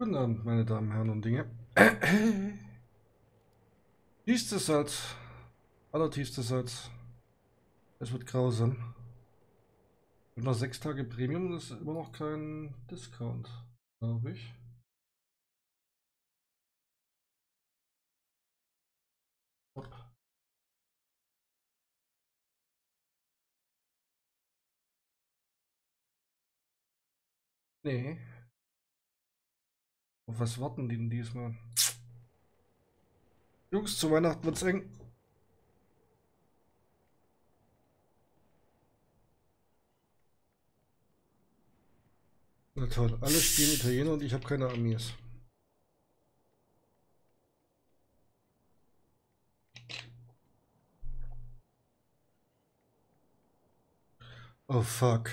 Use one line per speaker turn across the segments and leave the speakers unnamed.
Guten Abend, meine Damen, Herren und Dinge. Tiefstes Salz. Allertiefstes Salz. Es wird grausam. Und noch sechs Tage Premium ist immer noch kein Discount, glaube ich. Nee. Auf was warten die denn diesmal? Jungs, zu Weihnachten wird's eng. Na toll, alle spielen Italiener und ich habe keine Amis. Oh fuck.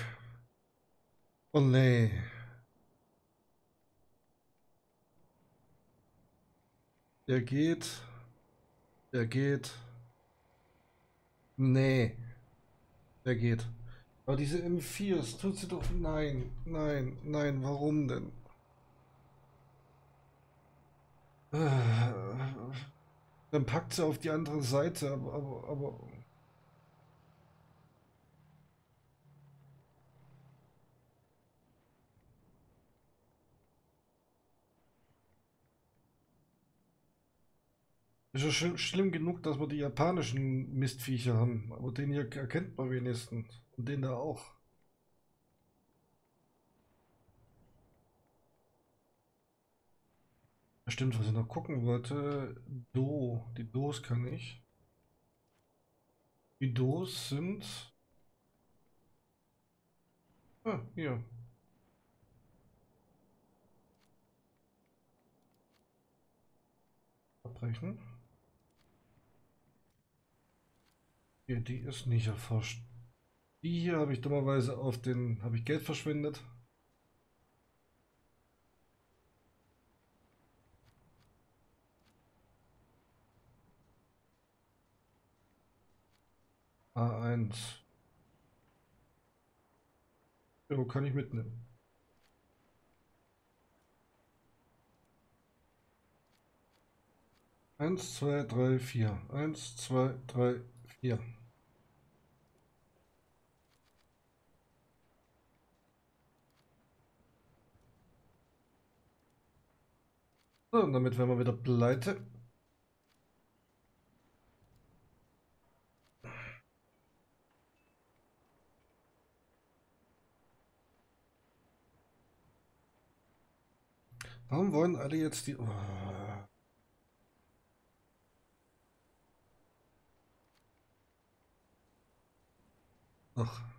Oh nee. Der geht. Der geht. Nee. Der geht. Aber diese M4s, tut sie doch. Nein, nein, nein, warum denn? Dann packt sie auf die andere Seite, aber, aber, aber. Ist ja schon schlimm genug, dass wir die japanischen Mistviecher haben, aber den hier erkennt man wenigstens. Und den da auch. Stimmt, was ich noch gucken wollte. Do. Die Dos kann ich. Die Dos sind. Ah, hier. Abbrechen. Hier, die ist nicht erforscht. Die hier habe ich dummerweise auf den, habe ich Geld verschwendet. A1. Ja, kann ich mitnehmen. Eins, zwei, drei, vier. Eins, zwei, drei, vier. So, und damit wären wir wieder pleite. Warum wollen alle jetzt die... Oh. Ach.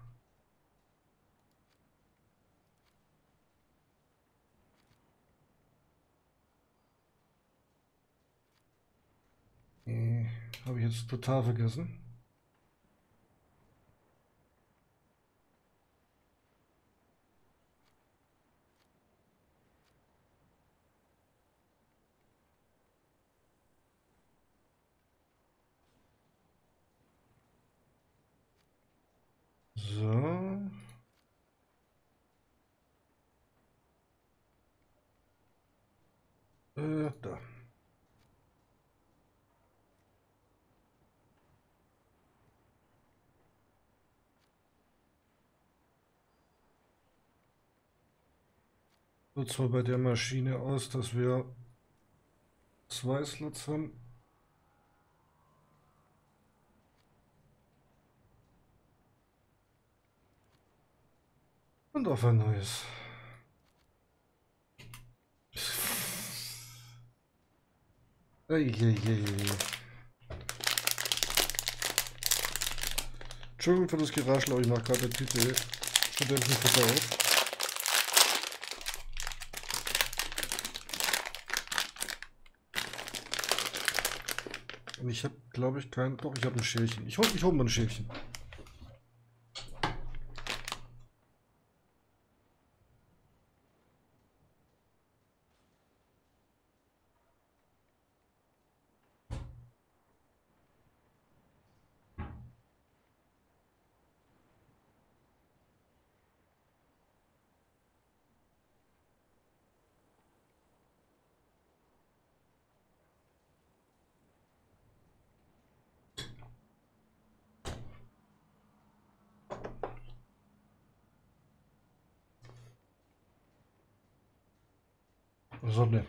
Nee, habe ich jetzt total vergessen. So. Äh, da. So zwar bei der Maschine aus, dass wir zwei Slots haben. Und auf ein neues. Eieiei. Entschuldigung für das Geraschel, aber ich mache gerade Tüte Studentenfutter auf. Und ich habe, glaube ich, kein... Doch, ich habe ein Schälchen. Ich hole ich hol mal ein Schälchen. Sonne.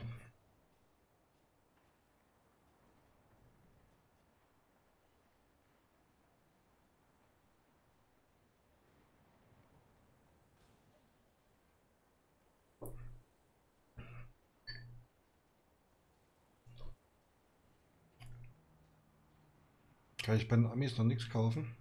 Kann ich bei den Amis noch nichts kaufen?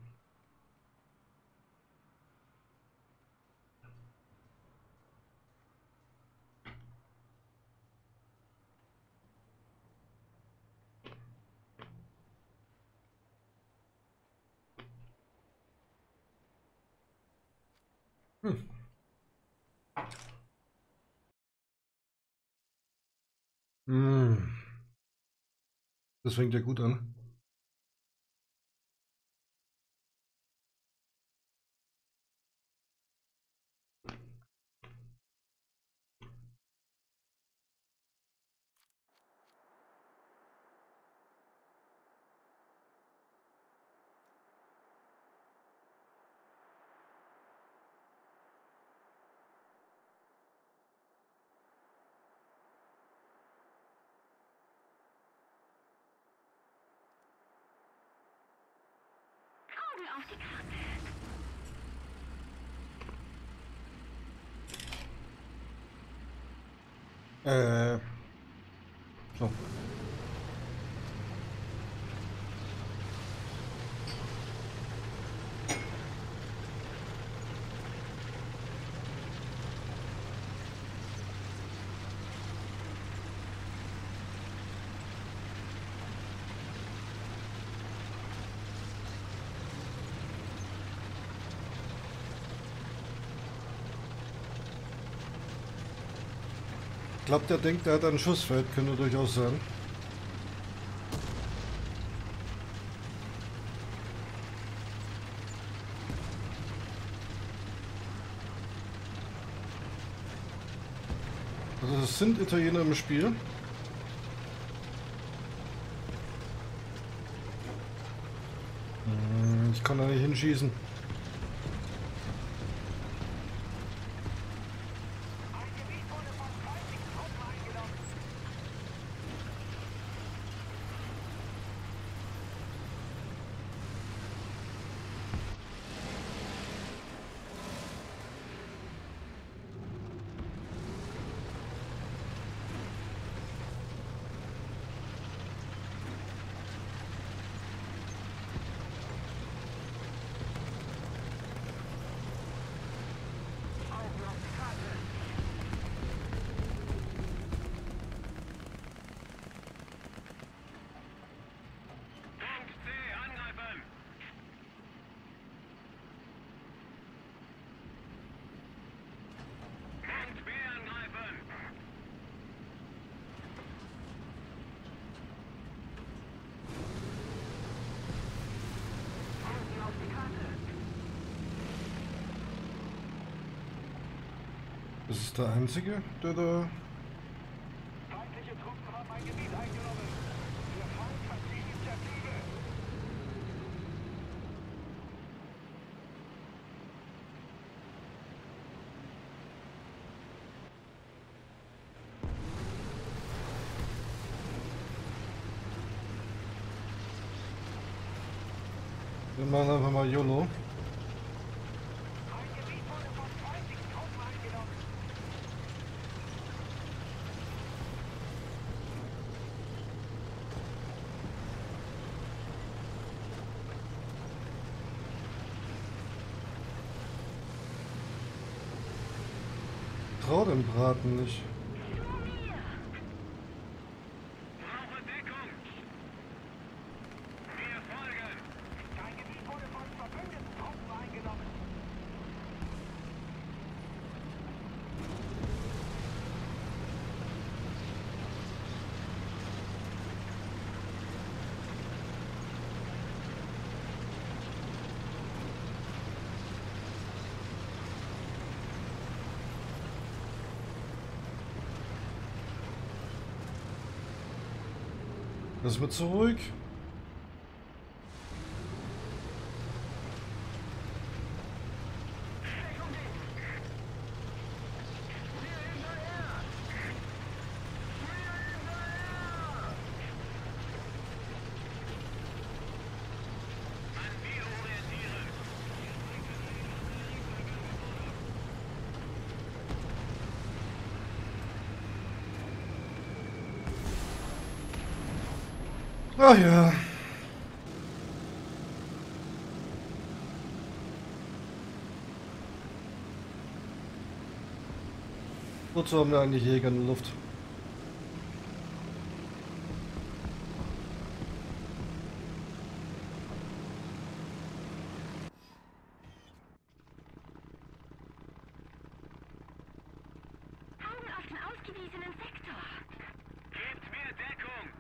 Hm. Hm. Das fängt ja gut an.
Augen auf die Karte.
Äh. So. Ich glaube, der denkt, der hat ein Schussfeld, könnte durchaus sein. Also es sind Italiener im Spiel. Hm, Ich kann da nicht hinschießen.
Punkt C, angreifen! Punkt B angreifen! Augen auf die Karte!
Das ist der einzige, der da...
Feindliche Truppen haben ein Gebiet eingenommen. Der Feind hat die Initiative.
Wir machen einfach mal YOLO.
Ein Gebiet wurde von feindlichen Truppen eingenommen.
Braten nicht.
Brauche Deckung! Wir folgen! Dein Gebiet wurde von verbündeten Truppen eingenommen.
Das wird zu Ach ja. Wozu haben wir eigentlich Jäger in der Luft?
Augen auf den ausgewiesenen Sektor.
Gebt mir Deckung!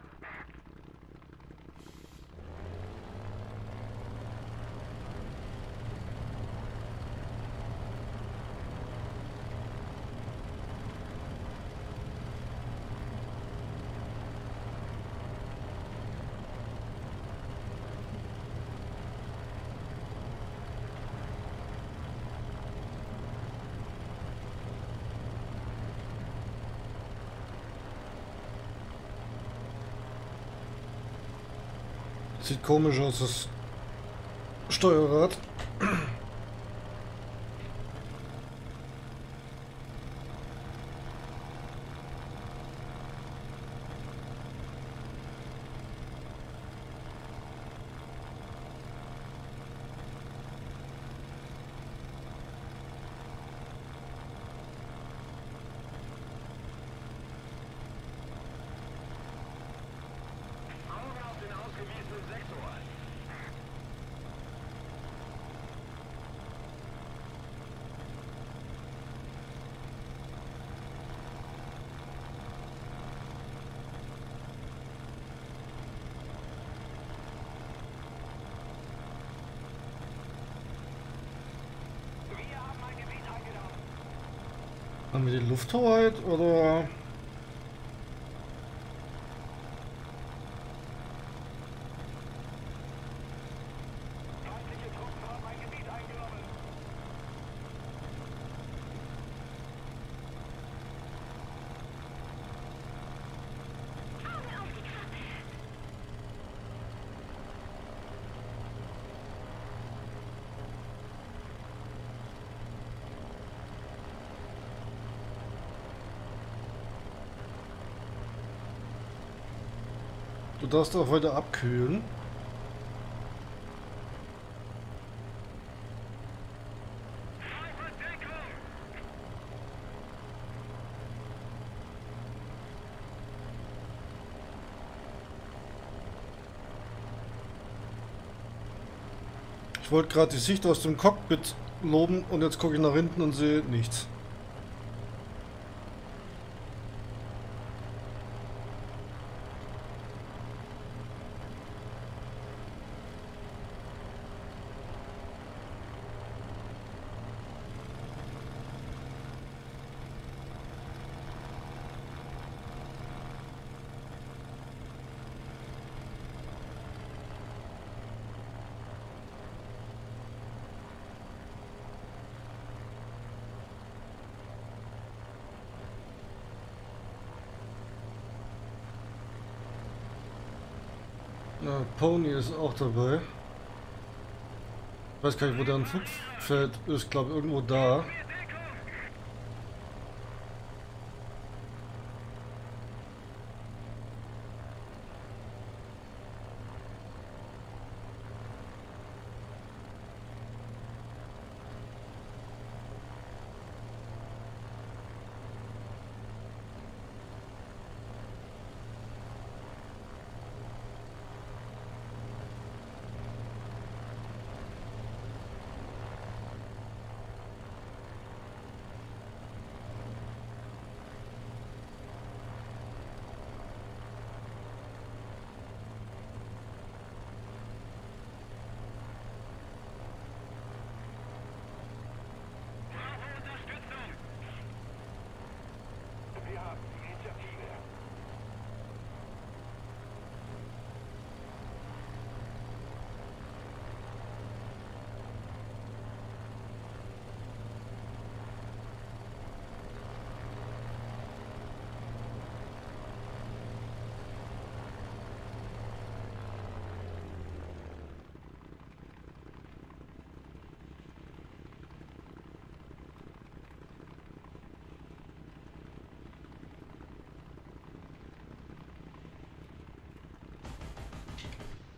Sieht komisch aus, das Steuerrad.
Augen auf den ausgewiesenen Sektor! Wir haben ein Gebiet eingenommen.
Haben wir die Lufthoheit oder...
Feindliche Truppen haben ein Gebiet eingenommen.
Augen auf die Karte.
Du darfst auch heute abkühlen. Ich wollte gerade die Sicht aus dem Cockpit loben und jetzt gucke ich nach hinten und sehe nichts. Na, Pony ist auch dabei. Ich weiß gar nicht, wo der Flugfeld ist. glaube irgendwo da.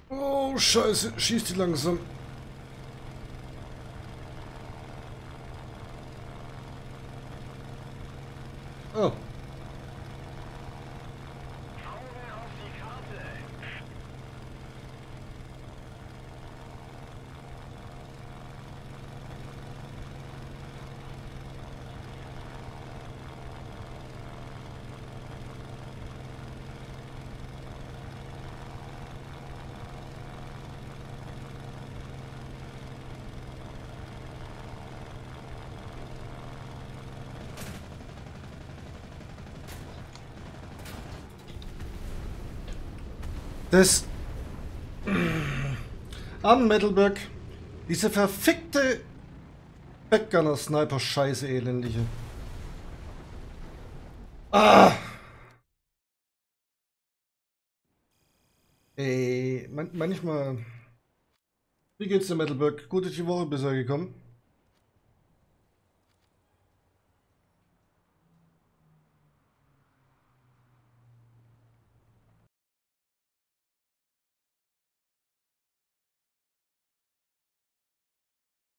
Oh, scheiße. Schießt die langsam. Oh.
Augen auf die Karte.
Das. An Metalberg. Diese verfickte Backgunner-Sniper-Scheiße, elendige. Ah! Ey, man manchmal. Wie geht's dir, Metalberg? Gut durch die Woche bisher gekommen?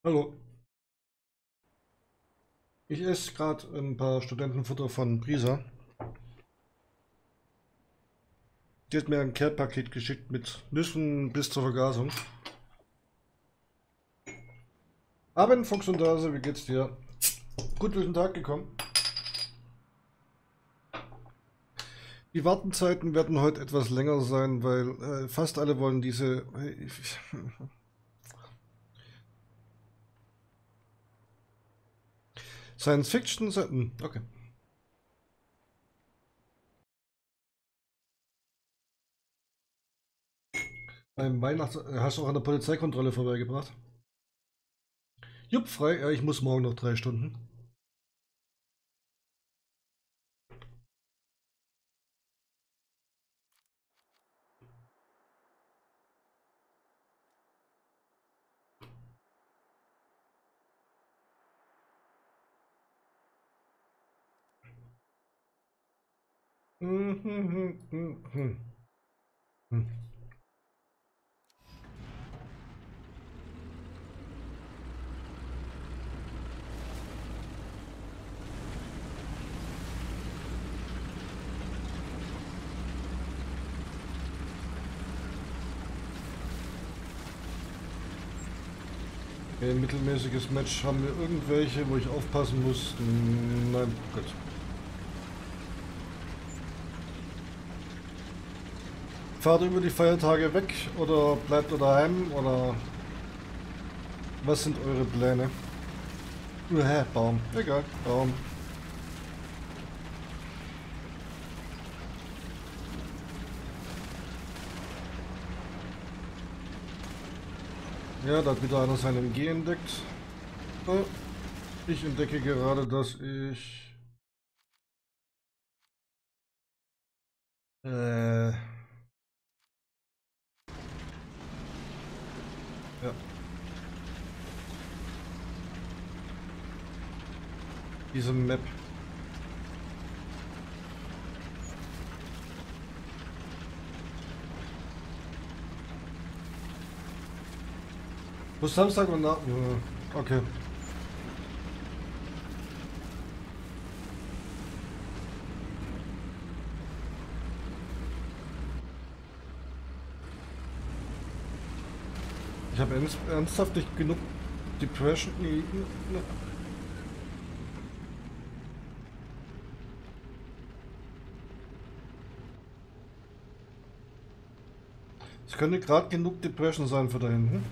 Hallo. Ich esse gerade ein paar Studentenfutter von Brisa. Die hat mir ein Care-Paket geschickt mit Nüssen bis zur Vergasung. Abend, Fuchs und Hase, wie geht's dir? Gut durch den Tag gekommen. Die Wartenzeiten werden heute etwas länger sein, weil äh, fast alle wollen diese... Science Fiction... Okay. Beim Weihnachts... äh, Hast du auch an der Polizeikontrolle vorbeigebracht? Jupp, frei. Ja, ich muss morgen noch drei Stunden. Ein mittelmäßiges Match. Haben wir irgendwelche, wo ich aufpassen muss? Nein, gut. Fahrt ihr über die Feiertage weg oder bleibt ihr daheim oder was sind eure Pläne? Uh, Baum. Egal, Baum. Ja, da hat wieder einer sein MG entdeckt. So. Ich entdecke gerade, dass ich... Äh... Ja. Diese Map. Muss Samstag und nach. Ja, okay. Ich habe ernst, ernsthaft nicht genug Depression. Nee, nee. Es könnte gerade genug Depression sein für da hinten.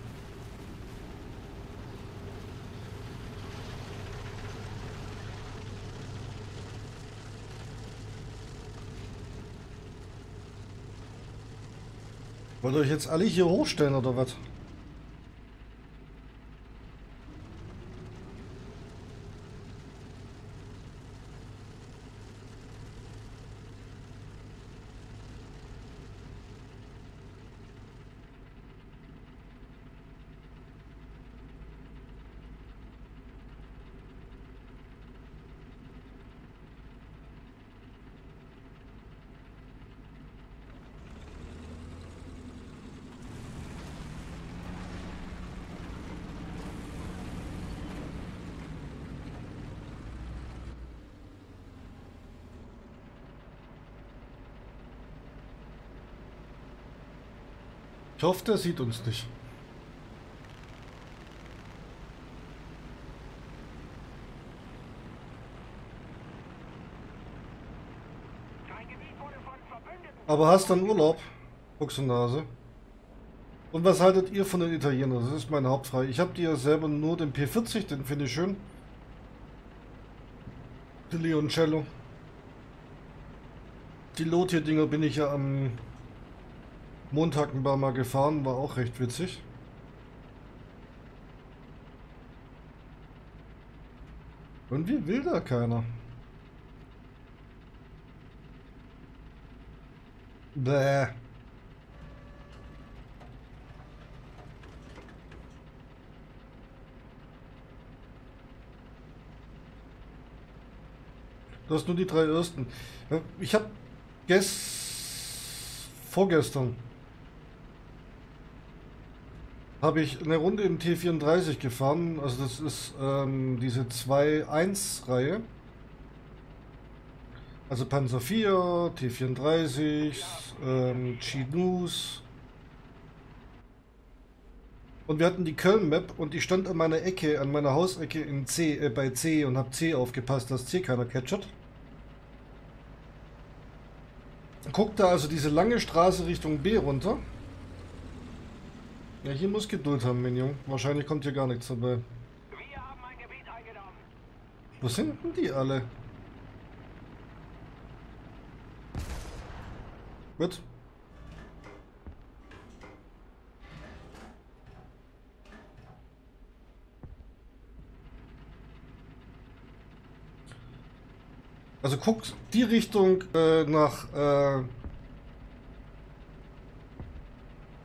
Wollt ihr euch jetzt alle hier hochstellen oder was? Ich hoffe, der sieht uns nicht. Aber hast dann Urlaub? Buchsennase. Und was haltet ihr von den Italienern? Das ist meine Hauptfrage. Ich habe die ja selber nur den P40, den finde ich schön. Die Leoncello. Die Lotier-Dinger bin ich ja am Montag paar Mal gefahren, war auch recht witzig. Und wie will da keiner? Bäh. Du hast nur die drei ersten. Ich habe gest vorgestern habe ich eine Runde im T34 gefahren. Also das ist ähm, diese 2-1-Reihe. Also Panzer 4, T34, ähm, Chinus. Und wir hatten die Köln-Map und ich stand an meiner Ecke, an meiner Hausecke in C, äh, bei C und habe C aufgepasst, dass C keiner catchert. Guckte also diese lange Straße Richtung B runter. Ja, hier muss Geduld haben, Minion. Wahrscheinlich kommt hier gar nichts dabei.
Ein.
Wo sind denn die alle? Gut. Also guckt die Richtung äh, nach äh,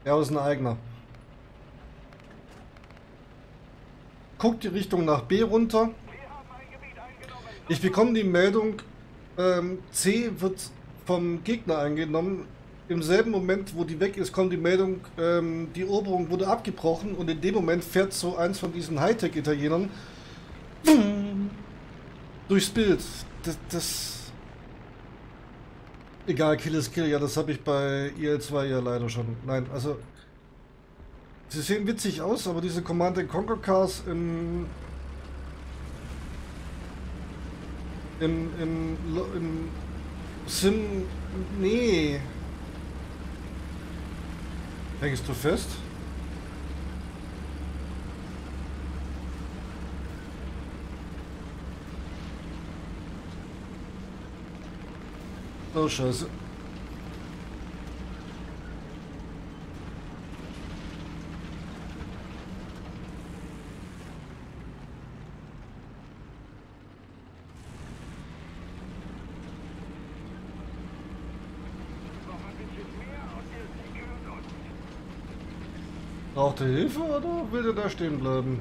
Erhausen-Eigner. Guckt die Richtung nach B runter. Ich bekomme die Meldung, ähm, C wird vom Gegner eingenommen. Im selben Moment, wo die weg ist, kommt die Meldung, ähm, die Eroberung wurde abgebrochen und in dem Moment fährt so eins von diesen Hightech-Italienern durchs Bild. Das, das... Egal, Kill ist Kill, ja, das habe ich bei IL2 ja leider schon. Nein, also... Sie sehen witzig aus, aber diese Command Conquer Cars im Im, im, im Sim. Nee. Hängst du fest? Oh, Scheiße.
Noch ein bisschen mehr und wir sie gehören uns.
Braucht er Hilfe oder will er da stehen bleiben?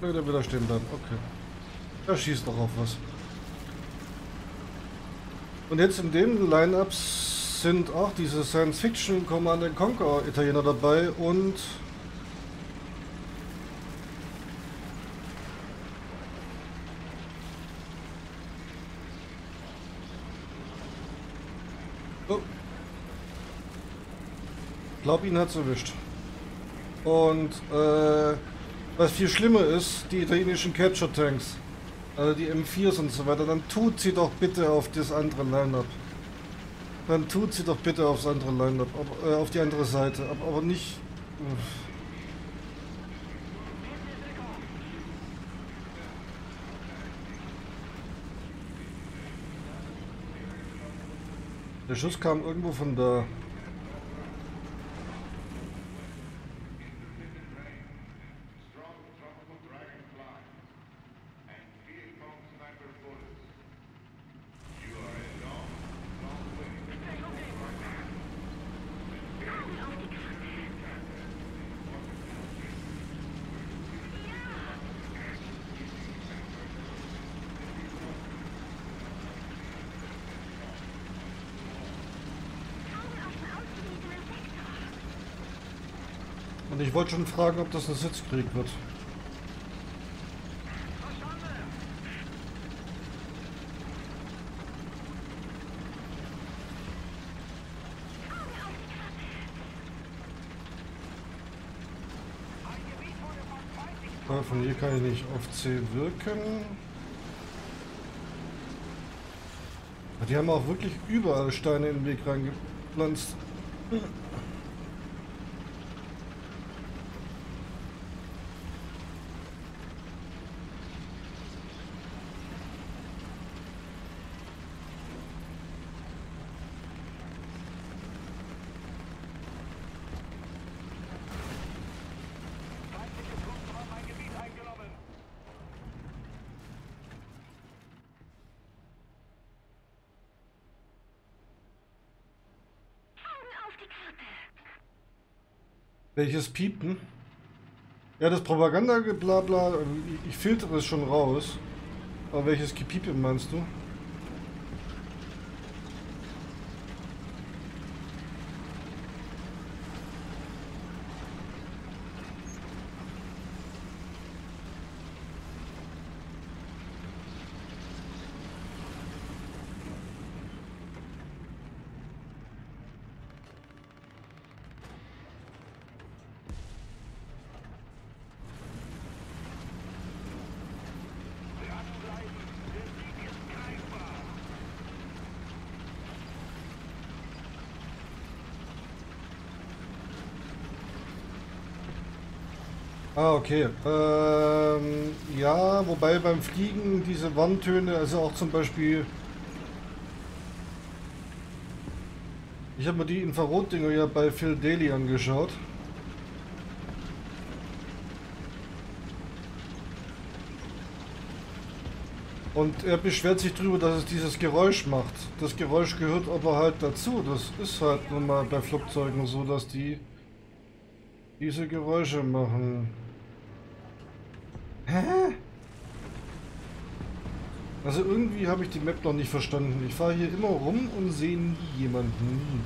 Ne, der will da stehen bleiben. Okay. Er schießt noch auf was. Und jetzt in dem Line-Up sind auch diese Science-Fiction Command Conquer Italiener dabei und Glaub, ihn hat's erwischt. Und äh, was viel schlimmer ist, die italienischen Capture Tanks, also die M4s und so weiter, dann tut sie doch bitte auf das andere Line-Up. Dann tut sie doch bitte aufs andere Line-Up, äh, auf die andere Seite, aber, aber nicht. Uff. Der Schuss kam irgendwo von da. wollte schon fragen, ob das ein Sitzkrieg wird. Ah, von hier kann ich nicht auf C wirken. Die haben auch wirklich überall Steine in den Weg reingepflanzt. Welches Piepen? Ja, das Propaganda bla ich, filtere es schon raus. Aber welches Gepiepe meinst du? Okay. Ähm, ja, wobei beim Fliegen diese Warntöne, also auch zum Beispiel. Ich habe mir die Infrarotdinger ja bei Phil Daly angeschaut. Und er beschwert sich darüber, dass es dieses Geräusch macht. Das Geräusch gehört aber halt dazu. Das ist halt nun mal bei Flugzeugen so, dass die diese Geräusche machen. Also irgendwie habe ich die Map noch nicht verstanden. Ich fahre hier immer rum und sehe nie jemanden.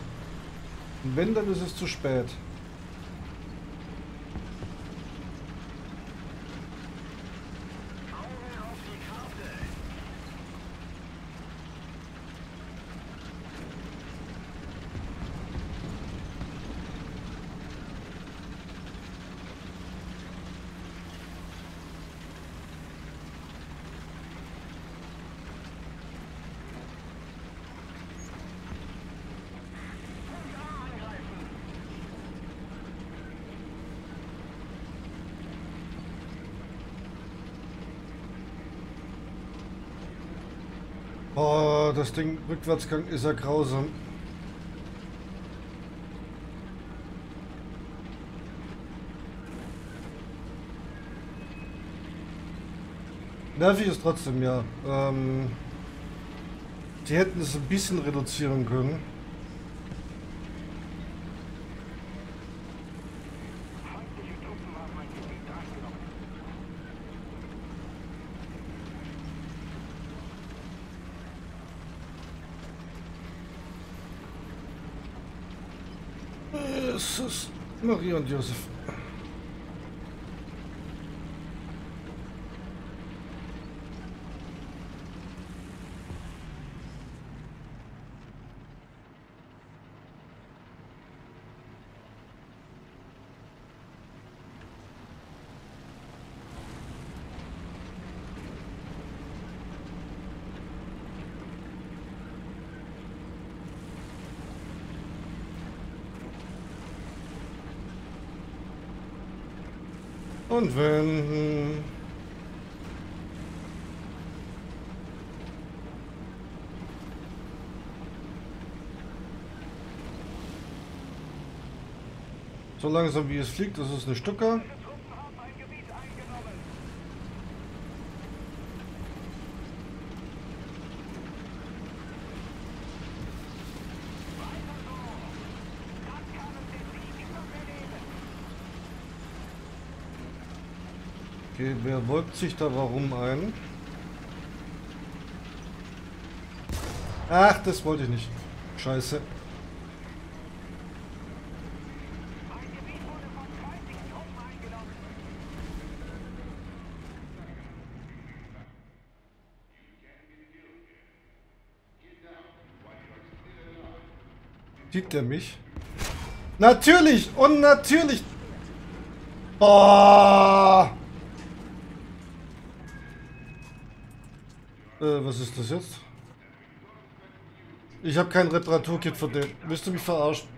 Und wenn, dann ist es zu spät. Das Ding Rückwärtsgang ist ja grausam. Nervig ist trotzdem, ja. Ähm, die hätten es ein bisschen reduzieren können. Marion Joseph und wenn... So langsam wie es fliegt, das ist eine Stucker.
Feindliche Truppen haben mein Gebiet eingenommen. Weiter so. Das kann uns den Sieg noch erleben.
Okay, wer wollt sich da warum ein? Ach, das wollte ich nicht. Scheiße. Sieht der mich? Natürlich! Und natürlich! Boah! Äh, was ist das jetzt? Ich habe kein Reparaturkit für den. Willst du mich verarschen?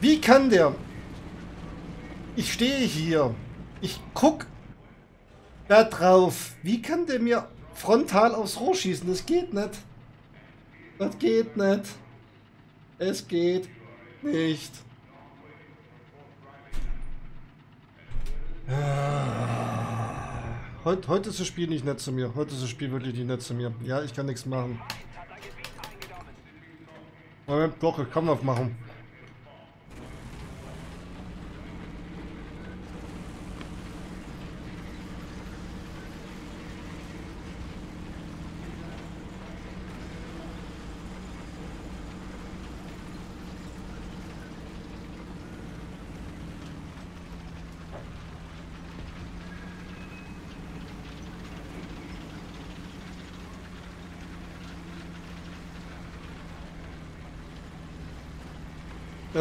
Wie kann der? Ich stehe hier. Ich guck da drauf. Wie kann der mir frontal aufs Rohr schießen? Das geht nicht. Das geht nicht. Es geht nicht. Heute, heute ist das Spiel nicht nett zu mir. Heute ist das Spiel wirklich nicht nett zu mir. Ja, ich kann nichts machen. Moment, doch, ich kann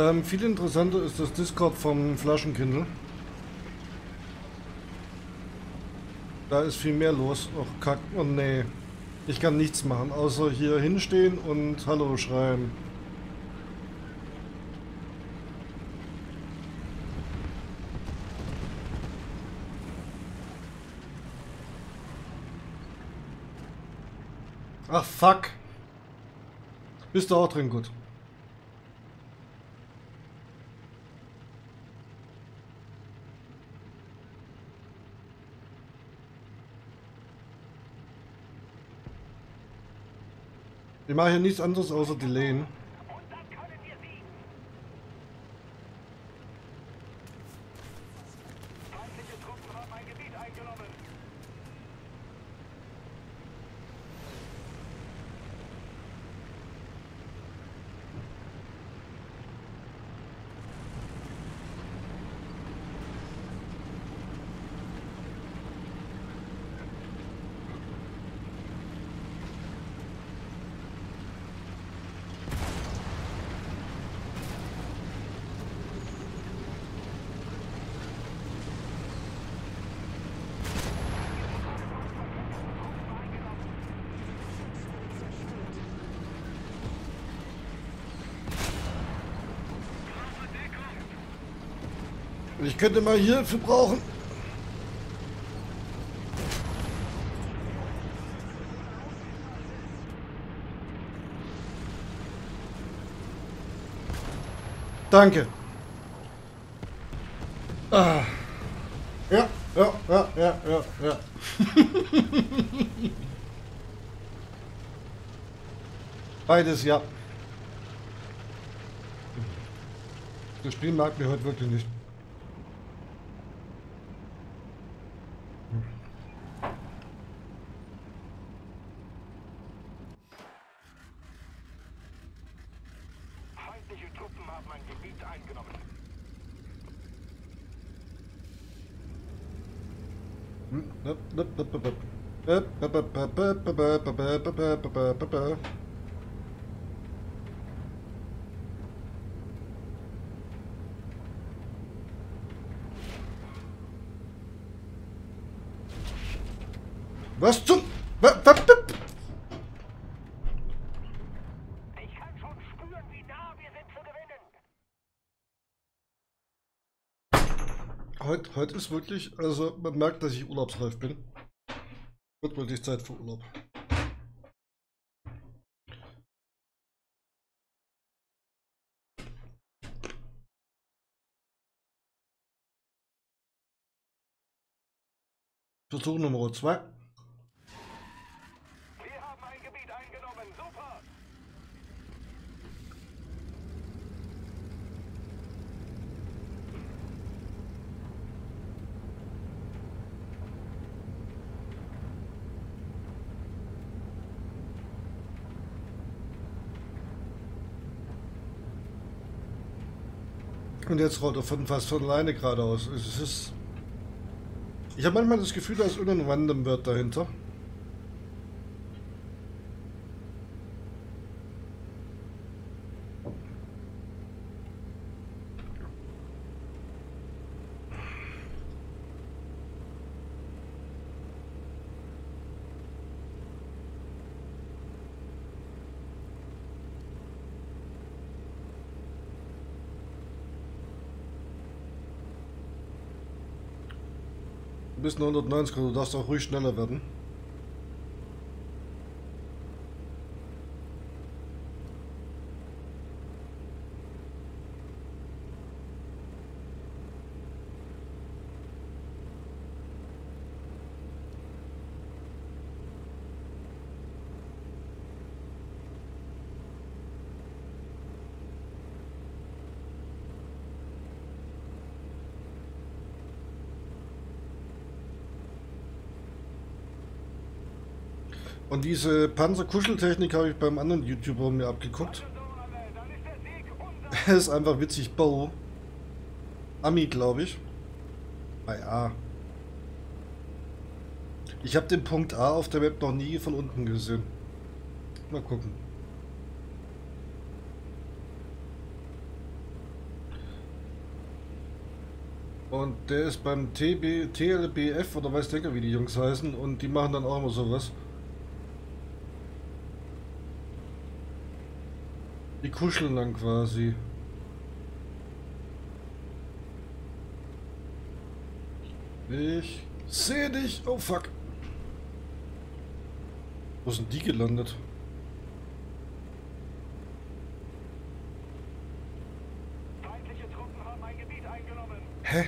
Ähm, viel interessanter ist das Discord vom Flaschenkindle. Da ist viel mehr los. Och, kack. Oh nee. Ich kann nichts machen, außer hier hinstehen und Hallo schreiben. Ach, fuck. Bist du auch drin, gut. Ich mache hier nichts anderes außer delayen. Ich könnte mal Hilfe brauchen. Danke. Ah. Ja, ja, ja, ja, ja, ja. Beides ja. Das Spiel mag mir heute wirklich nicht.
Feindliche Truppen haben ein Gebiet eingenommen.
Was zum... wa- wa- wa-
Ich kann schon spüren, wie nah wir sind zu gewinnen.
Heute, heute ist wirklich, also man merkt, dass ich urlaubsreif bin. Wirklich Zeit für Urlaub. Versuch Nummer 2. jetzt von fast von alleine geradeaus. Es ist. Ich habe manchmal das Gefühl, da ist irgendein Random Word dahinter. Nur 190, du darfst auch ruhig schneller werden. Diese Panzerkuscheltechnik habe ich beim anderen YouTuber mir abgeguckt. Er ist einfach witzig Bo. Ami, glaube ich. Ah ja. Ich habe den Punkt A auf der Map noch nie von unten gesehen. Mal gucken. Und der ist beim TB, TLBF oder weiß der, wie die Jungs heißen. Und die machen dann auch immer sowas. Die kuscheln dann quasi. Ich sehe dich. Oh fuck. Wo sind die gelandet?
Feindliche Truppen haben ein Gebiet eingenommen.
Hä?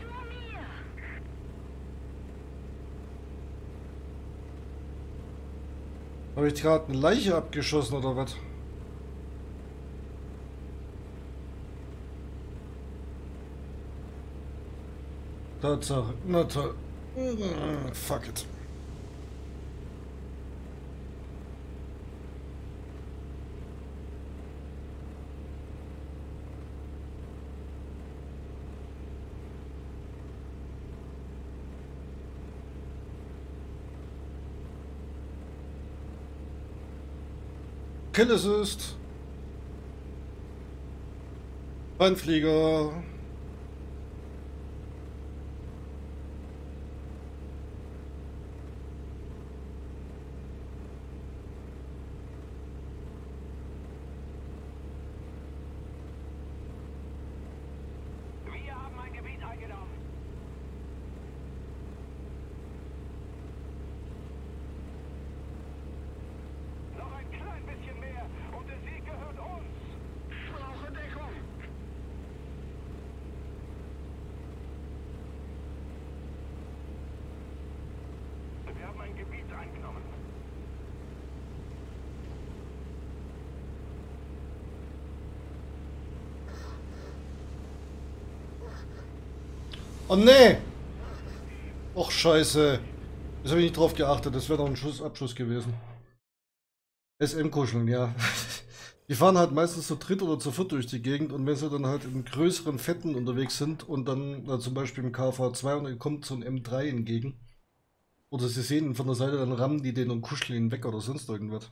Zu mir!
Habe ich gerade eine Leiche abgeschossen oder was? Tatsache. Na toll. Mm, Fuck it. Kill Assist. Brandflieger.
Wir haben ein Gebiet eingenommen. Noch ein klein bisschen mehr und der Sieg gehört uns. Brauche Deckung. Wir haben ein Gebiet eingenommen.
Oh nee! Och scheiße. Das habe ich nicht drauf geachtet. Das wäre doch ein Schussabschuss gewesen. SM-Kuscheln, ja. Die fahren halt meistens zu dritt oder zu viert durch die Gegend und wenn sie dann halt in größeren Fetten unterwegs sind und dann na, zum Beispiel im KV2 und dann kommt so ein M3 entgegen oder sie sehen ihn von der Seite, dann rammen die den und kuscheln ihn weg oder sonst irgendwas.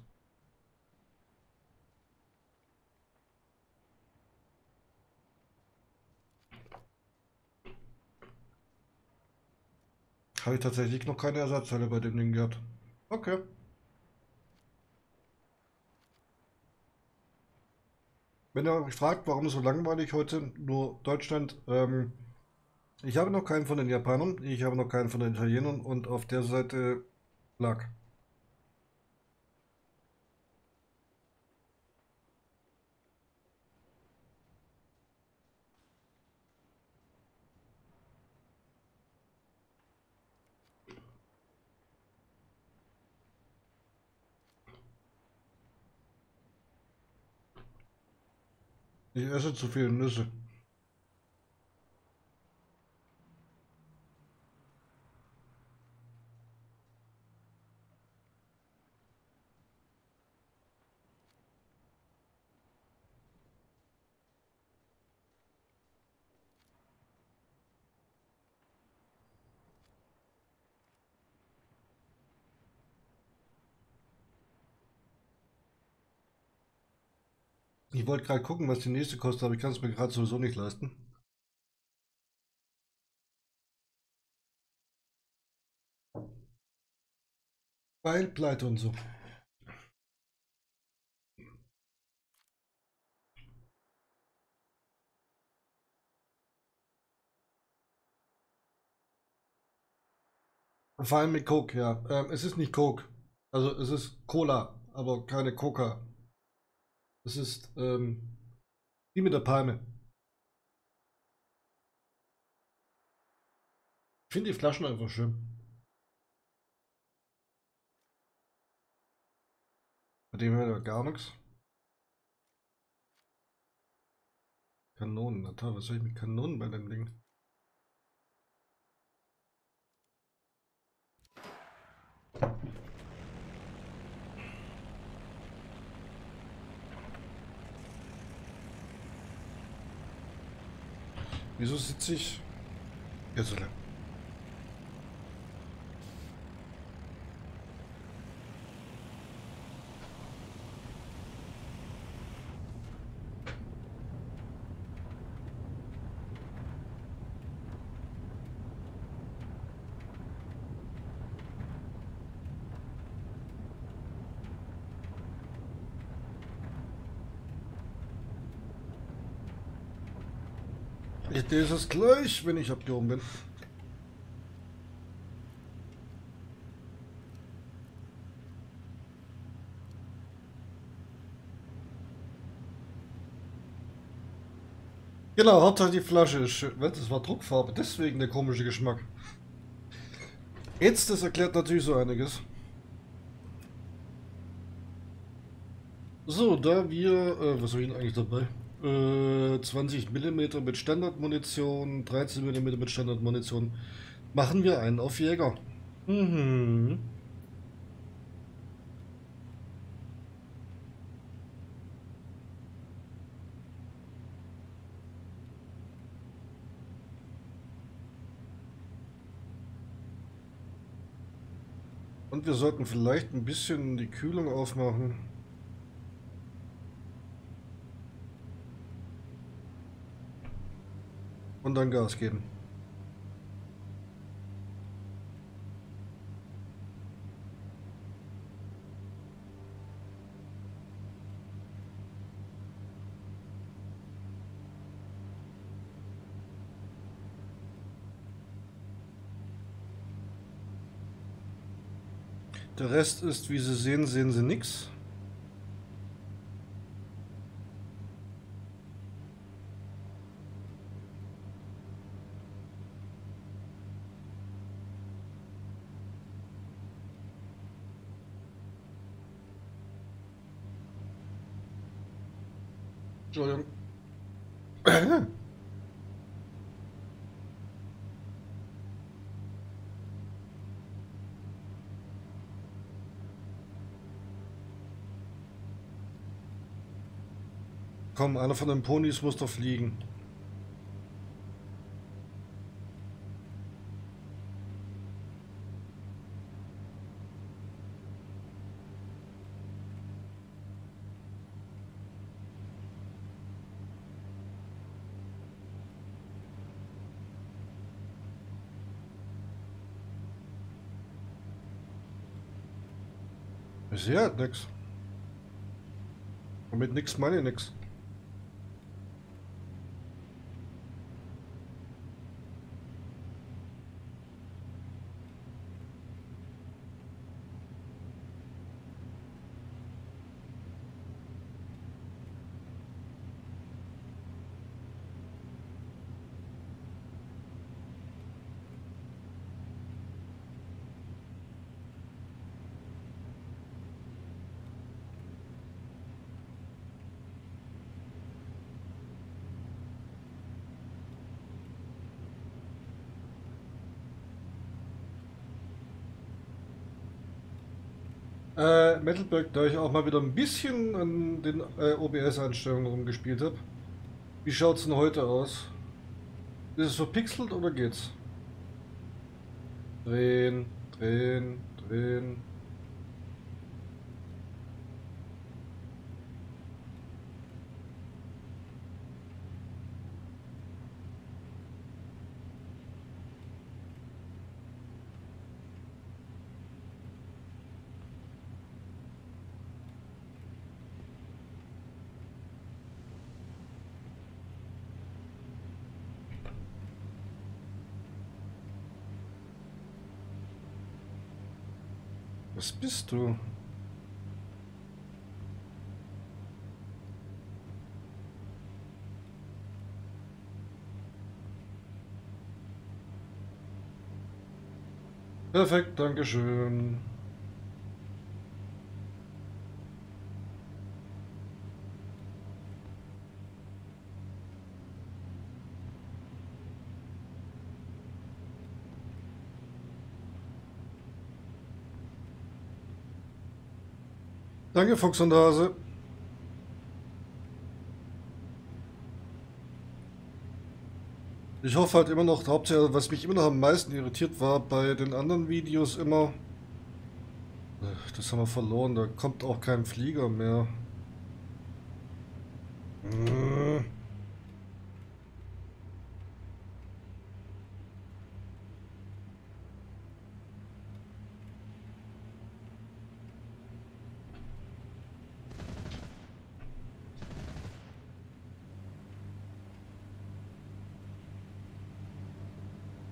Habe ich tatsächlich noch keine Ersatzteile bei dem Ding gehabt. Okay. Wenn ihr euch fragt, warum so langweilig heute nur Deutschland, ähm, ich habe noch keinen von den Japanern, ich habe noch keinen von den Italienern und auf der Seite lag. Ich esse zu viele Nüsse. Ich wollte gerade gucken, was die nächste kostet, aber ich kann es mir gerade sowieso nicht leisten. Weil Pleite und so. Vor allem mit Coke, ja. Ähm, es ist nicht Coke. Also es ist Cola, aber keine Coca. Es ist ähm, wie mit der Palme. Ich finde die Flaschen einfach schön. Bei dem hört gar nichts. Kanonen, na toll, was soll ich mit Kanonen bei dem Ding? Wieso sitze ich? Jetzt oder? Lese es gleich, wenn ich abgehoben bin. Genau, Hauptsache die Flasche ist schön. Das war Druckfarbe, deswegen der komische Geschmack. Jetzt, das erklärt natürlich so einiges. So, da wir, äh, was habe ich denn eigentlich dabei? Äh, 20 mm mit Standardmunition, 13 mm mit Standardmunition, machen wir einen auf Jäger. Mhm. Und wir sollten vielleicht ein bisschen die Kühlung aufmachen. Und dann Gas geben. Der Rest ist, wie Sie sehen, sehen Sie nichts. Komm, einer von den Ponys muss doch fliegen. Ich sehe halt nix. Und mit nix meine ich nix. Äh, Metalberg, da ich auch mal wieder ein bisschen an den äh, OBS-Einstellungen rumgespielt habe. Wie schaut's denn heute aus? Ist es verpixelt oder geht's? Drehen, drehen, drehen. Was bist du? Perfekt, Dankeschön. Danke, Fuchs und Hase. Ich hoffe halt immer noch, hauptsächlich, was mich immer noch am meisten irritiert war bei den anderen Videos immer, das haben wir verloren, da kommt auch kein Flieger mehr. Äh.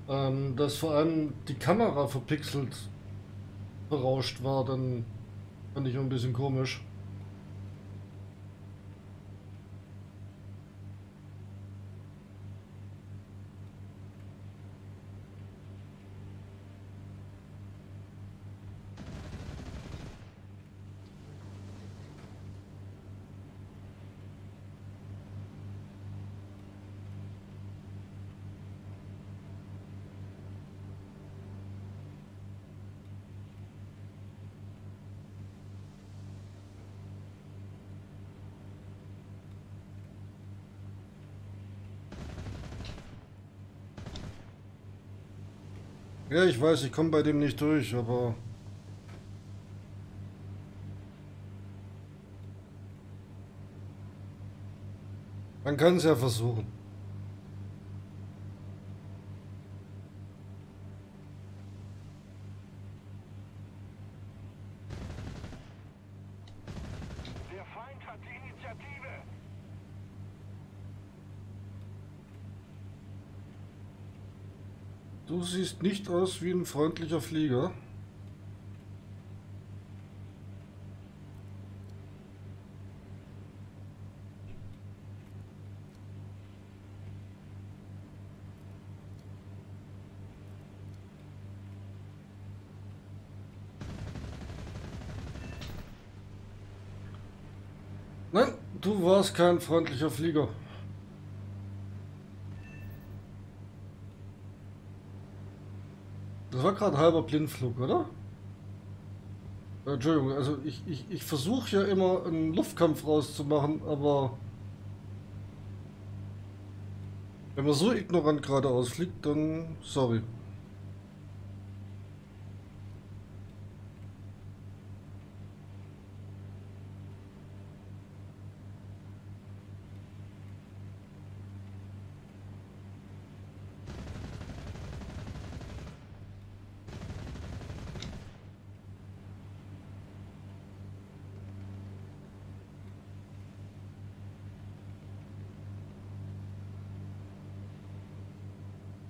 Ähm, dass vor allem die Kamera verpixelt berauscht war, dann fand ich ein bisschen komisch. Ja, ich weiß, ich komme bei dem nicht durch, aber... Man kann es ja versuchen. Nicht aus wie ein freundlicher Flieger. Nein, du warst kein freundlicher Flieger. Gerade halber Blindflug, oder? Äh, Entschuldigung, also ich, ich, ich versuche ja immer einen Luftkampf rauszumachen, aber wenn man so ignorant geradeaus fliegt, dann sorry.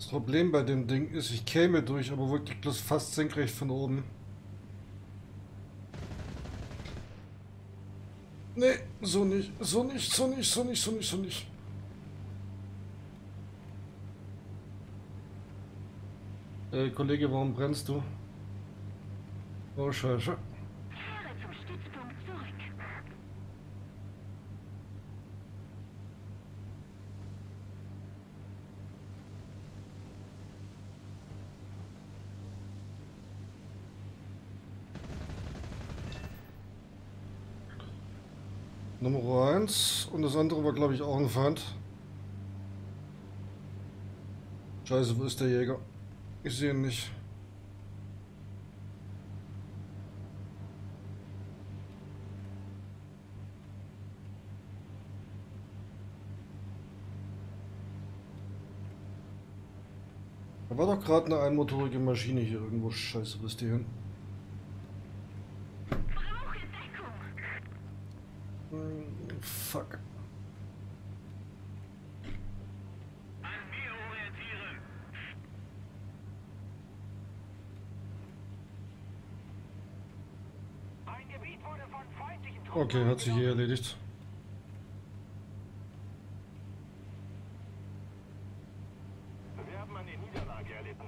Problem bei dem Ding ist, ich käme durch, aber wirklich bloß fast senkrecht von oben. Nee, so nicht, so nicht, so nicht, so nicht, so nicht, so nicht. Äh, Kollege, warum brennst du? Oh, Scheiße. Glaube ich, auch ein Feind. Scheiße, wo ist der Jäger? Ich sehe ihn nicht. Da war doch gerade eine einmotorige Maschine hier irgendwo. Scheiße, wo ist die hin?
Brauche Deckung.
Hm, Fuck.
An mir orientieren. wurde von feindlichen Truppen
Okay, hat sich hier erledigt.
Niederlage erlitten.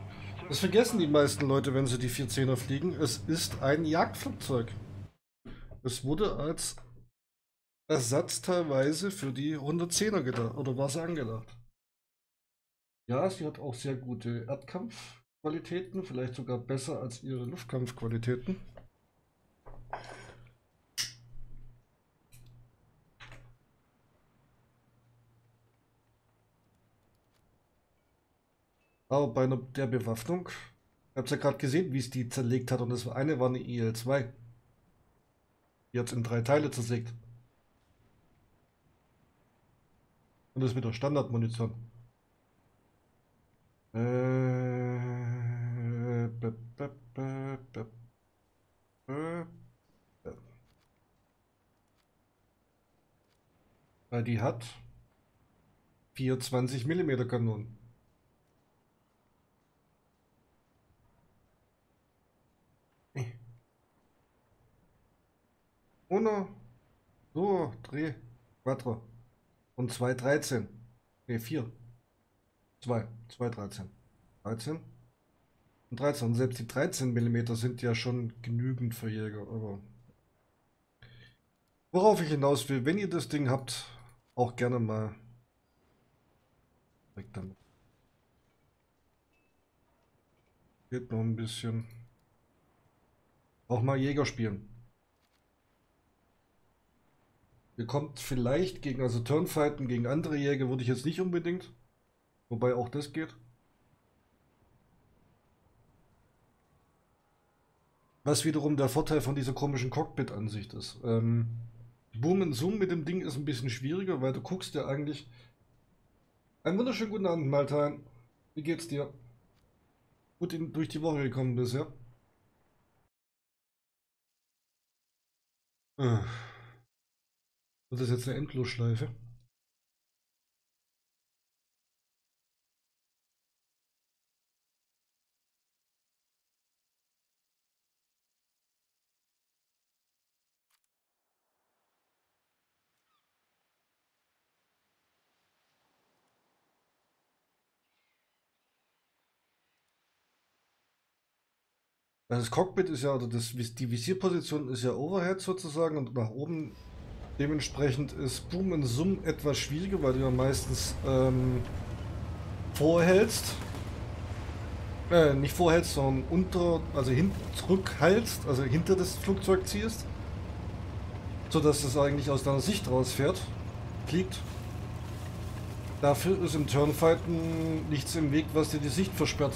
Das vergessen die meisten Leute, wenn sie die 410er fliegen. Es ist ein Jagdflugzeug. Es wurde als Ersatz teilweise für die 110er gedacht oder war es angedacht. Ja, sie hat auch sehr gute Erdkampfqualitäten, vielleicht sogar besser als ihre Luftkampfqualitäten. Aber bei der Bewaffnung, ich hab's ja gerade gesehen, wie es die zerlegt hat und das eine war eine IL-2. Die hat's in drei Teile zersägt. Und das mit der Standardmunition. Äh, be- be- be- die hat 24 mm Kanonen. Uno, due, tre, quattro. Und zwei 13. Ne, vier. Zwei. Zwei 13. 13. Und 13. Und selbst die 13 mm sind ja schon genügend für Jäger. Aber worauf ich hinaus will, wenn ihr das Ding habt, auch gerne mal. Weg damit. Geht noch ein bisschen. Auch mal Jäger spielen. Ihr kommt vielleicht gegen, also Turnfighten gegen andere Jäger würde ich jetzt nicht unbedingt. Wobei auch das geht. Was wiederum der Vorteil von dieser komischen Cockpit-Ansicht ist. Ähm, Boom und Zoom mit dem Ding ist ein bisschen schwieriger, weil du guckst ja eigentlich. Einen wunderschönen guten Abend, Maltan. Wie geht's dir? Gut in, durch die Woche gekommen bisher. Äh. Das jetzt eine Endlosschleife? Also das Cockpit ist ja, oder das, die Visierposition ist ja Overhead sozusagen und nach oben dementsprechend ist Boom und Zoom etwas schwieriger, weil du ja meistens ähm, vorhältst. Äh, nicht vorhältst, sondern unter, also zurückhältst, also hinter das Flugzeug ziehst. Sodass es eigentlich aus deiner Sicht rausfährt, fliegt. Dafür ist im Turnfighten nichts im Weg, was dir die Sicht versperrt.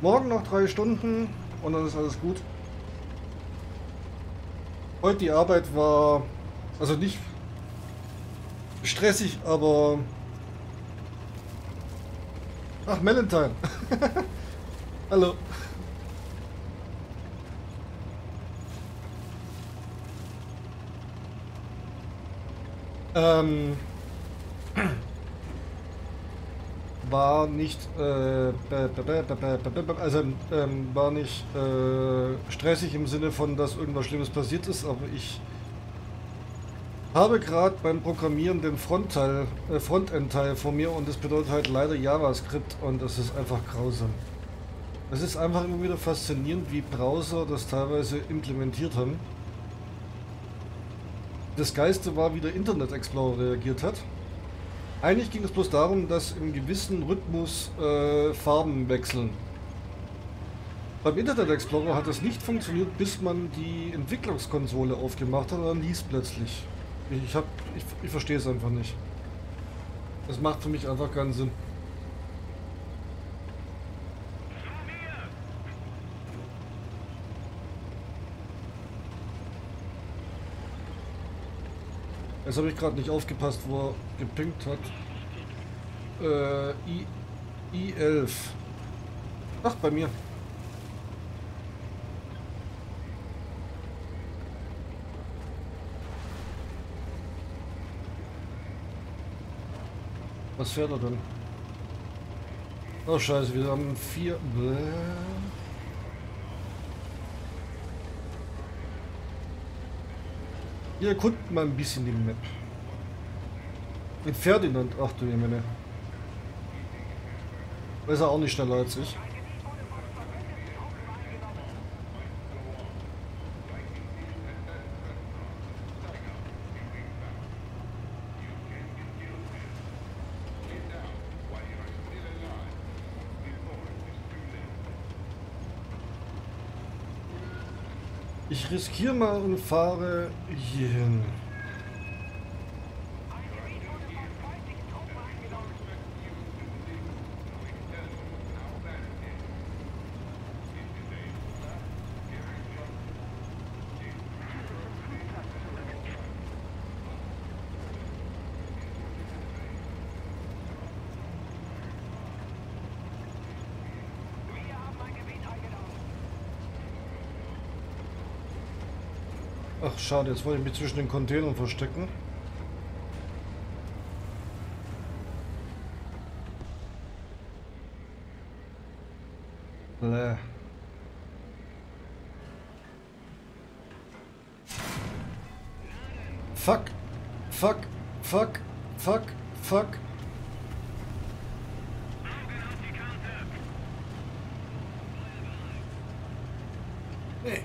Morgen noch drei Stunden und dann ist alles gut. Heute die Arbeit war also nicht stressig, aber ach Valentine. Hallo. Ähm, war nicht, äh, also ähm, war nicht äh, stressig im Sinne von, dass irgendwas Schlimmes passiert ist, aber ich habe gerade beim Programmieren den Frontteil, äh, Frontend-Teil vor mir und das bedeutet halt leider JavaScript und das ist einfach grausam. Es ist einfach immer wieder faszinierend, wie Browser das teilweise implementiert haben. Das Geiste war, wie der Internet Explorer reagiert hat. Eigentlich ging es bloß darum, dass im gewissen Rhythmus äh, Farben wechseln. Beim Internet Explorer hat das nicht funktioniert, bis man die Entwicklungskonsole aufgemacht hat, und dann ließ plötzlich. Ich, ich, ich, ich verstehe es einfach nicht. Das macht für mich einfach keinen Sinn. Jetzt habe ich gerade nicht aufgepasst, wo er gepinkt hat. Äh, I, I11. Ach, bei mir. Was fährt er denn? Oh scheiße, wir haben vier. Bäh. Wir erkunden mal ein bisschen die Map. Den Ferdinand, ach du Jemine. Ist er auch nicht schneller als ich. Ich riskiere mal und fahre hier schade, jetzt wollte ich mich zwischen den Containern verstecken. Bläh. Fuck, fuck, fuck, fuck, fuck. Nee.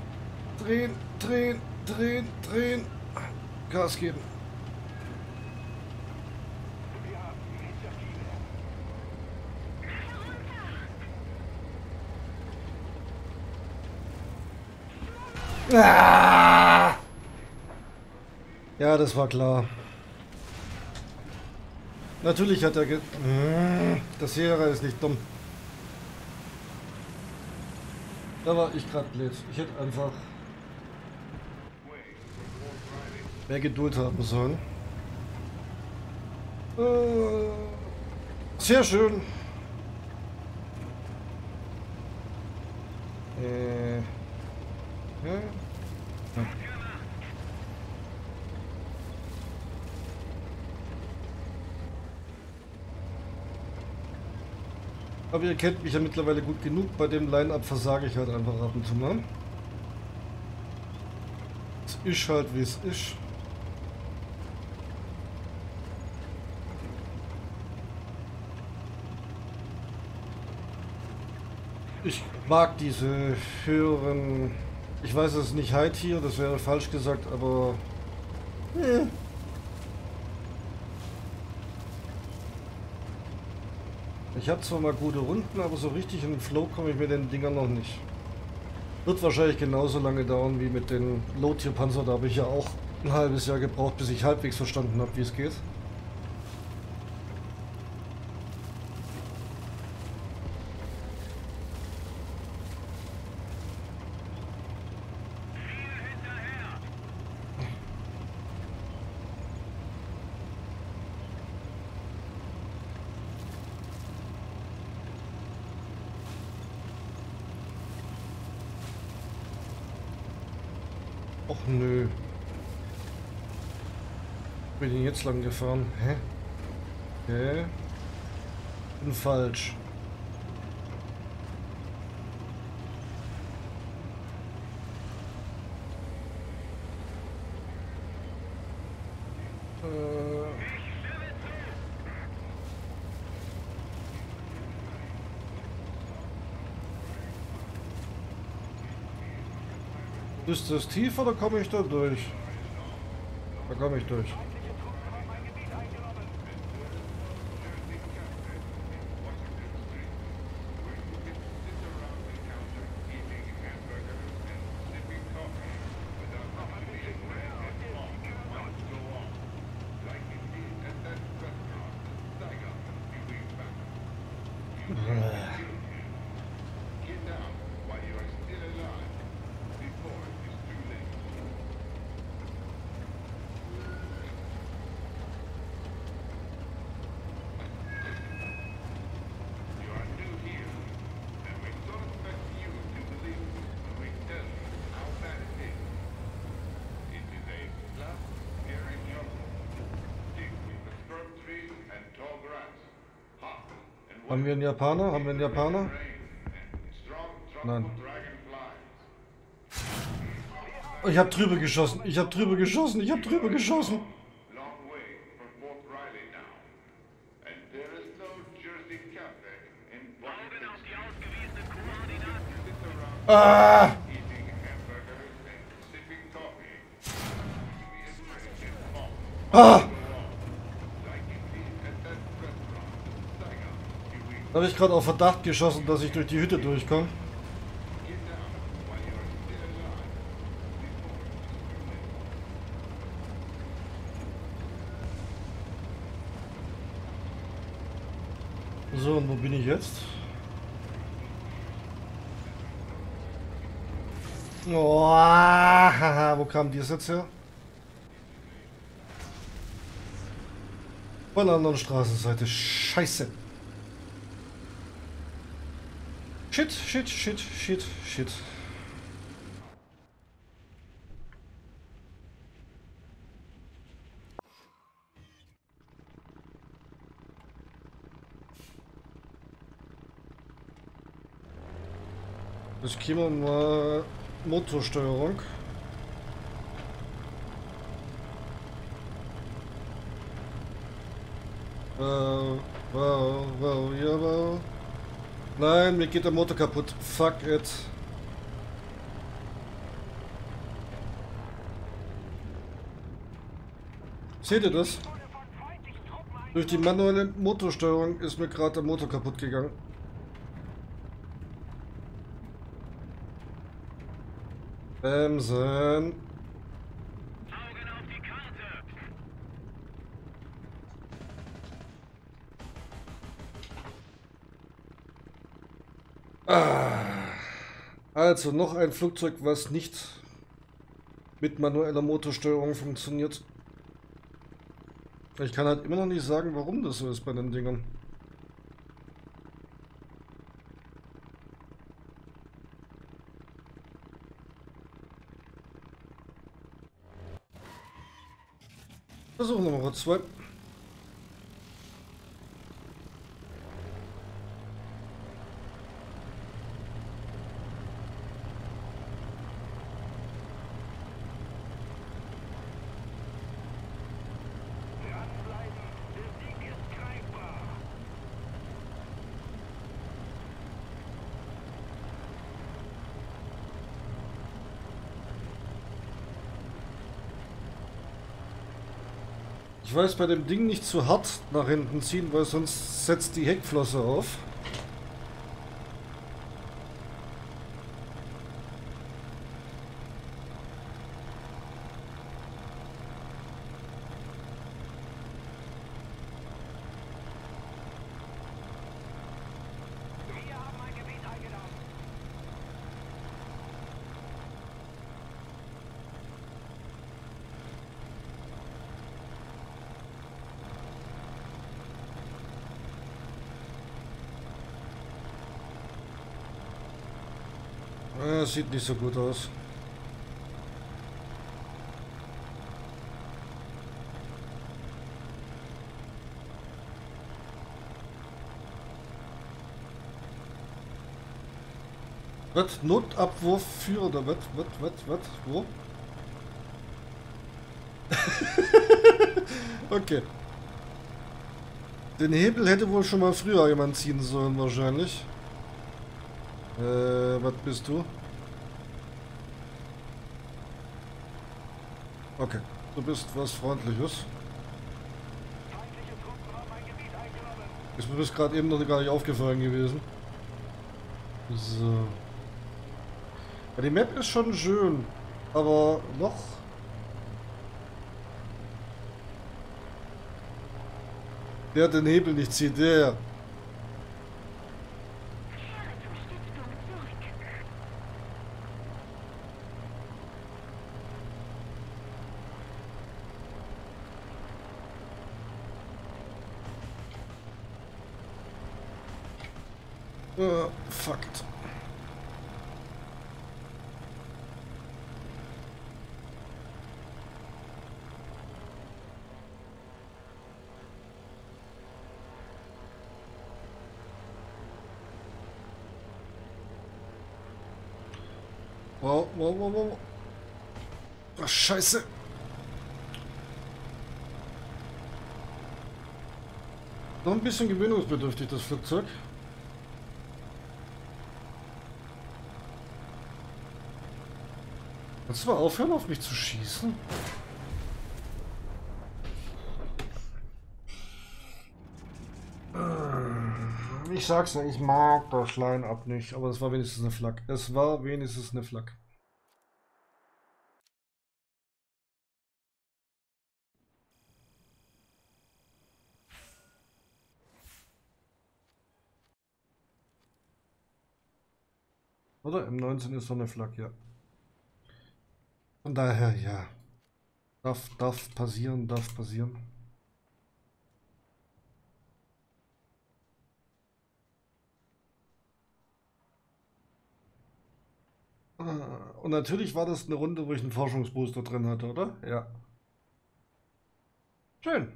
Drehen, drehen, drehen, drehen. Gas geben. Ah! Ja, das war klar. Natürlich hat er ge... Mmh, Das Sierra ist nicht dumm. Da war ich gerade blöd. Ich hätte einfach mehr Geduld haben sollen. Äh, sehr schön. Äh, ja. Ja. Aber ihr kennt mich ja mittlerweile gut genug. Bei dem Line-Up versage ich halt einfach ab und zu mal. Es ist halt wie es ist. Ich mag diese höheren. Ich weiß, es ist nicht High Tier, das wäre falsch gesagt, aber. Eh. Ich habe zwar mal gute Runden, aber so richtig in den Flow komme ich mit den Dingern noch nicht. Wird wahrscheinlich genauso lange dauern wie mit den Low-Tier-Panzer. Da habe ich ja auch ein halbes Jahr gebraucht, bis ich halbwegs verstanden habe, wie es geht. Och nö. Lang gefahren? Hä? Hä? Bin falsch. Äh. Ist das tief oder komme ich da durch? Da komme ich durch.
Get down while you are still alive before it is too late. You are new here, and we don't expect you to believe when we tell you how bad it is. It is a flat, scary jungle, thick with scrub trees and tall grass, hot and
Haben wir einen Japaner? Haben wir einen Japaner? Nein. Ich hab drüber geschossen. Ich hab drüber geschossen. Ich hab drüber geschossen.
long
gerade auf Verdacht geschossen, dass ich durch die Hütte durchkomme. So, und wo bin ich jetzt? Oh, wo kam dies jetzt her? Von der anderen Straßenseite. Scheiße. Shit, shit, shit, shit, shit. Kriegen wir mal Motorsteuerung. Wow, wow, wow, ja, wow. Nein, mir geht der Motor kaputt. Fuck it. Seht ihr das? Durch die manuelle Motorsteuerung ist mir gerade der Motor kaputt gegangen. Bremsen. Also noch ein Flugzeug, was nicht mit manueller Motorsteuerung funktioniert. Ich kann halt immer noch nicht sagen, warum das so ist bei den Dingern. Versuchen wir mal zwei.
Dranbleiben, der Sieg ist greifbar.
Ich weiß bei dem Ding nicht zu hart nach hinten ziehen, weil sonst setzt die Heckflosse auf.
Wir haben ein Gebiet eingenommen.
Sieht nicht so gut aus. Was? Notabwurf für oder was? Was? Was? Was? Wo? okay. Den Hebel hätte wohl schon mal früher jemand ziehen sollen wahrscheinlich. Äh, was bist du? Okay, du bist was Freundliches. Ist mir bis gerade eben noch gar nicht aufgefallen gewesen. So. Ja, die Map ist schon schön, aber noch. Der den Hebel nicht zieht, der.
Kehre zum Stützpunkt zurück.
Äh, fucked. Wow, wow, wow, wow. Ach, scheiße. Noch ein bisschen gewöhnungsbedürftig, das Flugzeug. Kannst du mal aufhören, auf mich zu schießen? Ich sag's ja, ich mag das Line-Up nicht, aber es war wenigstens eine Flak. Es war wenigstens eine Flak. Oder? M19 ist so eine Flak, ja. Von daher, ja. Darf, darf passieren, darf passieren. Ah, Und natürlich war das eine Runde, wo ich einen Forschungsbooster drin hatte, oder? Ja. Schön.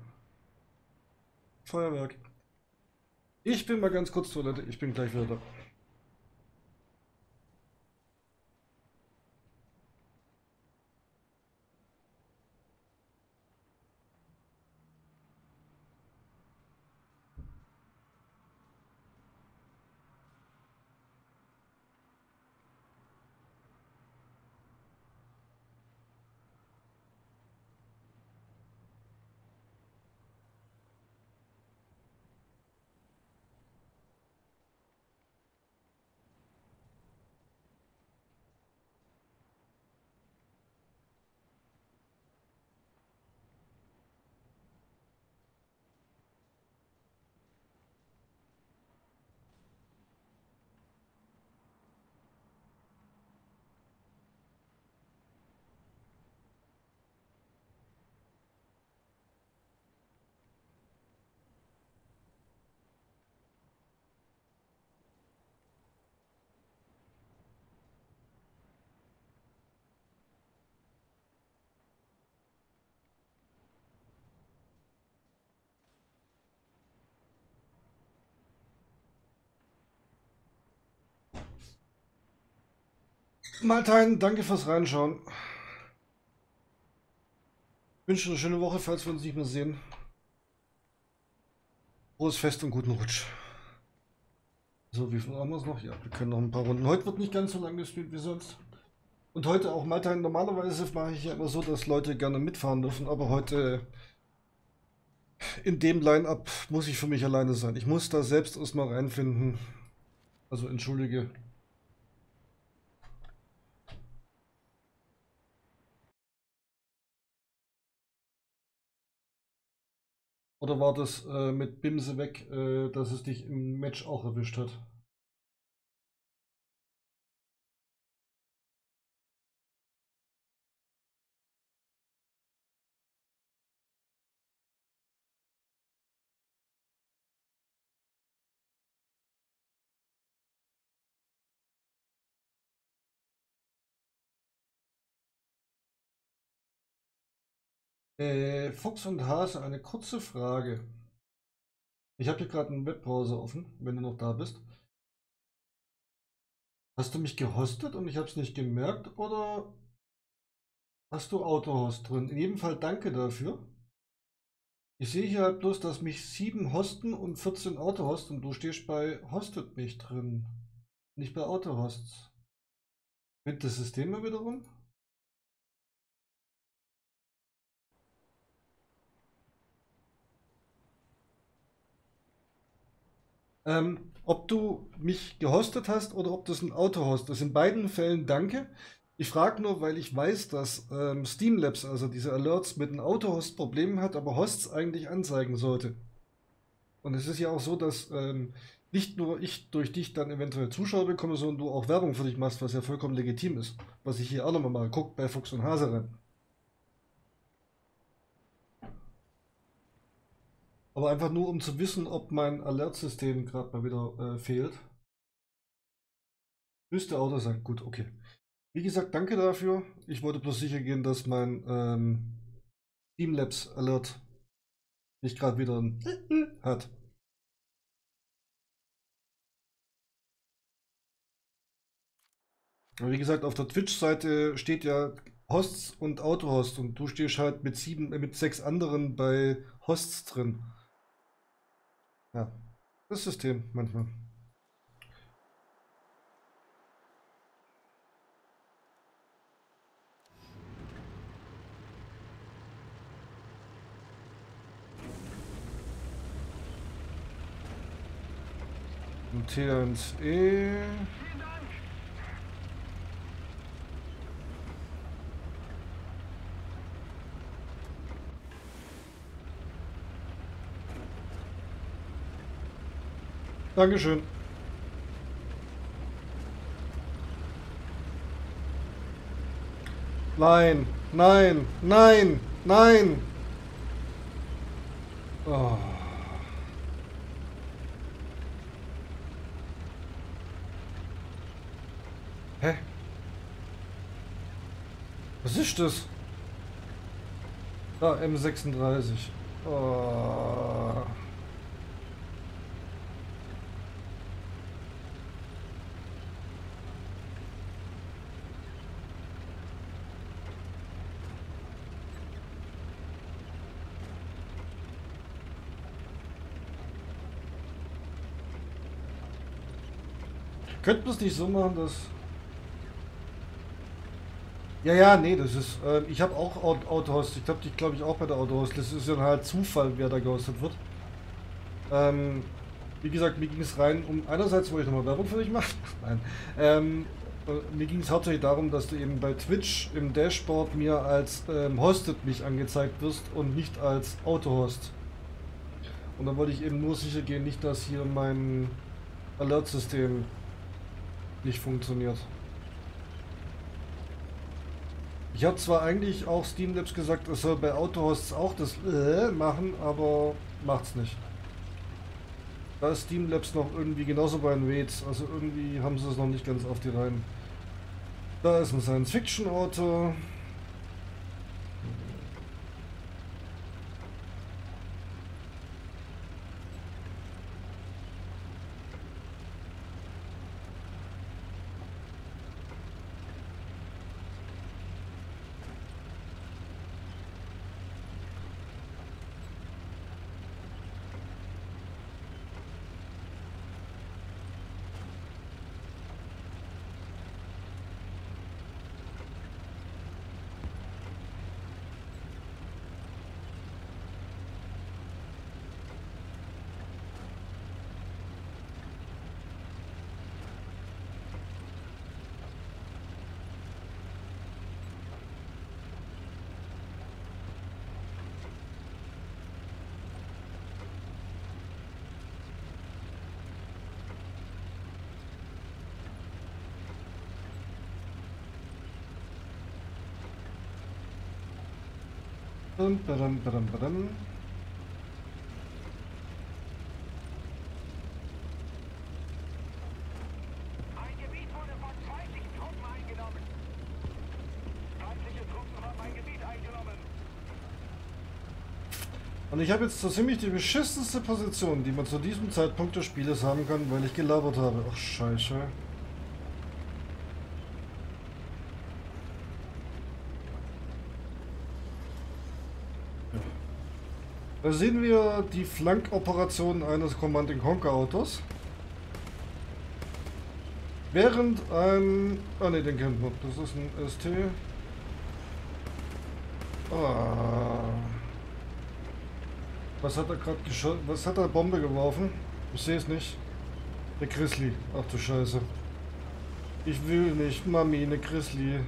Feuerwerk. Ich bin mal ganz kurz Toilette, ich bin gleich wieder da. Martin, danke fürs Reinschauen. Wünsche eine schöne Woche, falls wir uns nicht mehr sehen. Frohes Fest und guten Rutsch. So, wie viel haben wir es noch? Ja, wir können noch ein paar Runden. Heute wird nicht ganz so lang gespielt wie sonst. Und heute auch Martin. Normalerweise mache ich ja immer so, dass Leute gerne mitfahren dürfen, aber heute in dem Line-Up muss ich für mich alleine sein. Ich muss da selbst erstmal reinfinden. Also entschuldige. Oder war das äh, mit Bimse weg, äh, dass es dich im Match auch erwischt hat? Äh, Fuchs und Hase, eine kurze Frage. Ich habe hier gerade einen Webbrowser offen, wenn du noch da bist. Hast du mich gehostet und ich habe es nicht gemerkt oder hast du Autohost drin? In jedem Fall danke dafür. Ich sehe hier halt bloß, dass mich 7 hosten und 14 Autohost und du stehst bei Hostet mich drin. Nicht bei Autohosts. Mit das System wiederum? Ähm, ob du mich gehostet hast oder ob das ein Autohost ist. In beiden Fällen danke. Ich frage nur, weil ich weiß, dass ähm, Steamlabs, also diese Alerts mit einem Autohost Probleme hat, aber Hosts eigentlich anzeigen sollte. Und es ist ja auch so, dass ähm, nicht nur ich durch dich dann eventuell Zuschauer bekomme, sondern du auch Werbung für dich machst, was ja vollkommen legitim ist. Was ich hier auch nochmal mal guckt bei Fuchs und Hase rein. Aber einfach nur, um zu wissen, ob mein Alertsystem gerade mal wieder äh, fehlt. Müsste Auto sein. Gut, okay. Wie gesagt, danke dafür. Ich wollte bloß sicher gehen, dass mein ähm, Teamlabs Alert nicht gerade wieder ein hat. Wie gesagt, auf der Twitch-Seite steht ja Hosts und Autohost und du stehst halt mit sieben, äh, mit sechs anderen bei Hosts drin. Ja, das System manchmal. Und T1E.
Vielen Dank.
Dankeschön. Nein, nein, nein, nein. Oh. Hä? Was ist das? Ah, M36. Oh. Könnten wir es nicht so machen, dass. Ja, ja, nee, das ist. Äh, ich habe auch Aut- Autohost. Ich habe dich, glaube ich, auch bei der Autohost. Das ist ja halt Zufall, wer da gehostet wird. Ähm, wie gesagt, mir ging es rein um. Einerseits wollte ich nochmal Werbung für dich machen. Nein. Ähm, äh, mir ging es hauptsächlich darum, dass du eben bei Twitch im Dashboard mir als ähm, Hosted mich angezeigt wirst und nicht als Autohost. Und dann wollte ich eben nur sicher gehen, nicht, dass hier mein Alert-System nicht funktioniert. Ich habe zwar eigentlich auch Steamlabs gesagt, es soll bei Autohosts auch das äh machen, aber macht's nicht. Da ist Steamlabs noch irgendwie genauso bei den Waits, also irgendwie haben sie es noch nicht ganz auf die Reihen. Da ist ein Science-Fiction-Auto. Badum, badum, badum, badum. Und ich habe jetzt so ziemlich die beschissenste Position, die man zu diesem Zeitpunkt des Spieles haben kann, weil ich gelabert habe. Ach, scheiße. Da sehen wir die Flankoperation eines Command Conquer Autos. Während ein... Ah ne, den kennt man. Das ist ein ST. Ah. Was hat er gerade geschossen? Was hat er Bombe geworfen? Ich sehe es nicht. Der Grizzly. Ach du Scheiße. Ich will nicht, Mami, eine Grizzly.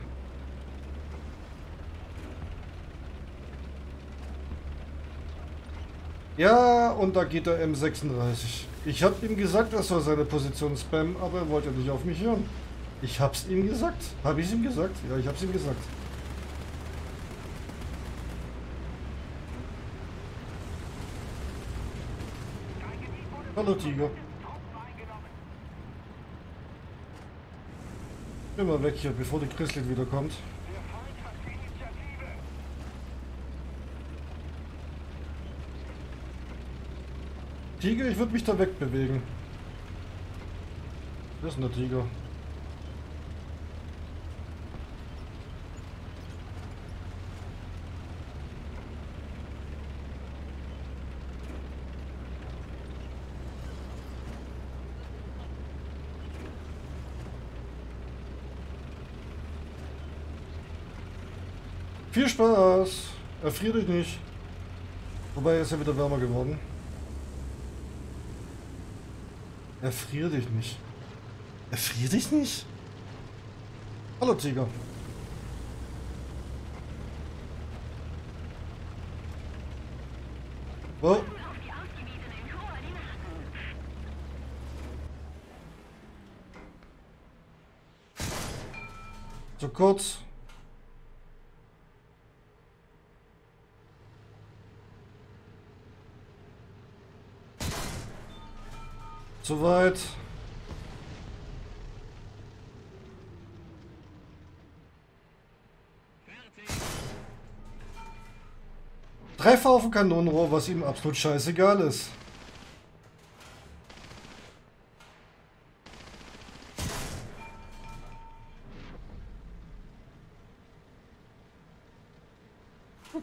Ja, und da geht der M36. Ich habe ihm gesagt, er soll seine Position spammen, aber er wollte nicht auf mich hören. Ich hab's ihm gesagt. Habe ich ihm gesagt? Ja, ich hab's ihm gesagt. Hallo Tiger. Mal weg hier, bevor die Grizzly wiederkommt.
Der
Tiger, ich würde mich da wegbewegen. Das ist ein Tiger? Viel Spaß! Erfriere dich nicht. Wobei, es ist ja wieder wärmer geworden. Erfrier dich nicht. Erfrier dich nicht? Hallo Tiger. Oh, zu kurz. Zu weit. Treffer auf dem Kanonenrohr, was ihm absolut scheißegal ist.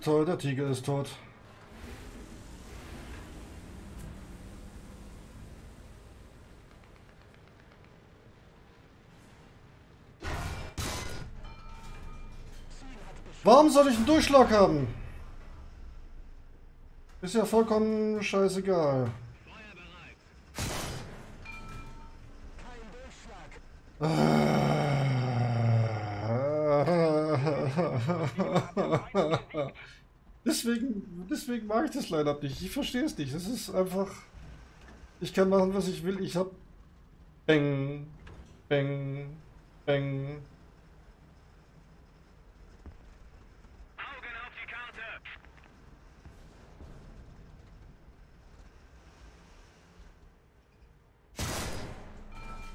Toll, der Tiger ist tot. Warum soll ich einen Durchschlag haben? Ist ja vollkommen scheißegal. Deswegen, deswegen mag ich das leider nicht. Ich verstehe es nicht. Es ist einfach. Ich kann machen, was ich will. Ich hab. Bang. Bang. Bang.
Augen auf die Karte!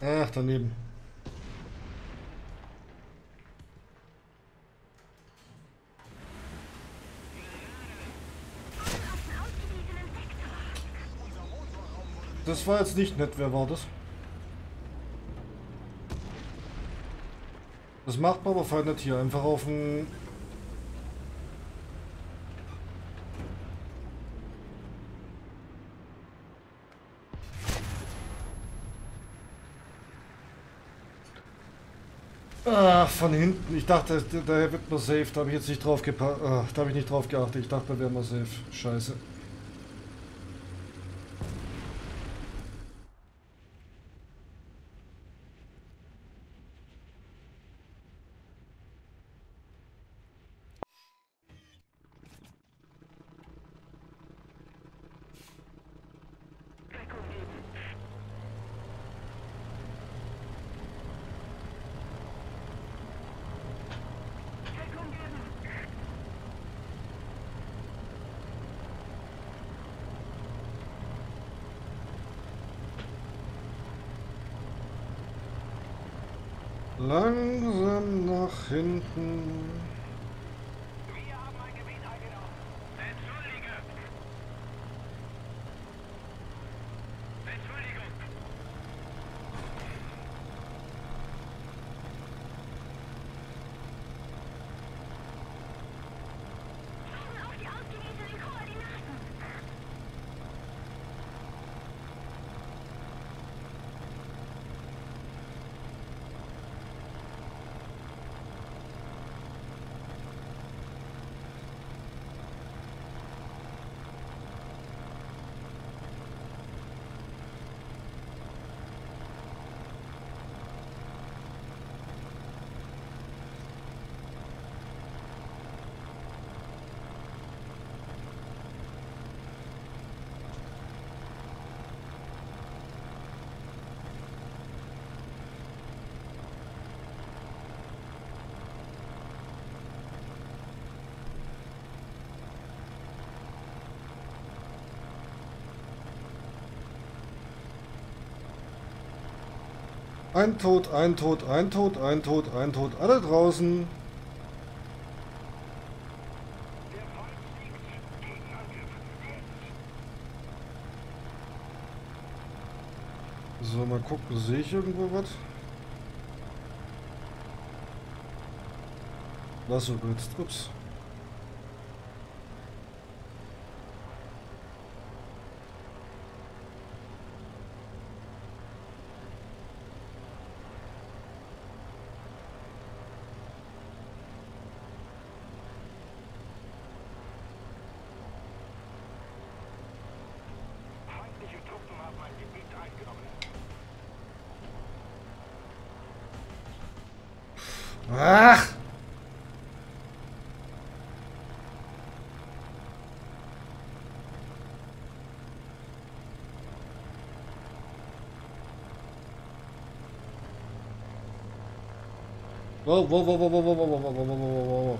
Ach, daneben. Das war jetzt nicht nett. Wer war das? Das macht man aber fein nicht hier. Einfach auf den. Ach, von hinten. Ich dachte, da wird man safe. Da habe ich jetzt nicht drauf gepasst. Da habe ich nicht drauf geachtet. Ich dachte, da wäre man safe. Scheiße.
Deckung geben! Deckung geben!
Langsam nach hinten.
Wir haben ein Gebiet eingenommen! Entschuldige! Entschuldigung!
Augen auf die ausgewiesenen Koordinaten.
Ein Tod, ein Tod, ein Tod, ein Tod, ein Tod. Alle draußen. So, mal gucken, sehe ich irgendwo was? Was so jetzt? Ups. Ach! Wow, wow, wow, wow, wow, wow, wow, wow, wow, wow, wow, wow.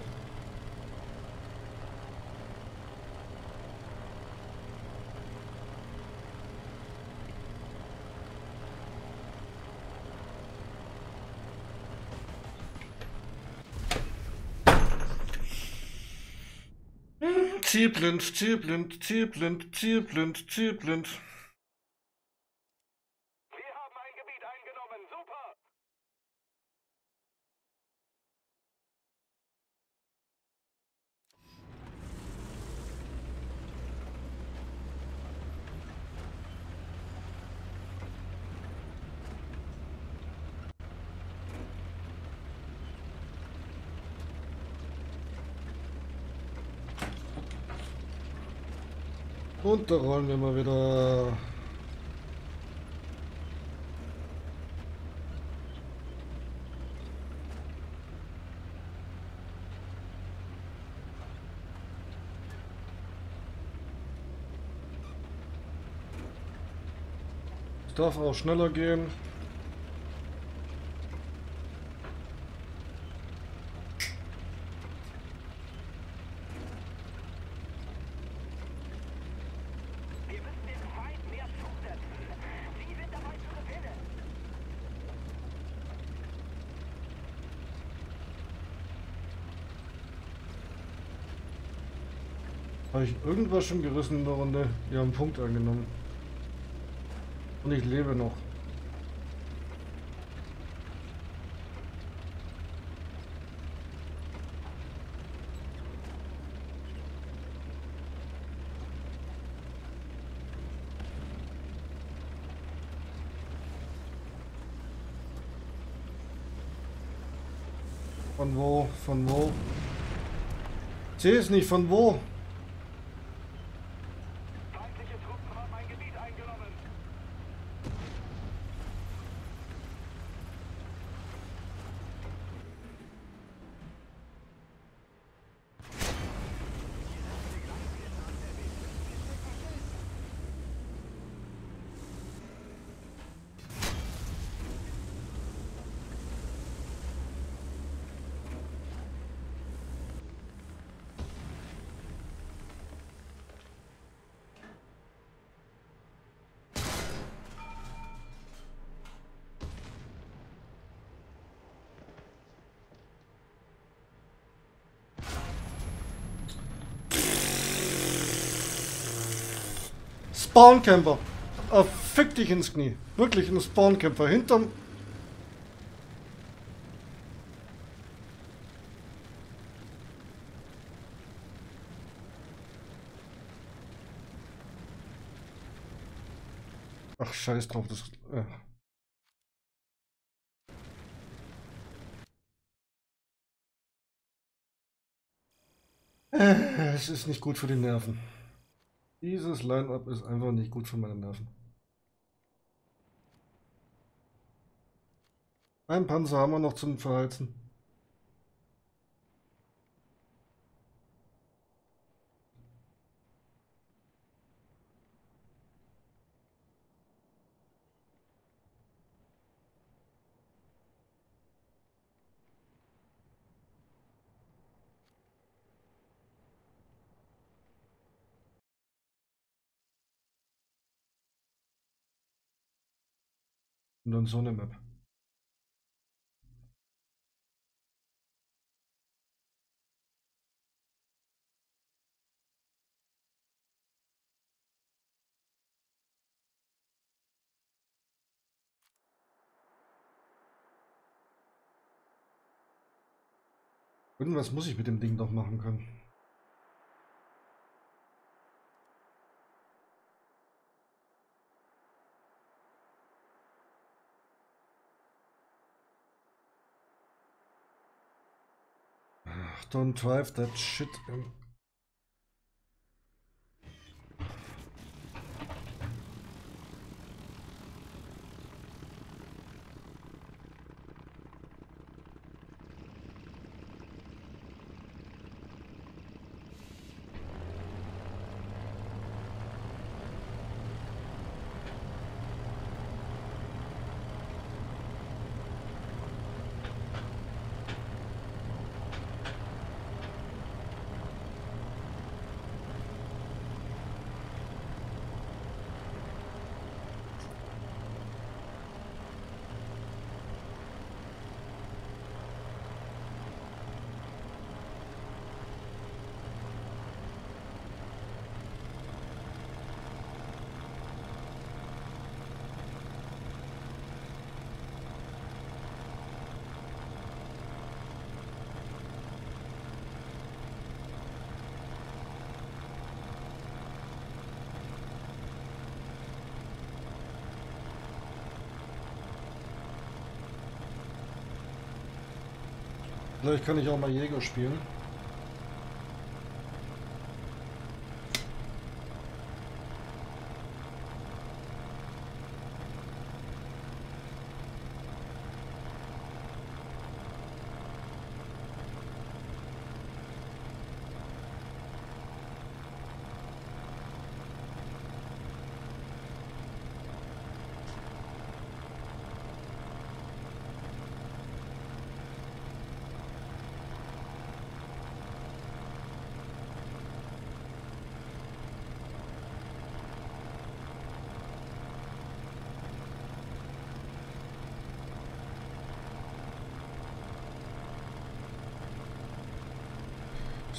Zielblind, zielblind, zielblind, zielblind, zielblind. runterrollen, wenn wir wieder Es darf auch schneller gehen. Ich irgendwas schon gerissen in der Runde? Wir haben einen Punkt angenommen. Und ich lebe noch. Von wo? Von wo? Ich sehe es nicht. Von wo? Spawncamper. Oh, fick dich ins Knie. Wirklich ein Spawncamper. Hinterm. Ach, scheiß drauf. Das. Äh. Äh, Es ist nicht gut für die Nerven. Dieses Line-Up ist einfach nicht gut für meine Nerven. Ein Panzer haben wir noch zum Verheizen. Und dann so eine Map. Irgendwas muss ich mit dem Ding doch machen können. Don't drive that shit in. Vielleicht kann ich auch mal Jäger spielen.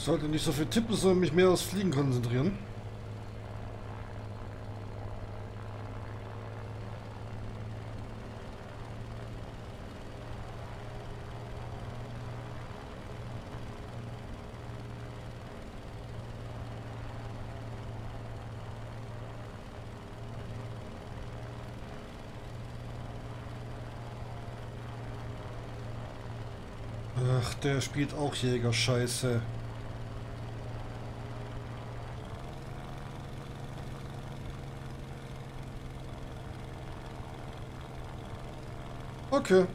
Sollte nicht so viel tippen, sondern mich mehr aufs Fliegen konzentrieren. Ach, der spielt auch Jäger, Okay.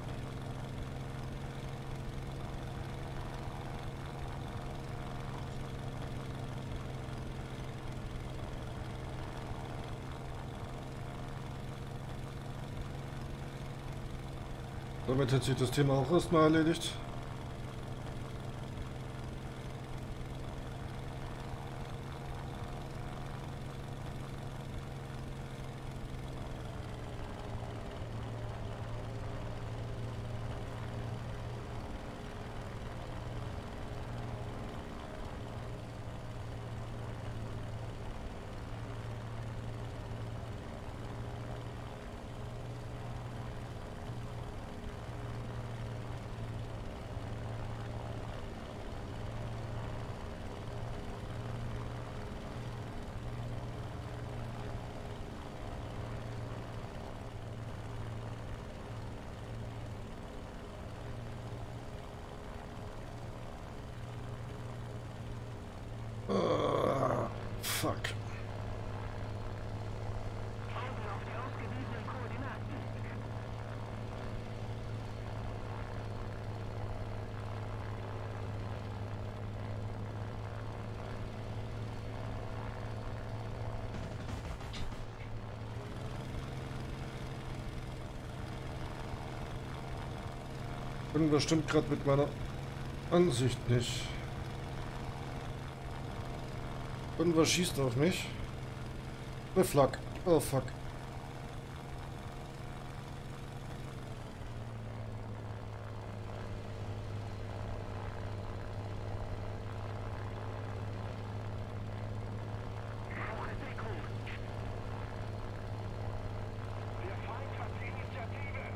Damit hat sich das Thema auch erstmal erledigt. Ah, fuck.
Augen auf die ausgewiesenen Koordinaten.
Irgendwas stimmt gerade mit meiner Ansicht nicht. Irgendwas schießt auf mich. Eine Flak. Oh fuck.
Rauchentdeckung. Der Feind hat die Initiative.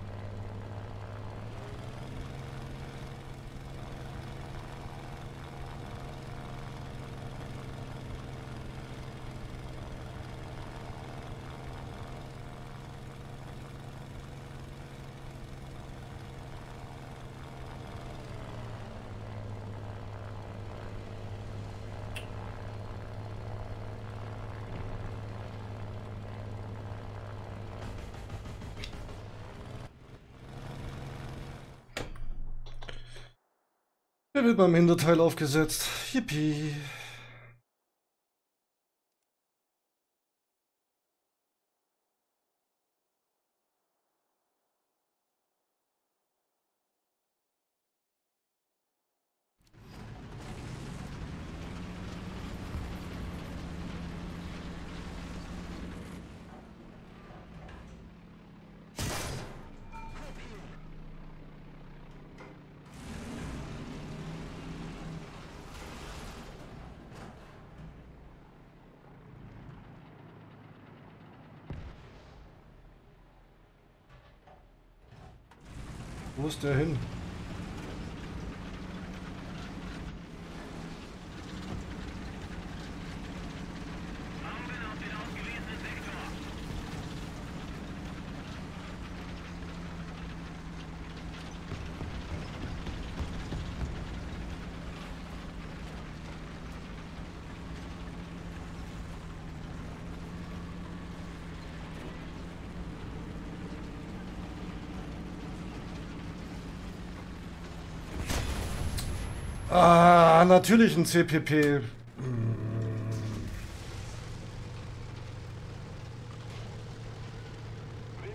Der wird beim Hinterteil aufgesetzt. Yippie. Ist der hin? Ah, natürlich ein CPP.
Will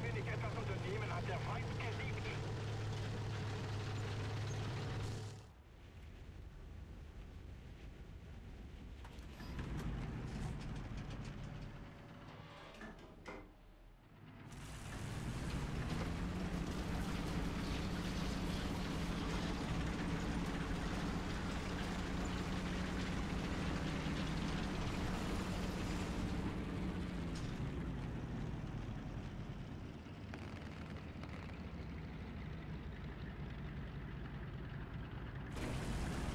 wir nicht etwas unternehmen, hat der Feind gesiegt.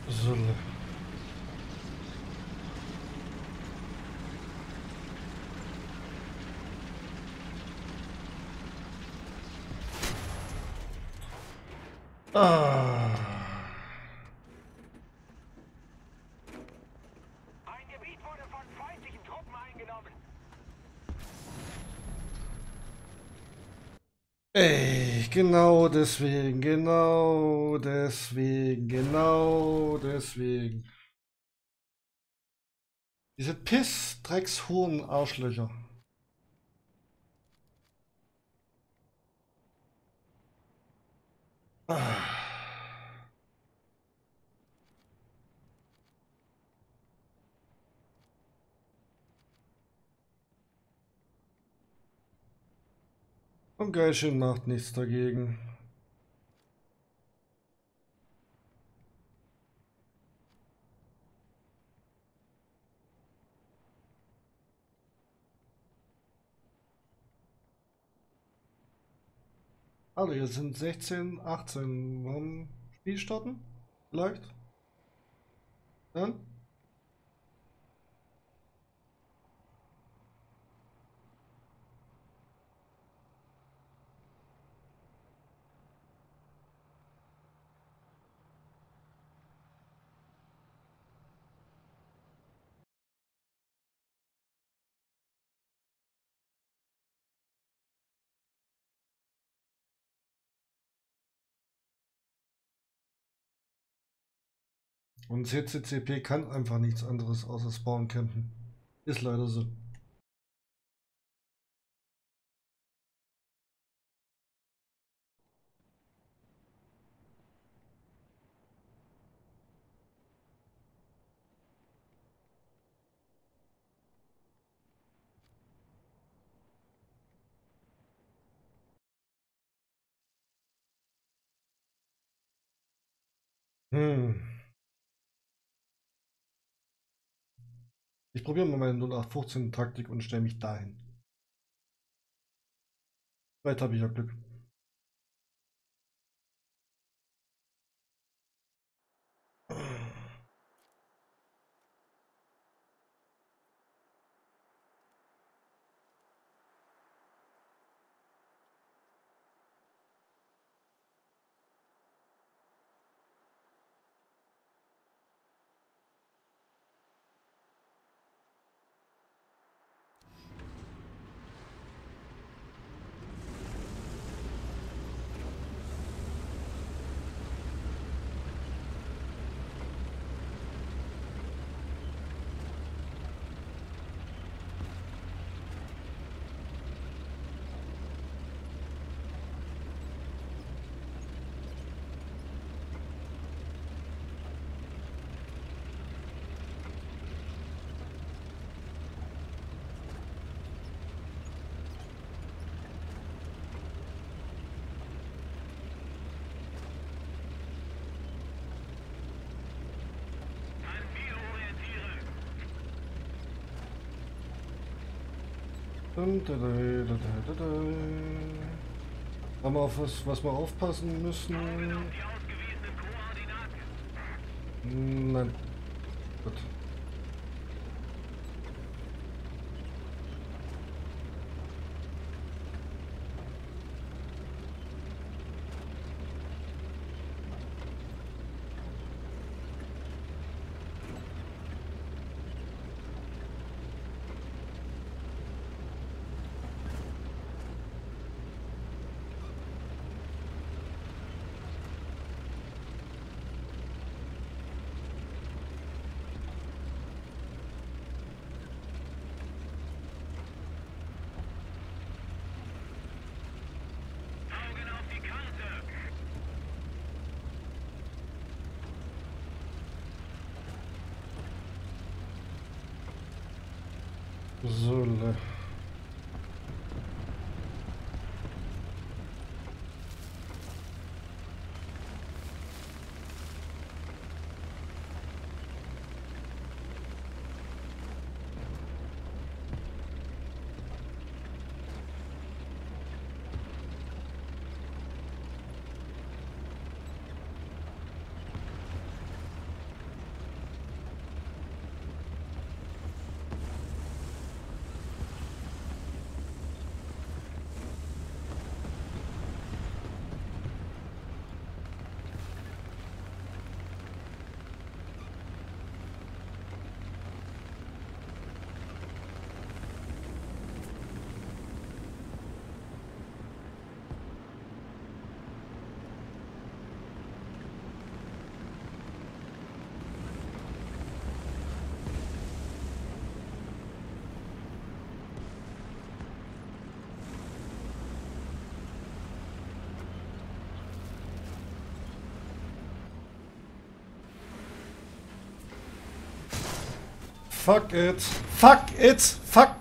So. Ah.
Ein Gebiet wurde von feindlichen Truppen eingenommen.
Ey, genau deswegen, genau deswegen, genau deswegen. Diese Piss, Drecks, Huren, Arschlöcher. Und Geilchen macht nichts dagegen. Also jetzt sind 16, 18. Warum Spiel starten? Vielleicht? Dann? Und CCCP kann einfach nichts anderes außer Spawn campen. Ist leider so. Hm. Ich probiere mal meine 0815 Taktik und stelle mich dahin. Vielleicht habe ich ja Glück.
An Ziel orientieren.
Dun, da, da, da, da, da, da. Haben wir auf was, was wir aufpassen müssen?
Koordinaten.
Nein. Gut. huzurlu Fuck it. Fuck it. Fuck.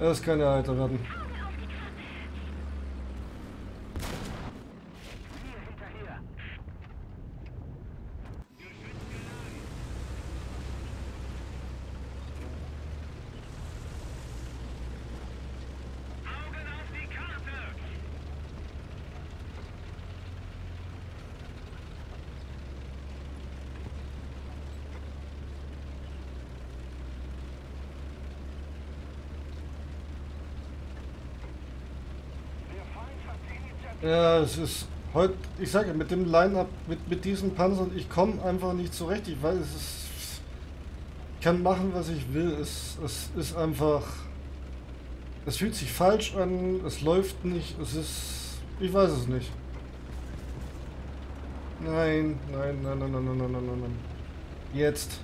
Das kann ja heiter werden.
Hier hinterher. Augen auf die Karte! Der Feind hat die Initiative.
Es ist heute, ich sage mit dem Line-Up, mit, mit diesen Panzern, ich komme einfach nicht zurecht. Ich weiß, es ist, ich kann machen, was ich will. Es, es ist einfach, es fühlt sich falsch an, es läuft nicht, es ist, ich weiß es nicht. Nein, nein, nein, nein, nein, nein, nein, nein, nein, nein. Jetzt.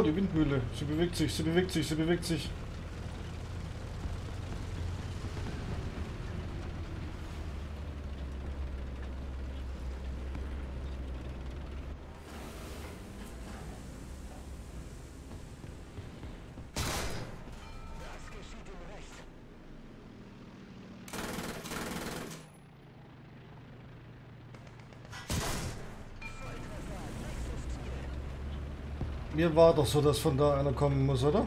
Oh, die Windmühle. Sie bewegt sich, sie bewegt sich, sie bewegt sich. Mir war doch so, dass von da einer kommen muss, oder?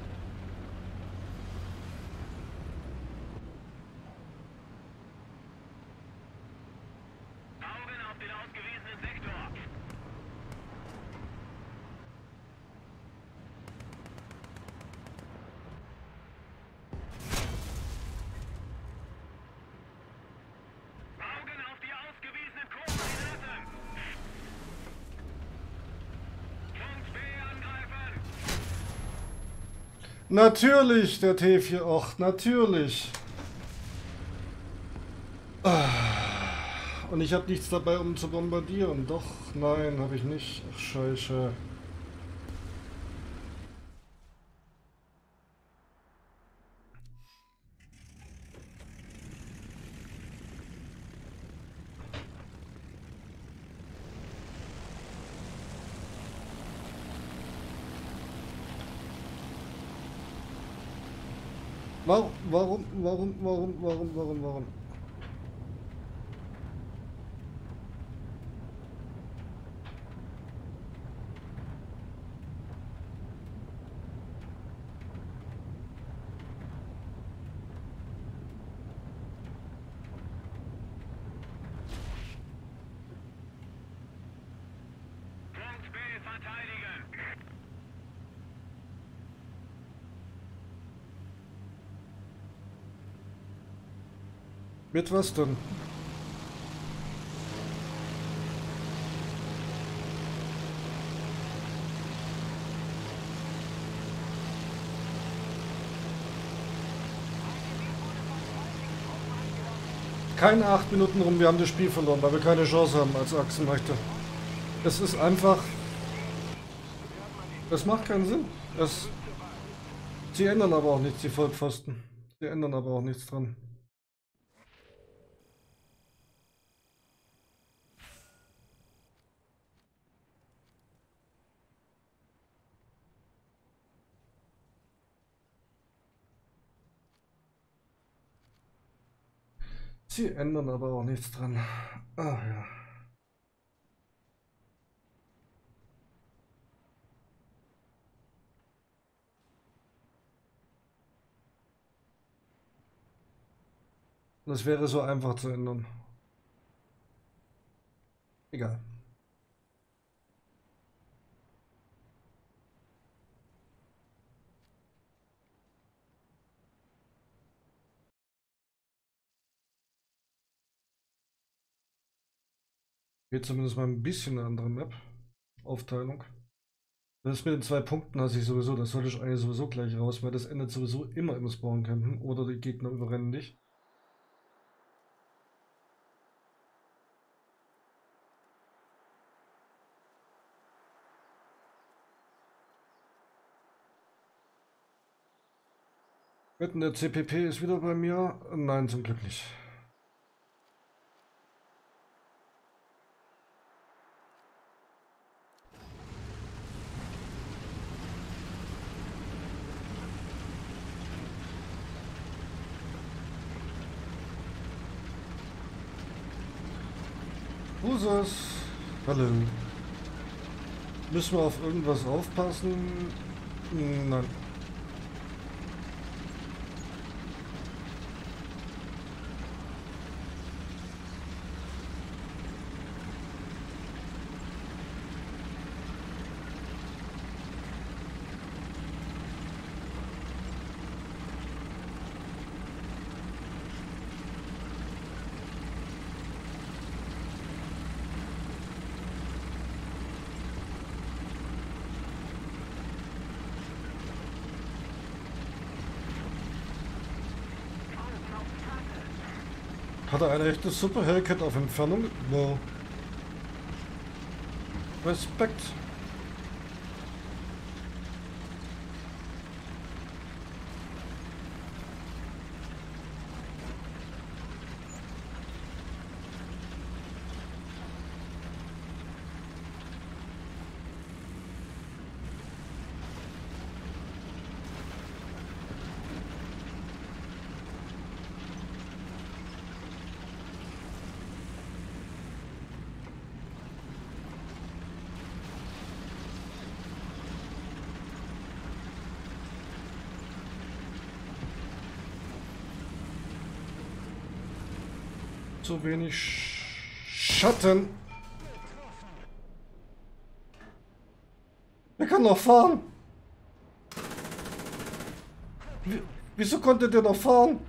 Natürlich, der T4. Och, natürlich. Ah. Und ich habe nichts dabei, um zu bombardieren. Doch, nein, habe ich nicht. Ach, scheiße. Warum, warum, warum, warum, warum, warum, warum?
Punkt B verteidigen.
Mit was denn? Keine acht Minuten rum, wir haben das Spiel verloren, weil wir keine Chance haben als Achsen möchte. Es ist einfach. Es macht keinen Sinn. Es, sie ändern aber auch nichts, die Vollpfosten. Sie ändern aber auch nichts dran. Sie ändern aber auch nichts dran. Ach ja. Das wäre so einfach zu ändern. Egal. Hier zumindest mal ein bisschen eine andere Map. Aufteilung. Das mit den zwei Punkten hasse ich sowieso, das sollte ich eigentlich sowieso gleich raus, weil das endet sowieso immer im Spawn-Campen oder die Gegner überrennen dich. Wetten, der CPP ist wieder bei mir? Nein, zum Glück nicht. Usas. Hallo. Müssen wir auf irgendwas aufpassen? Nein. Hat er eine echte super Hellcat auf Entfernung? Wow. Respekt. Zu wenig Sch- Schatten. Er kann noch fahren. Wie, wieso konnte der noch fahren?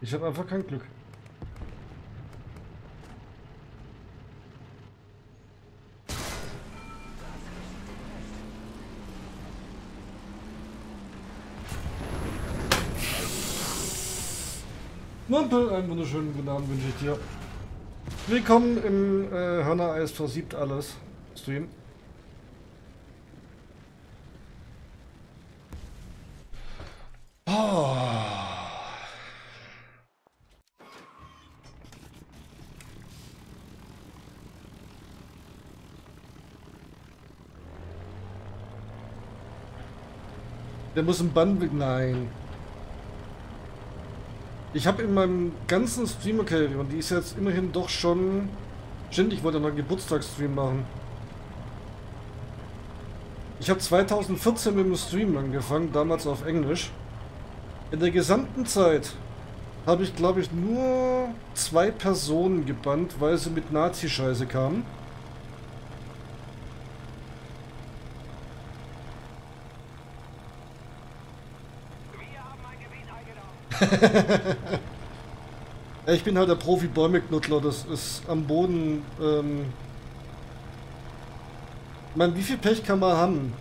Ich habe einfach kein Glück. Mampel, einen wunderschönen guten Abend wünsche ich dir. Willkommen im äh, Hörner Eis versiebt alles Stream. Oh. Der muss ein Bann... Nein. Ich habe in meinem ganzen Stream, okay, und die ist jetzt immerhin doch schon... Ständig wollte noch einen Geburtstagsstream machen. Ich habe 2014 mit dem Stream angefangen, damals auf Englisch. In der gesamten Zeit habe ich, glaube ich, nur zwei Personen gebannt, weil sie mit Nazi-Scheiße kamen.
Wir haben ein Gebiet eingenommen.
Ja, ich bin halt der Profi-Bäumeknuddler, das ist am Boden. Ähm ich meine, wie viel Pech kann man haben?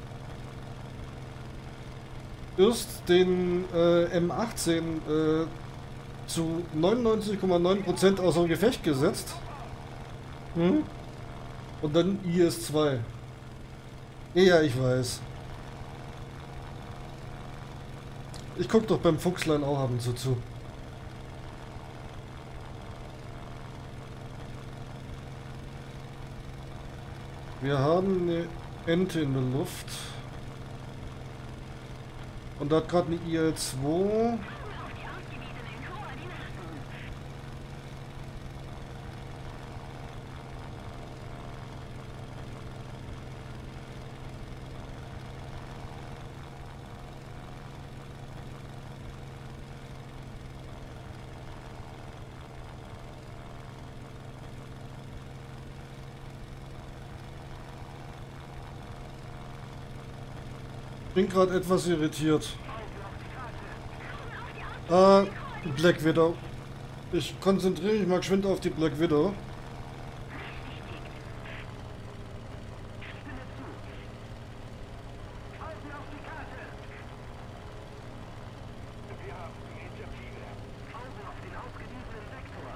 Erst den äh, M18 äh, zu 99,9% außer Gefecht gesetzt. Hm? Und dann IS-2. Ja, ich weiß. Ich guck doch beim Fuchslein auch ab und zu zu. Wir haben eine Ente in der Luft. Und da hat gerade eine IL-2. Bin gerade etwas irritiert. Äh, Black Widow. Ich konzentriere mich mal geschwind auf die Black Widow.
Außen auf die Karte. Wir haben die Initiative. Außen auf den ausgewiesenen Sektor.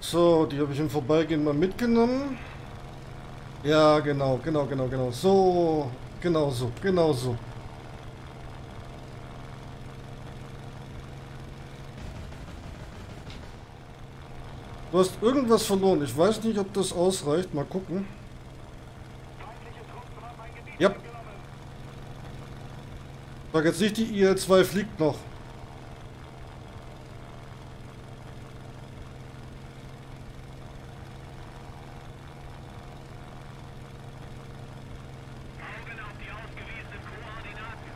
So, die habe ich im Vorbeigehen mal mitgenommen. Ja, genau, genau, genau, genau. So, genau so, genau so. Du hast irgendwas verloren. Ich weiß nicht, ob das ausreicht. Mal gucken. Ja. Sag jetzt nicht, die IL-2 fliegt noch.
Augen auf die ausgewiesenen Koordinaten.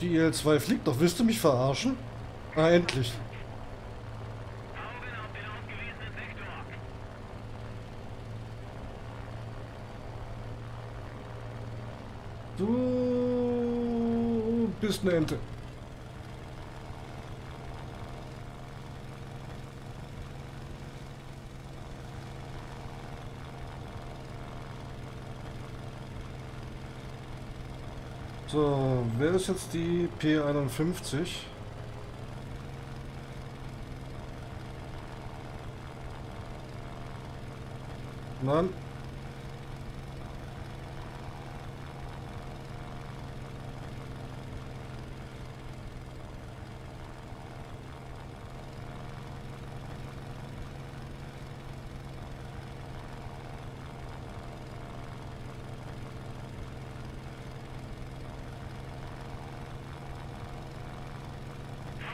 Die IL-2 fliegt doch. Willst du mich verarschen? Ah, endlich. Du bist eine Ente. So, wer ist jetzt die P51? Nein.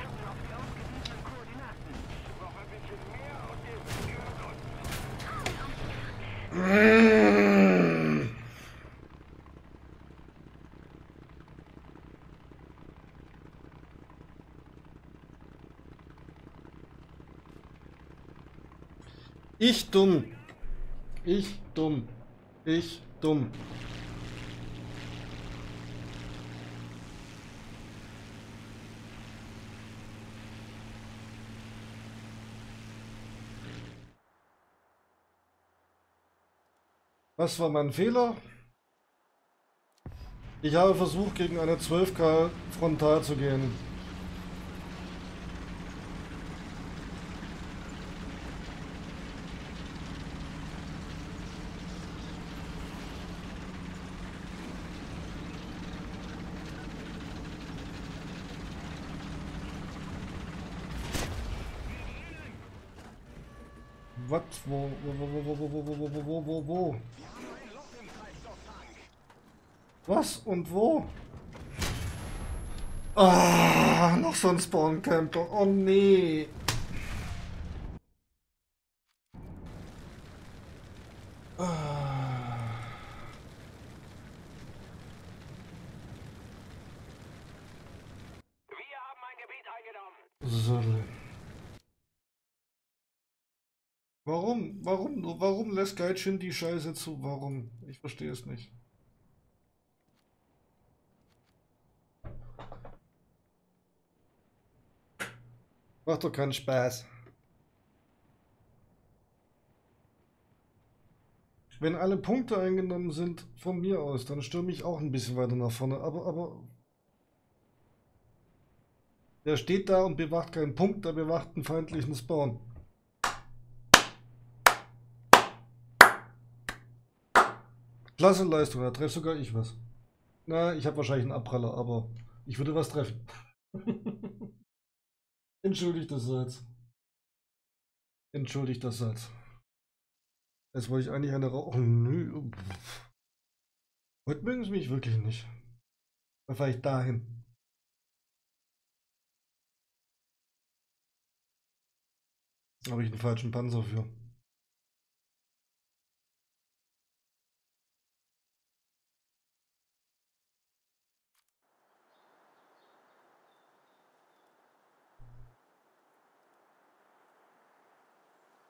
Augen auf die ausgewiesenen Koordinaten. Noch ein bisschen mehr und ihr gehört uns.
Ich dumm. Ich dumm. Ich dumm. Was war mein Fehler? Ich habe versucht, gegen eine 12K frontal zu gehen. Und wo? Ah, noch so ein Spawn-Camper. Oh nee. Ah.
Wir haben ein Gebiet eingenommen.
So. Warum? Warum? Warum lässt Gaijin die Scheiße zu? Warum? Ich verstehe es nicht. Macht doch keinen Spaß. Wenn alle Punkte eingenommen sind von mir aus, dann stürme ich auch ein bisschen weiter nach vorne. Aber, aber. Der steht da und bewacht keinen Punkt, der bewacht einen feindlichen Spawn. Klasse Leistung, da treffe sogar ich was. Na, ich habe wahrscheinlich einen Abpraller, aber ich würde was treffen. Entschuldigt das Salz. Entschuldigt das Salz. Jetzt wollte ich eigentlich eine Rauch. Oh, nö. Heute mögen sie mich wirklich nicht. Dann fahre ich dahin. Habe ich einen falschen Panzer für.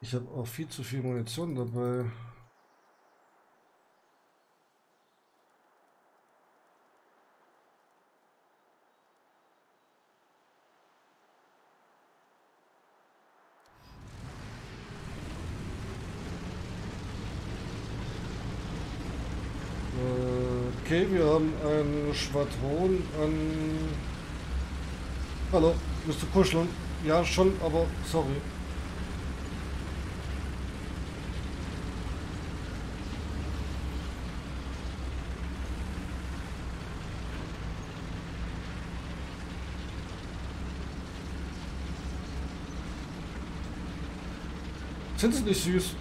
Ich habe auch viel zu viel Munition dabei. Äh, Okay, wir haben ein Schwadron an... Hallo, du kuscheln? Ja, schon, aber sorry. Sind sie nicht süß?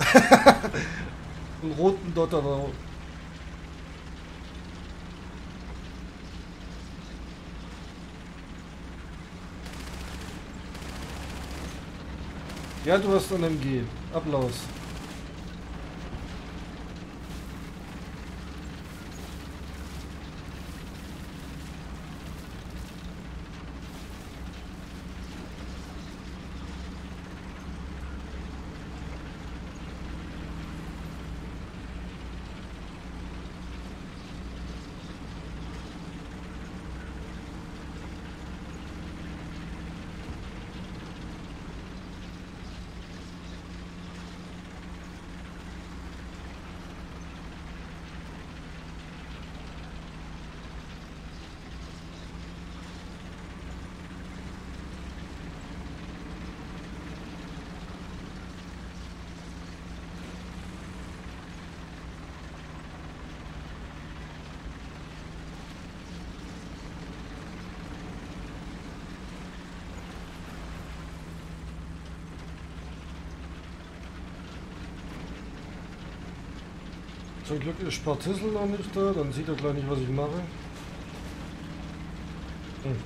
Einen roten Dotter da. Ja, du hast ein MG. Applaus. Glück ist Spartissel noch nicht da, dann sieht er gleich nicht, was ich mache. Hm.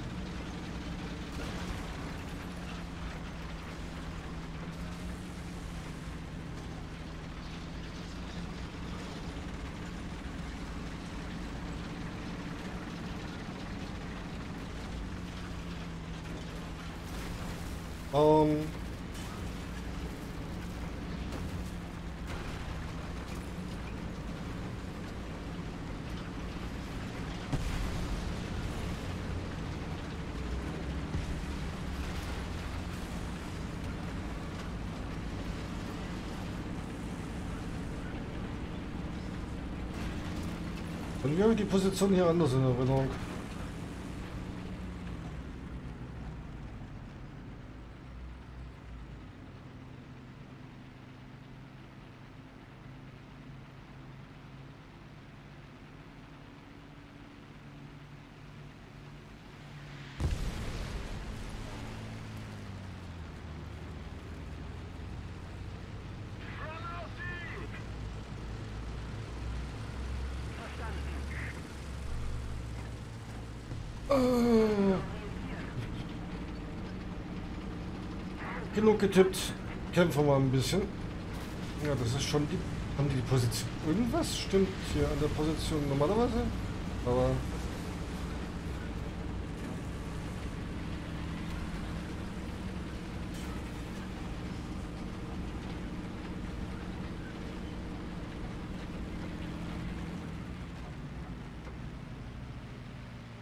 Ähm, Und wie habe die Position hier anders in Erinnerung? Äh. Genug getippt. Kämpfen wir mal ein bisschen. Ja, das ist schon die. Haben die die Position. Irgendwas stimmt hier an der Position normalerweise. Aber.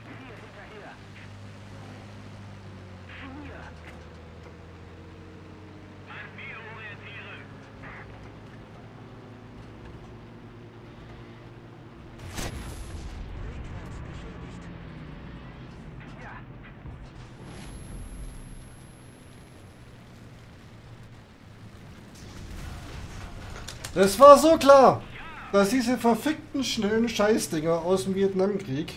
Hier hinterher. Hier. An mir orientieren. Ja.
Das war so klar, dass diese verfickten schnellen Scheißdinger aus dem Vietnamkrieg.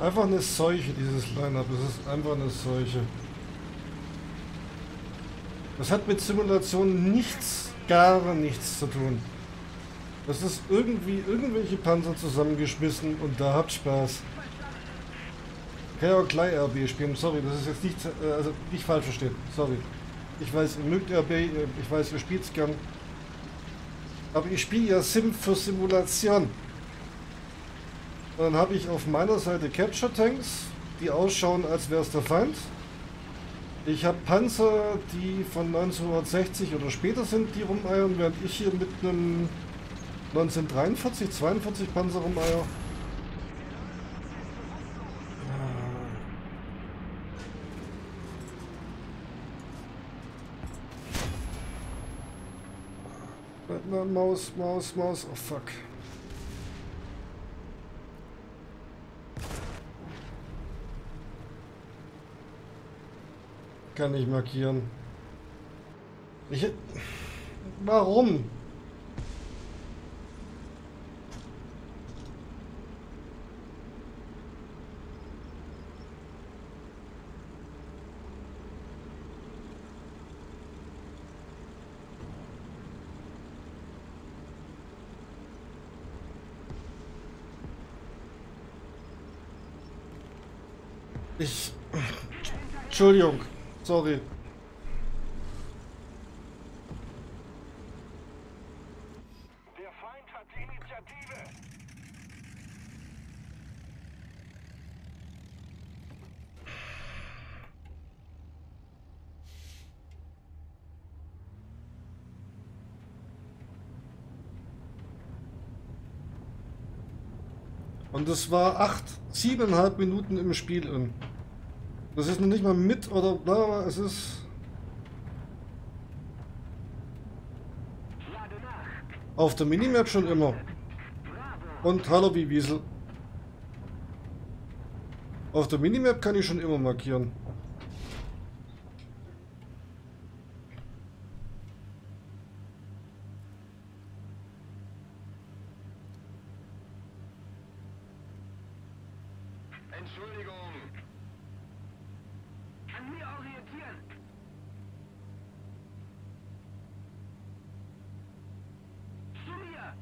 Einfach eine Seuche, dieses Line-Up. Das ist einfach eine Seuche. Das hat mit Simulation nichts, gar nichts zu tun. Das ist irgendwie irgendwelche Panzer zusammengeschmissen und da habt Spaß. Kann ja auch gleich RB spielen, sorry, das ist jetzt nicht, äh, also nicht falsch verstehen, sorry. Ich weiß, ihr mögt RB, ich weiß, ihr spielt's gern. Aber ich spiele ja Sim für Simulation. Und dann habe ich auf meiner Seite Capture Tanks, die ausschauen, als wäre es der Feind. Ich habe Panzer, die von 1960 oder später sind, die rumeiern, während ich hier mit einem 1943, 42 Panzer rumeier. Na, Maus, Maus, Maus, oh fuck. Kann ich markieren. Ich... Warum? Ich... Entschuldigung. Sorry.
Der Feind hat die Initiative.
Und es war acht, siebeneinhalb Minuten im Spiel. Und das ist noch nicht mal mit oder bla, es ist auf der Minimap schon immer. Und hallo wie Wiesel. Auf der Minimap kann ich schon immer markieren.
Entschuldigung. An mir orientieren. Zu mir.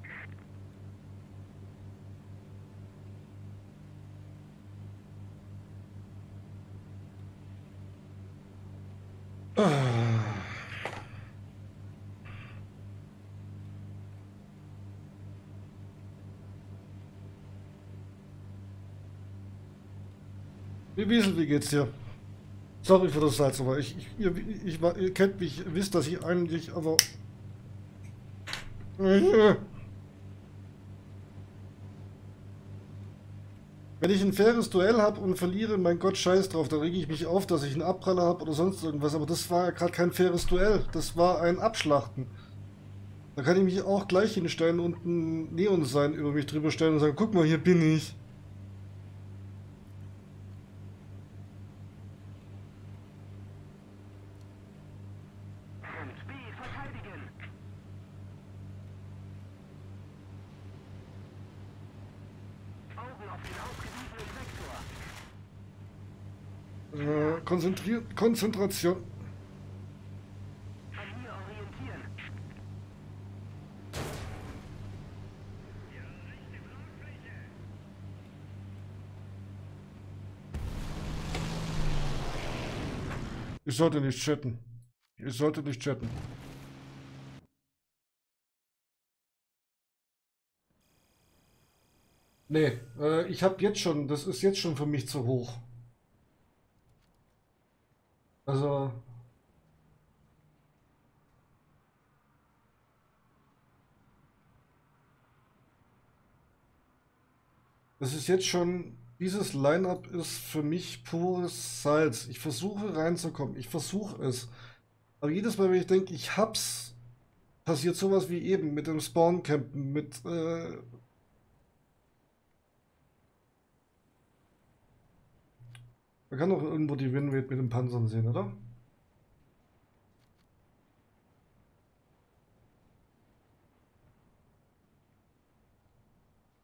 Wie Wiesel, wie geht's dir? Sorry für das Salz, aber ich, ich, ihr, ich, ihr kennt mich, wisst, dass ich eigentlich, aber... Wenn ich ein faires Duell habe und verliere, mein Gott, scheiß drauf, da rege ich mich auf, dass ich einen Abpraller habe oder sonst irgendwas, aber das war ja gerade kein faires Duell, das war ein Abschlachten. Da kann ich mich auch gleich hinstellen und ein Neon-Sein über mich drüber stellen und sagen, guck mal, hier bin ich.
auf den ausgewiesenen Sektor.
Äh, konzentriert, Konzentration. Ich sollte nicht chatten. Ich sollte nicht chatten. Nee, äh, ich habe jetzt schon, das ist jetzt schon für mich zu hoch. Also. Das ist jetzt schon, dieses Line-up ist für mich pures Salz. Ich versuche reinzukommen, ich versuche es. Aber jedes Mal, wenn ich denke, ich hab's, passiert sowas wie eben mit dem Spawn-Campen, mit äh, Man kann doch irgendwo die Winrate mit den Panzern sehen, oder?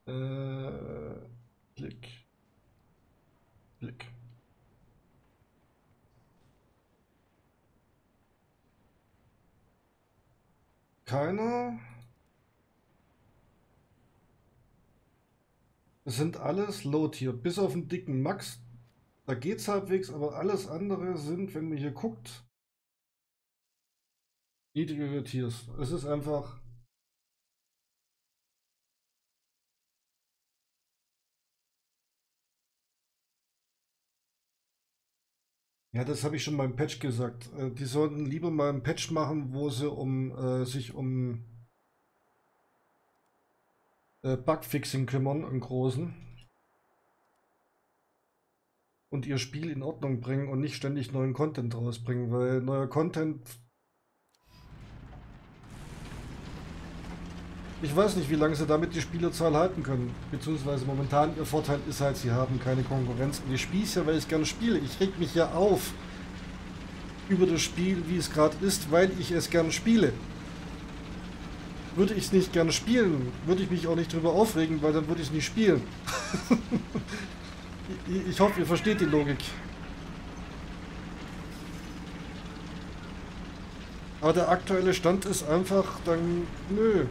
Äh, Blick. Blick. Keiner. Das sind alles Low-Tier, bis auf den dicken Max, da geht's halbwegs, aber alles andere sind, wenn man hier guckt, niedrigere Tiers. Es ist einfach. Ja, das habe ich schon beim Patch gesagt. Äh, Die sollten lieber mal einen Patch machen, wo sie um äh, sich um äh, Bugfixing kümmern, einen großen und ihr Spiel in Ordnung bringen und nicht ständig neuen Content rausbringen, weil neuer Content. Ich weiß nicht, wie lange sie damit die Spielerzahl halten können. Beziehungsweise momentan ihr Vorteil ist halt, sie haben keine Konkurrenz. Und ich spiele es ja, weil ich gerne spiele. Ich reg mich ja auf über das Spiel, wie es gerade ist, weil ich es gerne spiele. Würde ich es nicht gerne spielen, würde ich mich auch nicht drüber aufregen, weil dann würde ich es nicht spielen. Ich- Ich hoffe, ihr versteht die Logik. Aber der aktuelle Stand ist einfach dann, nö.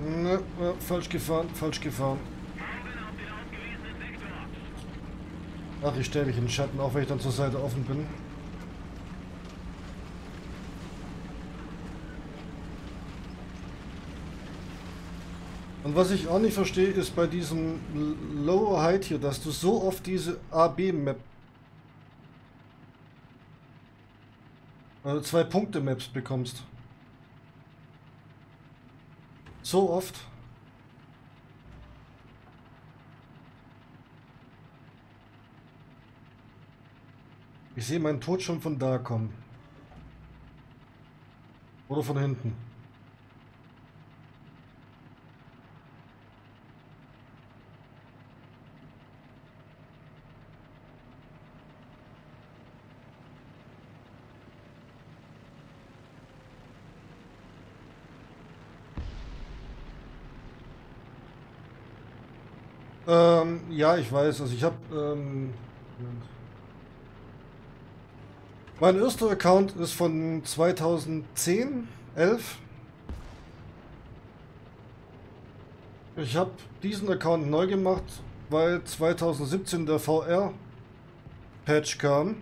Ne, ja, falsch gefahren, falsch gefahren. Ach, ich stelle mich in den Schatten, auch wenn ich dann zur Seite offen bin. Und was ich auch nicht verstehe, ist bei diesem L- Lower Height hier, dass du so oft diese AB-Map, also zwei Punkte-Maps bekommst. So oft. Ich sehe meinen Tod schon von da kommen. Oder von hinten. Ähm, ja, ich weiß. Also ich habe... Ähm, mein erster Account ist von 2010, 11. Ich habe diesen Account neu gemacht, weil 2017 der VR-Patch kam.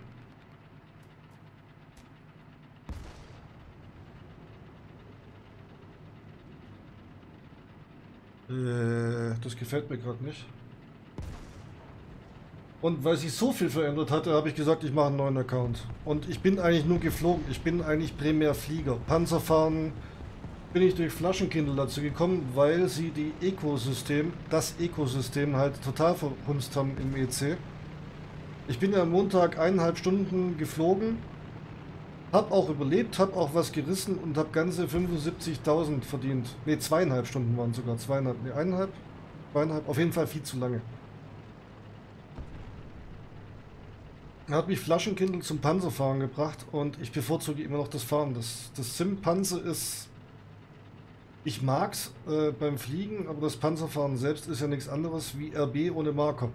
Äh, das gefällt mir gerade nicht. Und weil sich so viel verändert hatte, habe ich gesagt, ich mache einen neuen Account. Und ich bin eigentlich nur geflogen. Ich bin eigentlich primär Flieger. Panzerfahren bin ich durch Flaschenkindel dazu gekommen, weil sie die Ökosystem, das Ökosystem halt total verhunzt haben im EC. Ich bin ja am Montag eineinhalb Stunden geflogen, hab auch überlebt, hab auch was gerissen und hab ganze 75.000 verdient. Ne, zweieinhalb Stunden waren sogar, zweieinhalb, ne, eineinhalb, zweieinhalb, auf jeden Fall viel zu lange. Hat mich Flaschenkindl zum Panzerfahren gebracht und ich bevorzuge immer noch das Fahren. Das, das Sim-Panzer ist... Ich mag's äh, beim Fliegen, aber das Panzerfahren selbst ist ja nichts anderes wie RB ohne Marker.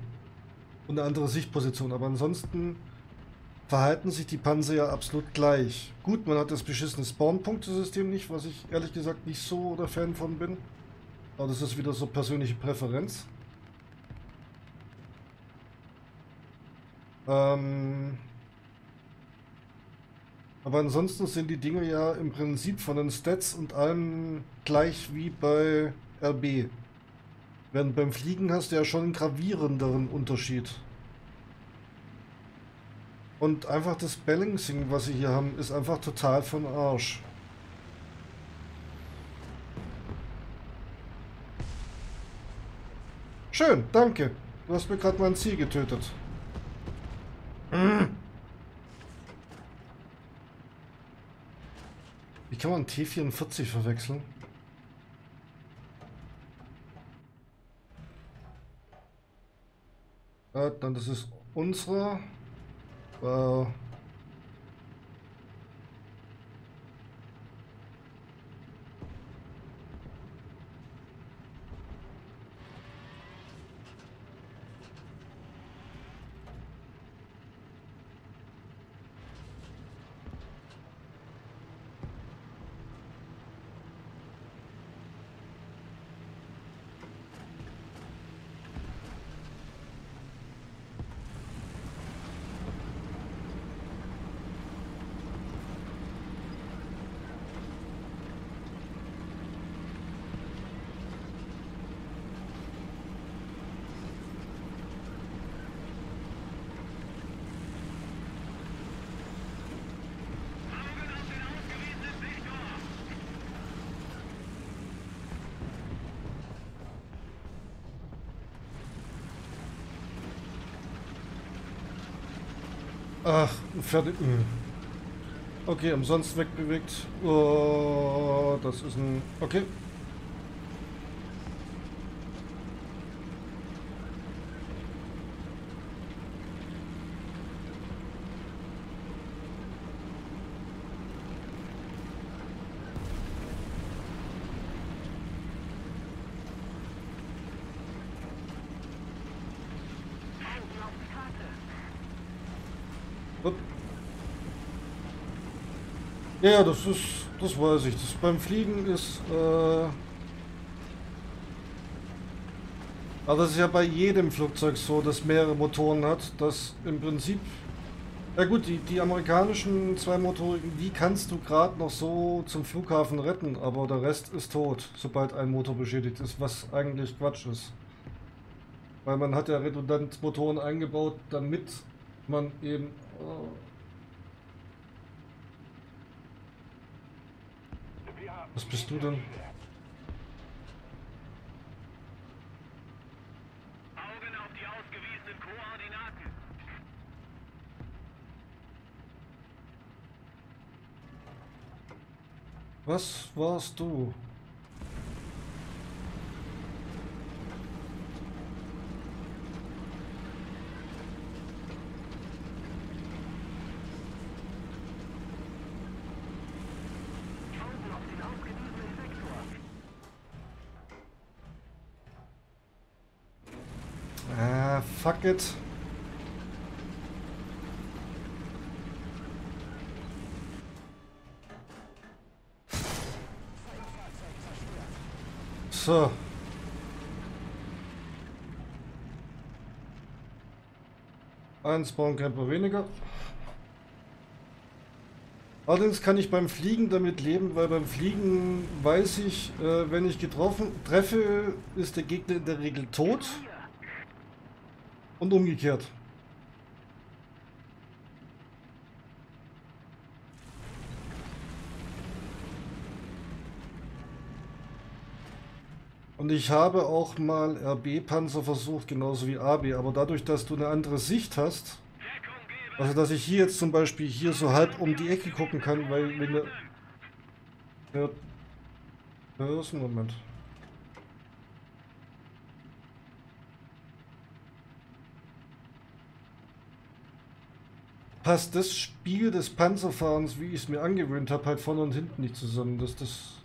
Und eine andere Sichtposition. Aber ansonsten verhalten sich die Panzer ja absolut gleich. Gut, man hat das beschissene Spawn-Punktesystem nicht, was ich ehrlich gesagt nicht so der Fan von bin. Aber das ist wieder so persönliche Präferenz. Ähm aber ansonsten sind die Dinge ja im Prinzip von den Stats und allem gleich wie bei RB. Während beim Fliegen hast du ja schon einen gravierenderen Unterschied. Und einfach das Balancing, was sie hier haben, ist einfach total von Arsch. Schön, danke. Du hast mir gerade mein Ziel getötet. Wie kann man T44 verwechseln? Äh, dann das ist unsere. Äh, Ach, fertig. Hm. Okay, umsonst wegbewegt. Oh, das ist ein... Okay. Ja, ja, das ist, das weiß ich. Das beim Fliegen ist, äh, aber das ist ja bei jedem Flugzeug so, das mehrere Motoren hat, das im Prinzip, ja gut, die, die amerikanischen zweimotorigen, die kannst du gerade noch so zum Flughafen retten, aber der Rest ist tot, sobald ein Motor beschädigt ist, was eigentlich Quatsch ist. Weil man hat ja redundant Motoren eingebaut, damit man eben. äh,
Wir haben
was bist du denn?
Augen auf die ausgewiesenen Koordinaten.
Was warst du?
Augen auf den ausgewiesenen Sektor.
Ah, fuck it. So. Ein Spawncamper weniger. Allerdings kann ich beim Fliegen damit leben, weil beim Fliegen weiß ich, äh, wenn ich getroffen treffe, ist der Gegner in der Regel tot. Und umgekehrt. Und ich habe auch mal RB-Panzer versucht, genauso wie AB, aber dadurch, dass du eine andere Sicht hast, Also dass ich hier jetzt zum Beispiel hier so halb um die Ecke gucken kann, weil wenn der... Ja, das ist Moment. Passt das Spiel des Panzerfahrens, wie ich es mir angewöhnt habe, halt vorne und hinten nicht zusammen. Das, das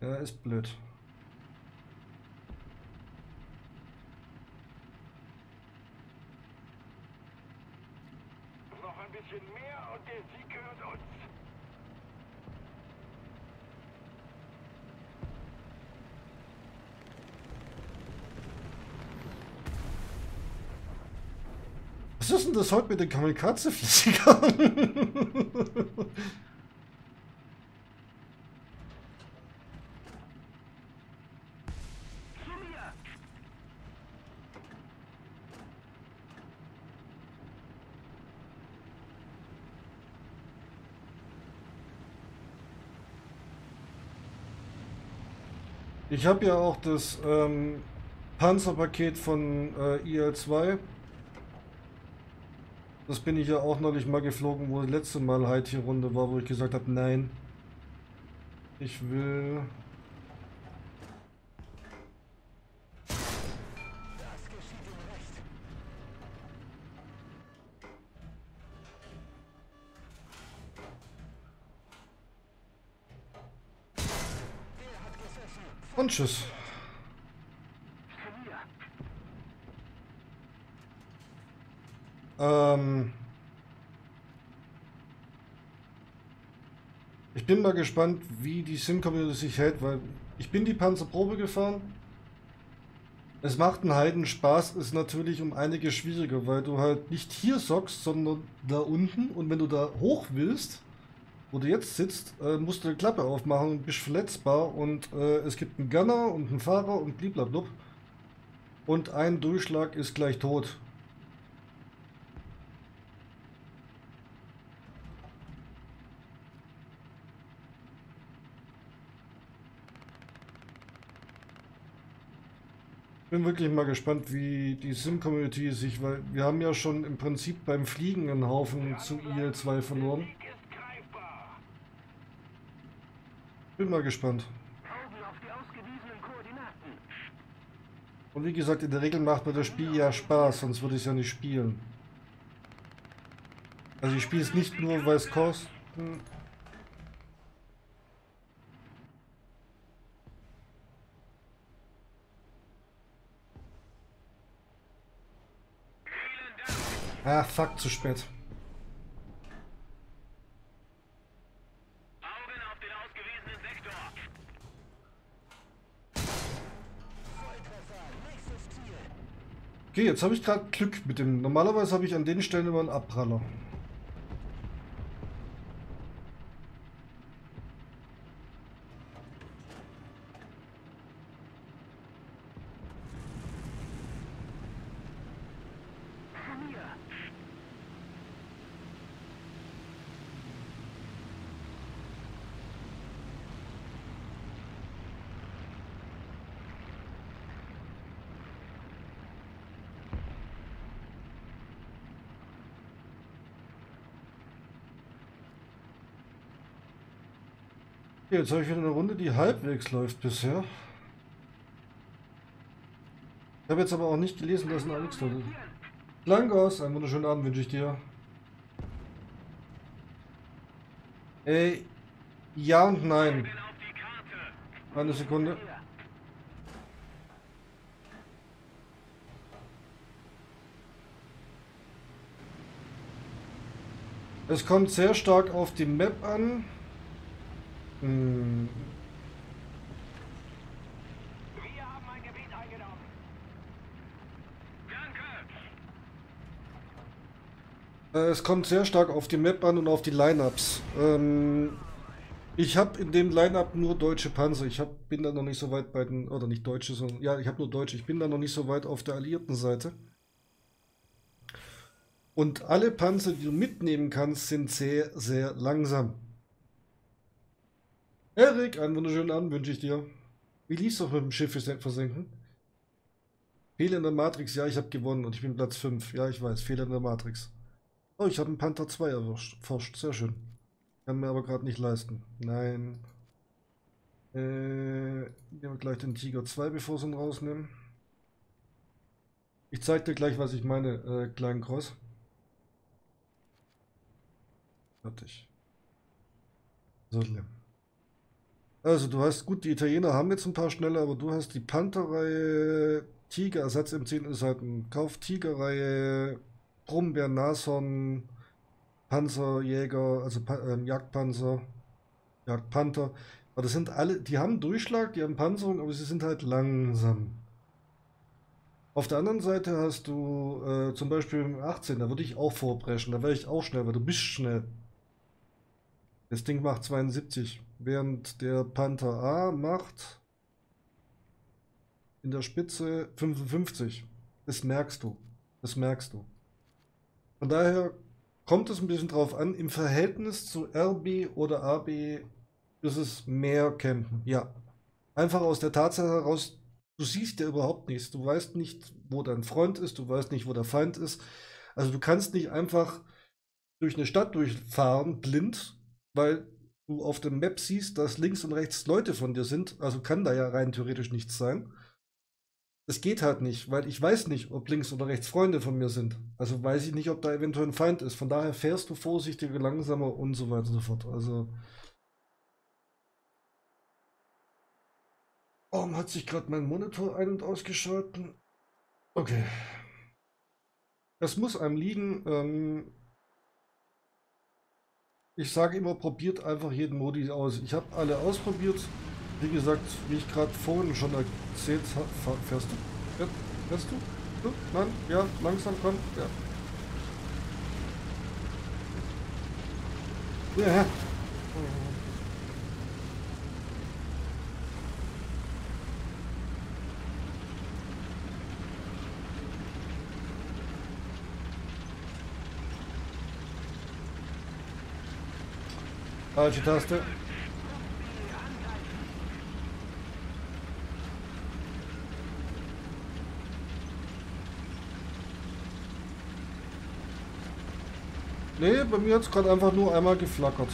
ja, ist blöd.
Noch ein bisschen mehr und der Sieg gehört uns.
Was ist denn das heute mit den
mir!
Ich habe ja auch das ähm, Panzerpaket von äh, IL-2. Das bin ich ja auch neulich mal geflogen, wo das letzte Mal halt hier Runde war, wo ich gesagt habe, nein. Ich will... Und tschüss.
Zu mir!
Ähm, ich bin mal gespannt, wie die Sim-Community sich hält, weil ich bin die Panzerprobe gefahren. Es macht einen Heiden Spaß, ist natürlich um einiges schwieriger, weil du halt nicht hier sockst, sondern da unten. Und wenn du da hoch willst, wo du jetzt sitzt, äh, musst du die Klappe aufmachen und bist verletzbar. Und äh, es gibt einen Gunner und einen Fahrer und bliblablub. Und ein Durchschlag ist gleich tot. Bin wirklich mal gespannt, wie die Sim-Community sich, weil wir haben ja schon im Prinzip beim Fliegen einen Haufen zu IL-2 verloren. Bin mal gespannt. Und wie gesagt, in der Regel macht mir das Spiel ja Spaß, sonst würde ich es ja nicht spielen. Also ich spiele es nicht nur, weil es kostet. Ah, fuck, zu spät.
Augen auf den ausgewiesenen Sektor!
Okay, jetzt habe ich gerade Glück mit dem. Normalerweise habe ich an den Stellen immer einen Abpraller.
Zu mir!
Jetzt habe ich wieder eine Runde, die halbwegs läuft bisher. Ich habe jetzt aber auch nicht gelesen, dass ein Alex dort ist. Langos, einen wunderschönen Abend wünsche ich dir. Ey, ja und nein. Eine Sekunde. Es kommt sehr stark auf die Map an.
Wir haben ein Gebiet eingenommen! Danke!
Es kommt sehr stark auf die Map an und auf die Lineups. Ähm, ich habe in dem Lineup nur deutsche Panzer. Ich hab, bin da noch nicht so weit bei den, oder nicht deutsche, sondern ja, ich habe nur deutsche. Ich bin da noch nicht so weit auf der alliierten Seite. Und alle Panzer, die du mitnehmen kannst, sind sehr, sehr langsam. Erik, einen wunderschönen Abend wünsche ich dir. Wie lief's doch mit dem Schiff versenken? Fehler in der Matrix, ja, ich habe gewonnen und ich bin Platz 5. Ja, ich weiß, Fehler in der Matrix. Oh, ich habe einen Panther 2 erwischt. Forscht, sehr schön. Kann mir aber gerade nicht leisten. Nein. Äh, nehmen wir gleich den Tiger 2, bevor sie ihn rausnehmen. Ich zeig dir gleich, was ich meine, äh, kleinen Cross. Fertig. So schlimm. Also du hast, gut, die Italiener haben jetzt ein paar schnelle, aber du hast die Panther-Reihe, Tiger, Ersatz M10 ist halt ein Kauf, Tiger-Reihe, Brummbär, Nashorn, Panzerjäger, also ähm, Jagdpanzer, Jagdpanther. Aber das sind alle, die haben Durchschlag, die haben Panzerung, aber sie sind halt langsam. Auf der anderen Seite hast du äh, zum Beispiel im 18, da würde ich auch vorbrechen, da wäre ich auch schnell, weil du bist schnell. Das Ding macht 72, während der Panther A macht in der Spitze 55. Das merkst du. Das merkst du. Von daher kommt es ein bisschen drauf an, im Verhältnis zu RB oder AB ist es mehr campen. Ja. Einfach aus der Tatsache heraus, du siehst ja überhaupt nichts. Du weißt nicht, wo dein Freund ist, du weißt nicht, wo der Feind ist. Also du kannst nicht einfach durch eine Stadt durchfahren, blind, weil du auf dem Map siehst, dass links und rechts Leute von dir sind. Also kann da ja rein theoretisch nichts sein. Es geht halt nicht, weil ich weiß nicht, ob links oder rechts Freunde von mir sind. Also weiß ich nicht, ob da eventuell ein Feind ist. Von daher fährst du vorsichtiger, langsamer und so weiter und so fort. Also. Warum hat sich gerade mein Monitor ein- und ausgeschalten? Okay. Das muss einem liegen. Ähm ich sage immer, probiert einfach jeden Modi aus. Ich habe alle ausprobiert. Wie gesagt, wie ich gerade vorhin schon erzählt habe, fährst du? Ja, fährst du? du? Nein? Ja, langsam, komm. Ja. Ja. Falsche Taste. Nee, bei mir hat es gerade einfach nur einmal geflackert.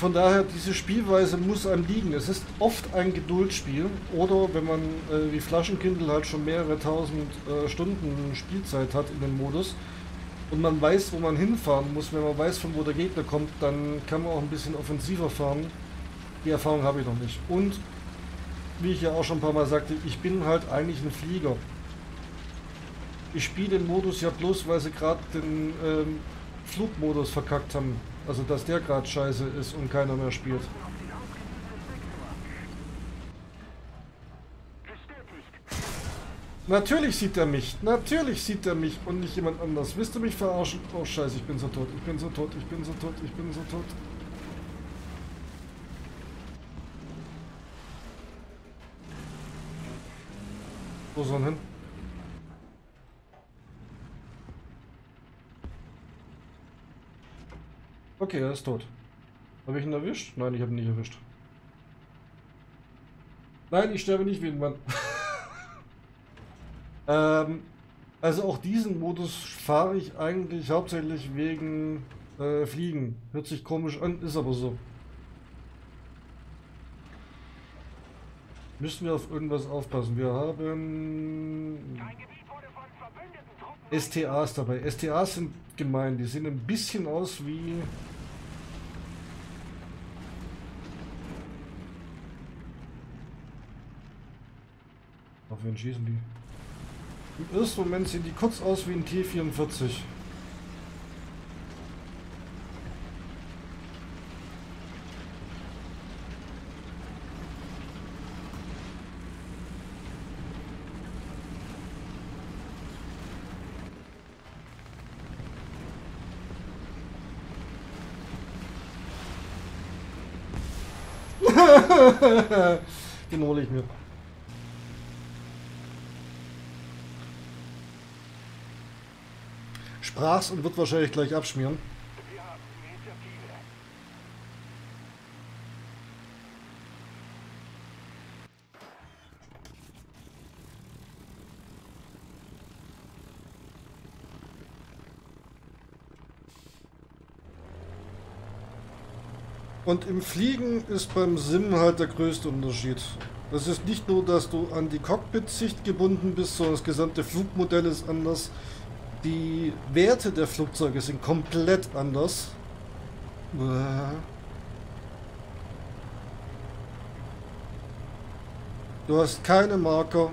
Von daher, diese Spielweise muss einem liegen. Es ist oft ein Geduldsspiel. Oder wenn man äh, wie Flaschenkindl halt schon mehrere tausend äh, Stunden Spielzeit hat in dem Modus und man weiß, wo man hinfahren muss, wenn man weiß, von wo der Gegner kommt, dann kann man auch ein bisschen offensiver fahren. Die Erfahrung habe ich noch nicht. Und wie ich ja auch schon ein paar Mal sagte, ich bin halt eigentlich ein Flieger. Ich spiele den Modus ja bloß, weil sie gerade den ähm, Flugmodus verkackt haben. Also dass der gerade scheiße ist und keiner mehr spielt. Natürlich sieht er mich. Natürlich sieht er mich und nicht jemand anders. Willst du mich verarschen? Oh scheiße, ich bin so tot. Ich bin so tot. Ich bin so tot. Ich bin so tot. Wo soll hin? Okay, er ist tot. Habe ich ihn erwischt? Nein, ich habe ihn nicht erwischt. Nein, ich sterbe nicht wie ein Mann. ähm, also auch diesen Modus fahre ich eigentlich hauptsächlich wegen äh, Fliegen. Hört sich komisch an, ist aber so. Müssen wir auf irgendwas aufpassen. Wir haben STAs dabei. STAs sind gemein. Die sehen ein bisschen aus wie... Auf wen schießen die? Im ersten Moment sehen die kurz aus wie ein T-44. Den hole ich mir. sprach's und wird wahrscheinlich gleich abschmieren. Und im Fliegen ist beim Sim halt der größte Unterschied. Das ist nicht nur, dass du an die Cockpit-Sicht gebunden bist, sondern das gesamte Flugmodell ist anders. Die Werte der Flugzeuge sind komplett anders. Du hast keine Marker.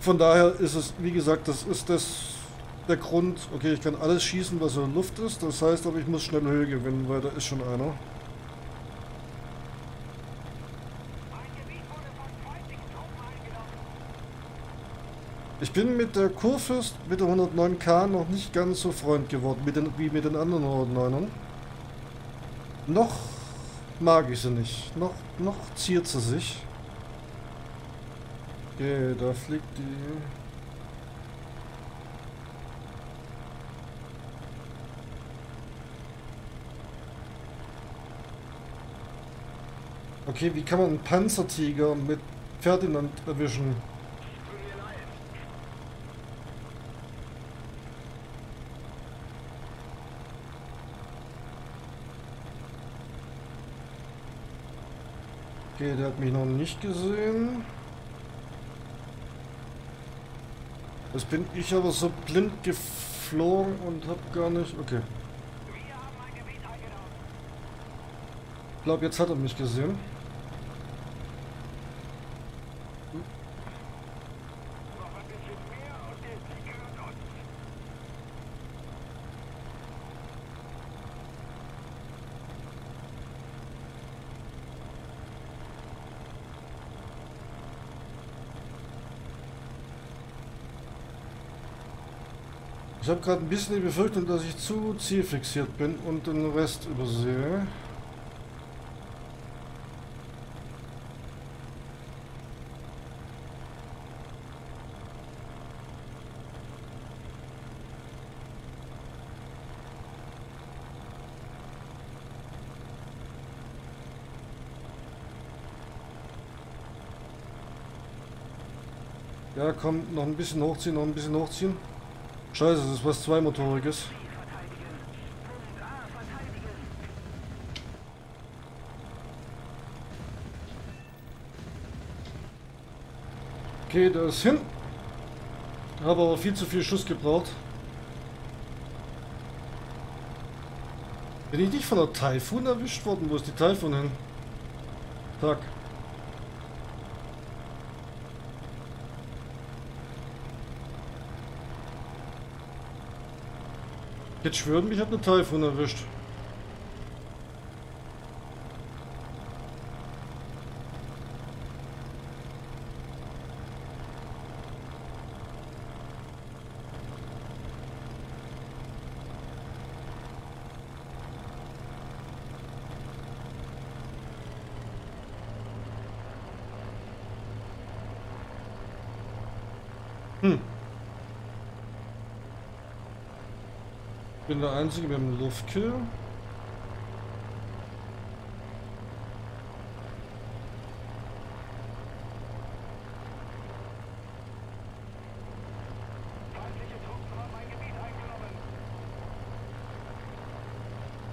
Von daher ist es, wie gesagt, das ist das der Grund. Okay, ich kann alles schießen, was in der Luft ist. Das heißt aber, ich muss schnell Höhe gewinnen, weil da ist schon einer.
Mein Gebiet wurde von feindlichen Truppen eingenommen.
Ich bin mit der Kurfürst mit der 109K noch nicht ganz so Freund geworden mit den, wie mit den anderen 109ern. Noch mag ich sie nicht. Noch, noch ziert sie sich. Okay, da fliegt die. Okay, wie kann man einen Panzertiger mit Ferdinand erwischen? Okay, der hat mich noch nicht gesehen. Jetzt bin ich aber so blind geflogen und hab gar nicht... Okay. Ich glaube, jetzt hat er mich gesehen.
Noch ein bisschen mehr und der Sieg gehört uns.
Ich habe gerade ein bisschen die Befürchtung, dass ich zu zielfixiert bin und den Rest übersehe. Ja, komm, noch ein bisschen hochziehen, noch ein bisschen hochziehen. Scheiße, das ist was Zweimotoriges. Okay, da ist hin. Habe aber viel zu viel Schuss gebraucht. Bin ich nicht von der Taifun erwischt worden? Wo ist die Taifun hin? Tag. Jetzt schwören, mich hat eine Taifun erwischt. Hm. Bin der Einzige mit dem Luftkill.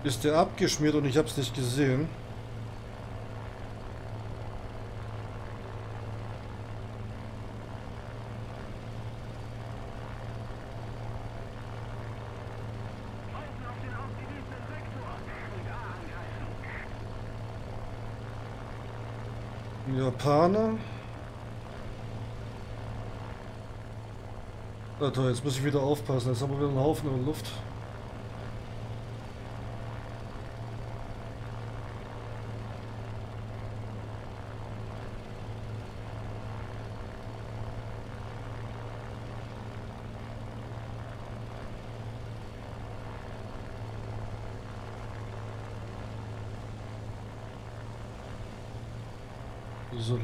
Ist der abgeschmiert und ich hab's nicht gesehen.
Feinden auf den ausgewiesenen Sektor. Punkt A angreifen.
Japaner. Toll, jetzt muss ich wieder aufpassen. Jetzt haben wir wieder einen Haufen in der Luft. So.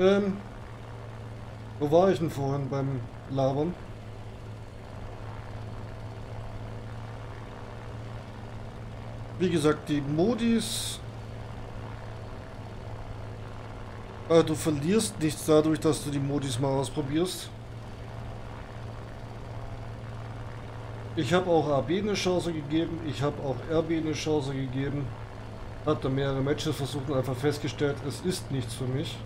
Ähm. Wo war ich denn vorhin beim Labern? Wie gesagt, die Modis. Äh, du verlierst nichts dadurch, dass du die Modis mal ausprobierst. Ich habe auch AB eine Chance gegeben, ich habe auch RB eine Chance gegeben. Hatte mehrere Matches versucht und einfach festgestellt, es ist nichts für mich.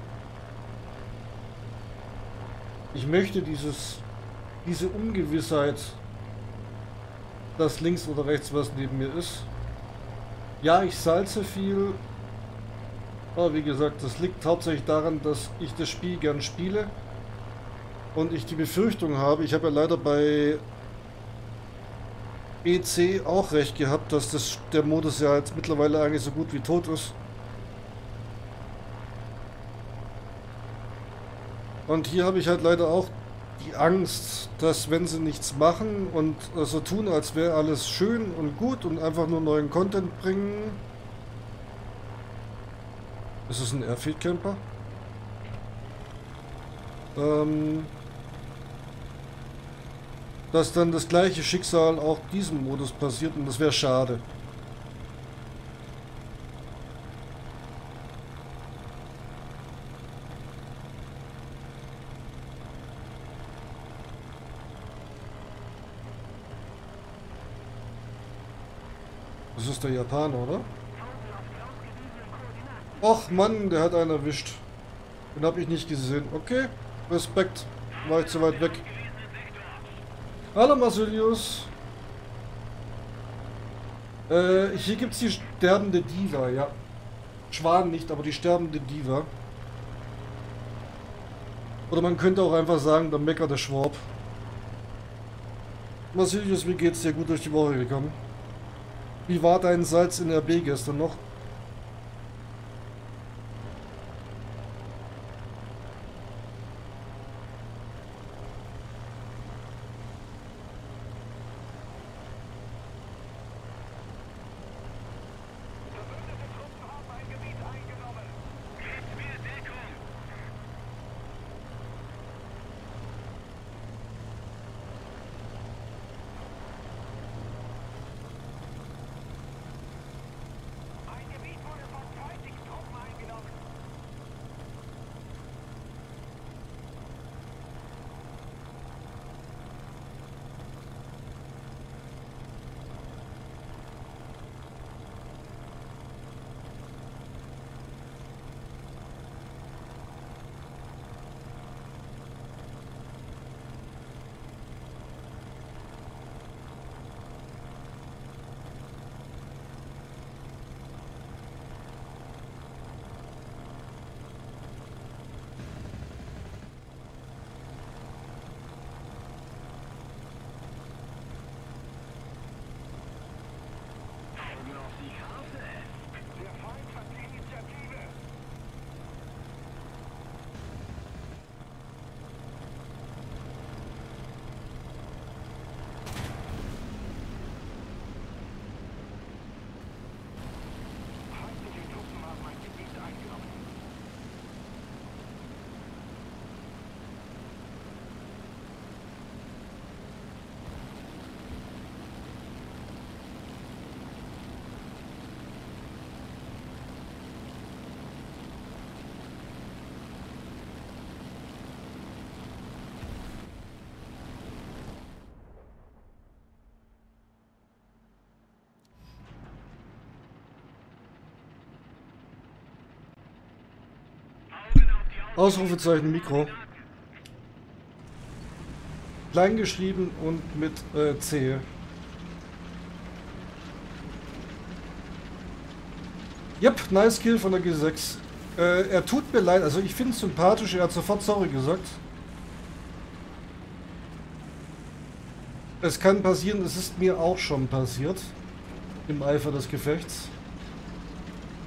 Ich möchte dieses, diese Ungewissheit, dass links oder rechts was neben mir ist. Ja, ich salze viel. Aber wie gesagt, das liegt hauptsächlich daran, dass ich das Spiel gern spiele. Und ich die Befürchtung habe, ich habe ja leider bei EC auch recht gehabt, dass das, der Modus ja jetzt mittlerweile eigentlich so gut wie tot ist. Und hier habe ich halt leider auch die Angst, dass wenn sie nichts machen und so tun, als wäre alles schön und gut und einfach nur neuen Content bringen. Ist es ein Airfield Camper? Ähm, dass dann das gleiche Schicksal auch diesem Modus passiert und das wäre schade. Der Japaner, oder? Och Mann, der hat einen erwischt. Den habe ich nicht gesehen. Okay, Respekt. War ich zu weit weg. Hallo Marcelius. Äh, hier gibt es die sterbende Diva, ja. Schwan nicht, aber die sterbende Diva. Oder man könnte auch einfach sagen, der Mecker der Schwab. Marcelius, wie geht's dir? Gut durch die Woche gekommen? Wie war dein Salz in RB gestern noch? Ausrufezeichen Mikro. Klein geschrieben und mit äh, C. Yep, nice Kill von der G6. Äh, er tut mir leid, also ich finde es sympathisch, er hat sofort sorry gesagt. Es kann passieren, es ist mir auch schon passiert. Im Eifer des Gefechts.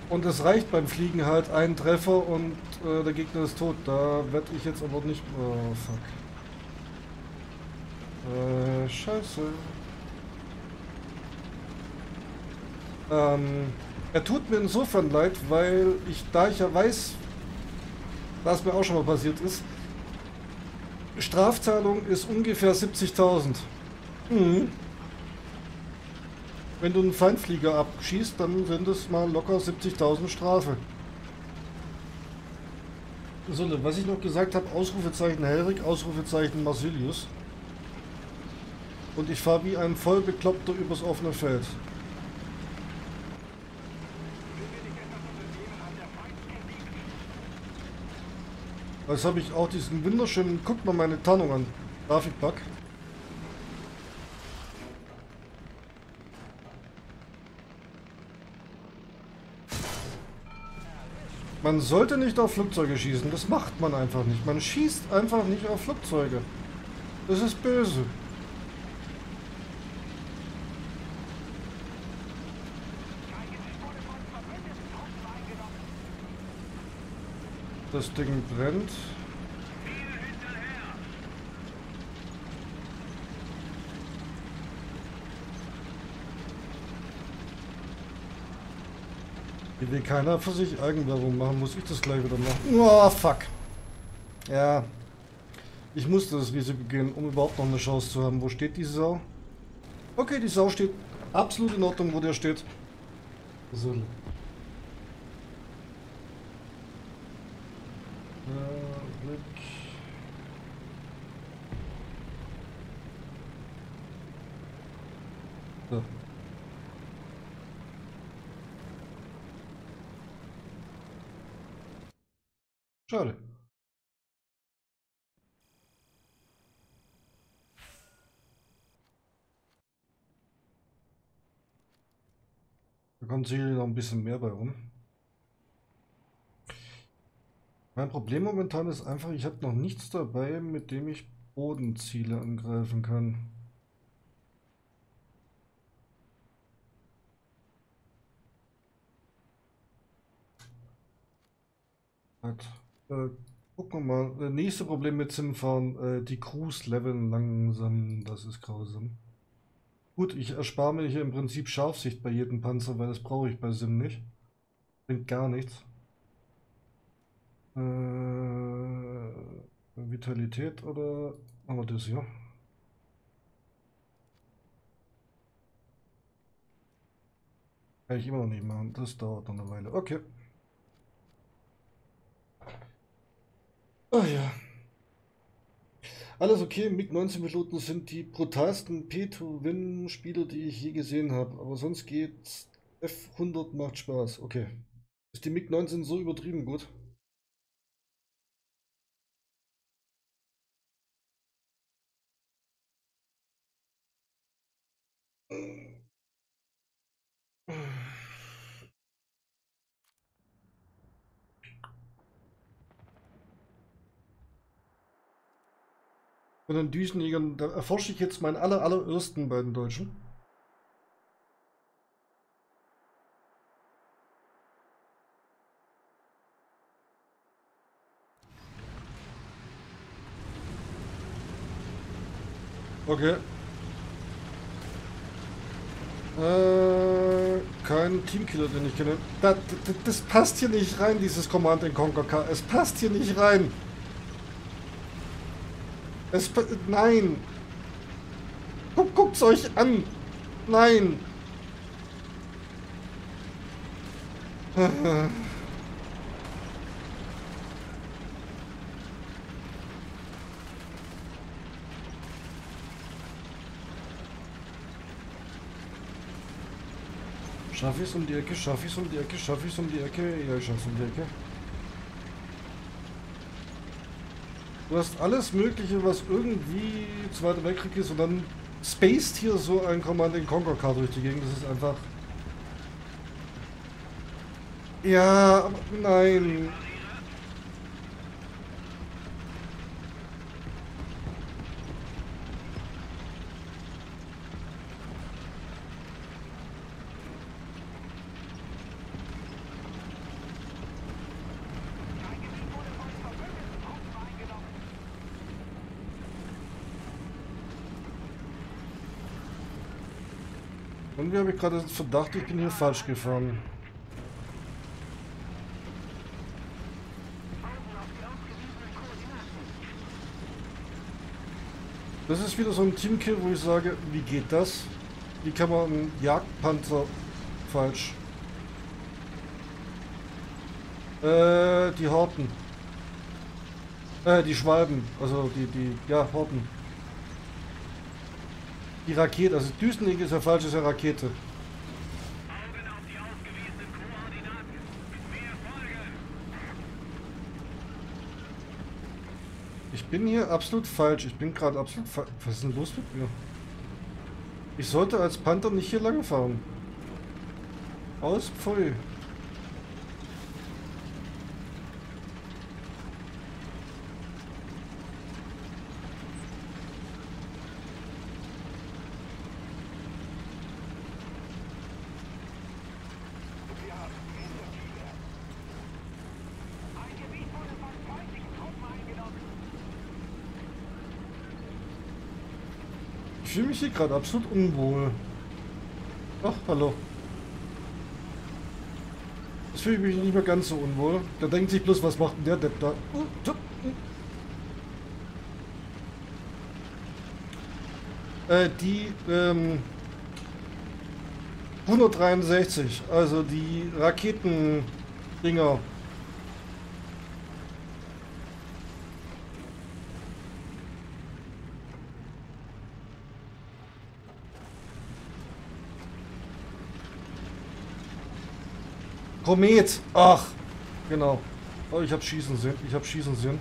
Und es reicht beim Fliegen halt ein Treffer und äh, der Gegner ist tot. Da werde ich jetzt aber nicht... Oh, fuck. Äh, scheiße. Ähm, er tut mir insofern leid, weil ich, da ich ja weiß, was mir auch schon mal passiert ist, Strafzahlung ist ungefähr 70.000. Mhm. Wenn du einen Feindflieger abschießt, dann sind es mal locker 70.000 Strafe. So, was ich noch gesagt habe, Ausrufezeichen Helrik, Ausrufezeichen Marsilius. Und ich fahre wie ein vollbekloppter übers offene Feld. Jetzt habe ich auch diesen wunderschönen, guckt mal meine Tarnung an, Grafikbug. Man sollte nicht auf Flugzeuge schießen, das macht man einfach nicht. Man schießt einfach nicht auf Flugzeuge. Das ist böse. Das Ding brennt. Will keiner für sich Eigenwerbung machen, muss ich das gleich wieder machen. Oh, fuck. Ja. Ich musste das Risiko gehen, um überhaupt noch eine Chance zu haben. Wo steht die Sau? Okay, die Sau steht absolut in Ordnung, wo der steht. So. Äh, Blick. So. Schade. Da kommt noch ein bisschen mehr bei rum. Mein Problem momentan ist einfach, ich habe noch nichts dabei, mit dem ich Bodenziele angreifen kann. Hat. Äh, gucken wir mal. Das nächste Problem mit Simfahren, äh, die Crews leveln langsam, das ist grausam. Gut, ich erspare mir hier im Prinzip Scharfsicht bei jedem Panzer, weil das brauche ich bei Sim nicht. Bringt gar nichts. Äh, Vitalität oder machen wir das hier? Kann ich immer noch nicht machen, das dauert noch eine Weile. Okay. Ah ja. Alles okay, MiG-19-Piloten sind die brutalsten P2-Win-Spieler, die ich je gesehen habe. Aber sonst geht's. F100 macht Spaß. Okay. Ist die MiG-19 so übertrieben gut? Von den Düsenjägern, da erforsche ich jetzt meinen aller, allerersten bei den Deutschen. Okay. Äh, kein Teamkiller, den ich kenne. Das, das, das passt hier nicht rein, dieses Command Conquer K. Es passt hier nicht rein. Es, nein. Guck, guckt's euch an. Nein. Schaff ich es um die Ecke, schaff ich es um die Ecke, schaff ich es um die Ecke, ja, ich schaff's um die Ecke. Du hast alles Mögliche, was irgendwie Zweiter Weltkrieg ist und dann spaced hier so ein Command Conquer Car durch die Gegend. Das ist einfach. Ja, aber nein. Irgendwie habe ich gerade den Verdacht, ich bin hier falsch gefahren. Das ist wieder so ein Teamkill, wo ich sage, wie geht das? Wie kann man einen Jagdpanzer falsch? Äh, die Horten. Äh, die Schwalben. Also die, die, ja, Horten. Die Rakete, also Düsenjäger ist ja falsch, ist ja Rakete. Ich bin hier absolut falsch. Ich bin gerade absolut falsch. Was ist denn los mit mir? Ich sollte als Panther nicht hier lang fahren. Aus Pfui.
Wir haben Hinterziele. Ein Gebiet wurde von feindlichen Truppen eingenommen.
Ich fühle mich hier gerade absolut unwohl. Ach, hallo. Jetzt fühle ich mich nicht mehr ganz so unwohl. Da denkt sich bloß, was macht denn der Depp da? Oh, Äh, die, ähm, 163, also die Raketendinger. Komet! Ach, genau. Oh, ich hab schießen sehen. Ich hab schießen sehen.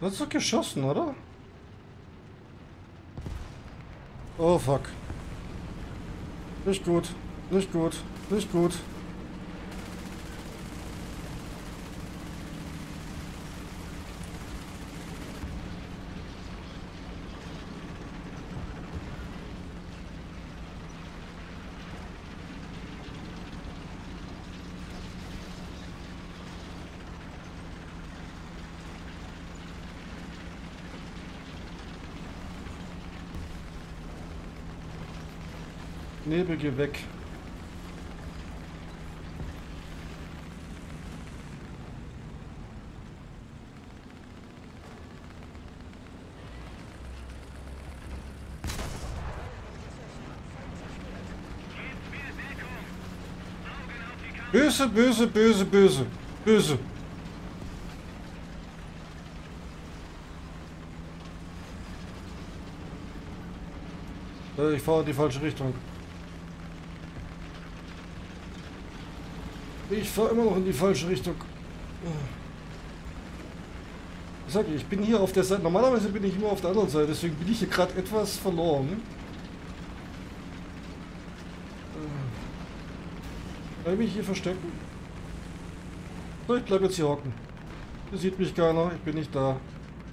Du hast doch geschossen, oder? Oh fuck. Nicht gut. Nicht gut. Nicht gut. Nebel, geh weg. Böse, böse, böse, böse. Böse. Äh, Ich fahre in die falsche Richtung. Ich fahre immer noch in die falsche Richtung. Ich sag, ich bin hier auf der Seite. Normalerweise bin ich immer auf der anderen Seite, deswegen bin ich hier gerade etwas verloren. Äh. Kann ich mich hier verstecken? So, ich bleib jetzt hier hocken. Hier sieht mich keiner, ich bin nicht da.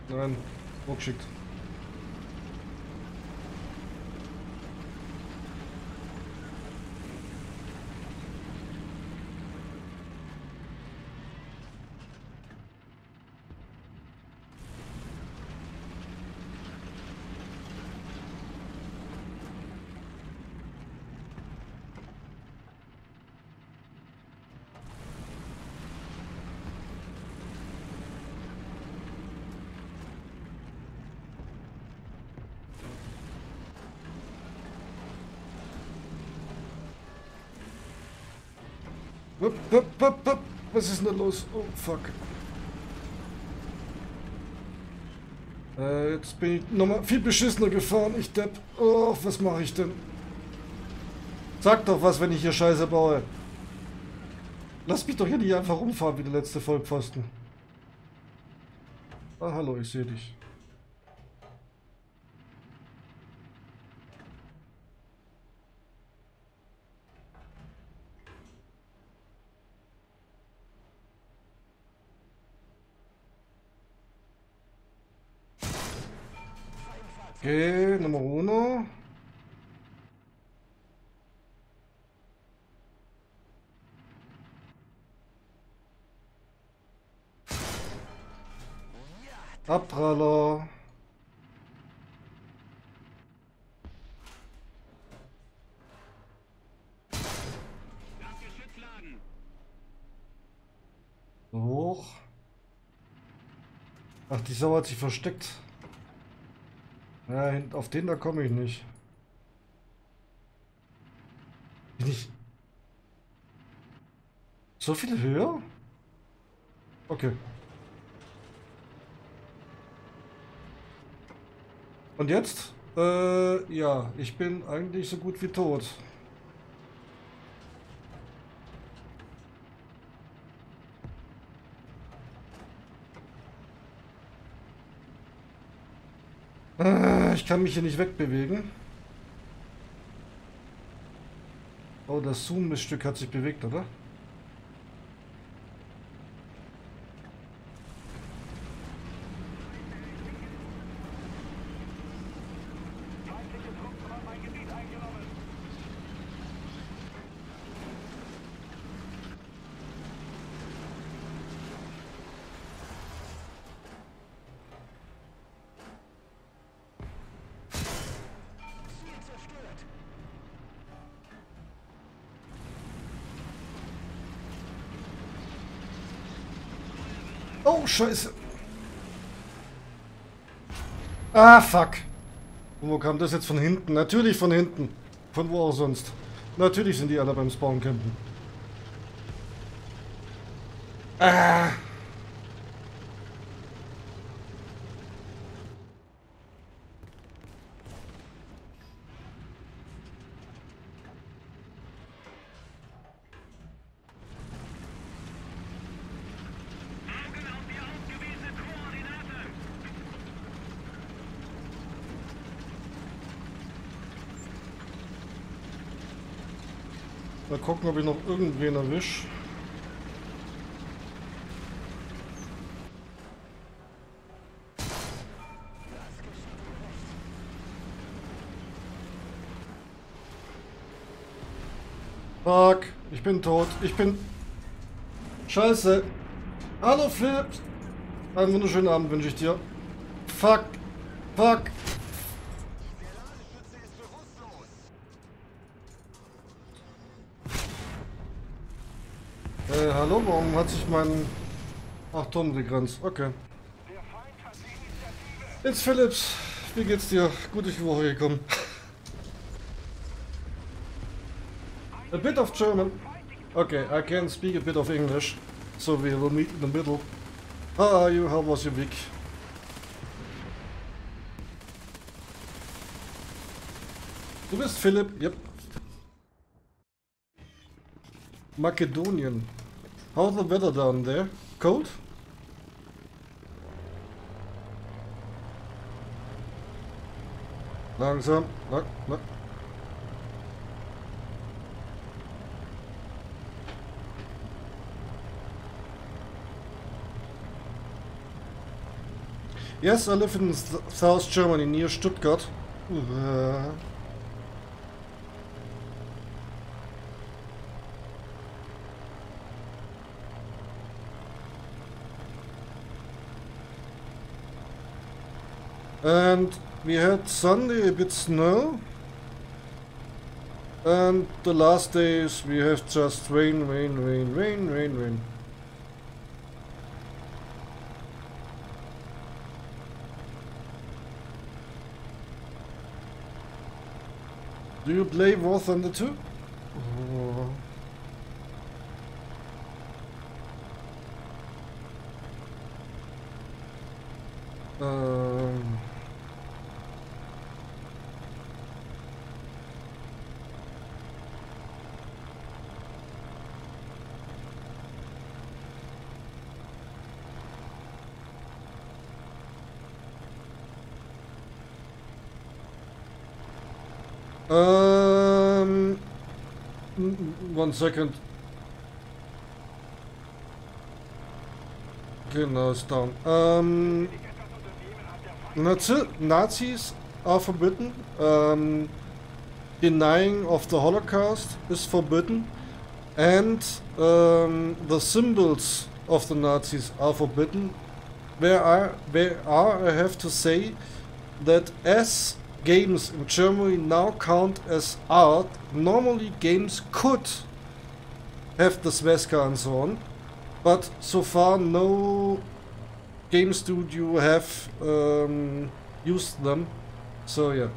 Nein, geschickt. Was ist denn los? Oh, fuck. Äh, jetzt bin ich nochmal viel beschissener gefahren. Ich depp. Oh, was mache ich denn? Sag doch was, wenn ich hier Scheiße baue. Lass mich doch hier nicht einfach rumfahren wie der letzte Vollpfosten. Ah, hallo, ich sehe dich. Okay, Nummer uno. Abpraller. Hoch. Ach, die Sau hat sich versteckt. Ja, auf den da komme ich nicht. Bin ich so viel höher? Okay. Und jetzt? Äh, ja, ich bin eigentlich so gut wie tot. Äh, ich kann mich hier nicht wegbewegen. Oh, das Zoom-Stück hat sich bewegt, oder? Scheiße. Ah, fuck. Und wo kam das jetzt von hinten? Natürlich von hinten. Von wo auch sonst. Natürlich sind die alle beim Spawn campen. Ah. Gucken, ob ich noch irgendwen erwisch. Fuck, ich bin tot. Ich bin... Scheiße. Hallo Flip. Einen wunderschönen Abend wünsche ich dir. Fuck. Fuck. Warum hat sich mein... Ach, Ton begrenzt. Okay. Jetzt Philips, wie geht's dir? Gut durch die Woche gekommen. A bit of German. Okay, I can speak a bit of English. So we will meet in the middle. How are you? How was your week? Du bist Philipp, yep. Makedonien. How's the weather down there? Cold? Langsam. Na, na. Yes, I live in South Germany near Stuttgart. Uh, And we had Sunday a bit snow. And the last days we have just rain, rain, rain, rain, rain, rain. Do you play War Thunder 2? Oh. Um, um, n- one second. Now it's down. Um, Nazi Nazis are forbidden. Um, denying of the Holocaust is forbidden. And um, the symbols of the Nazis are forbidden. There are, there are, I have to say, that as games in Germany now count as art, normally games could have the swastika and so on. But so far, no game studio have um, used them. So yeah.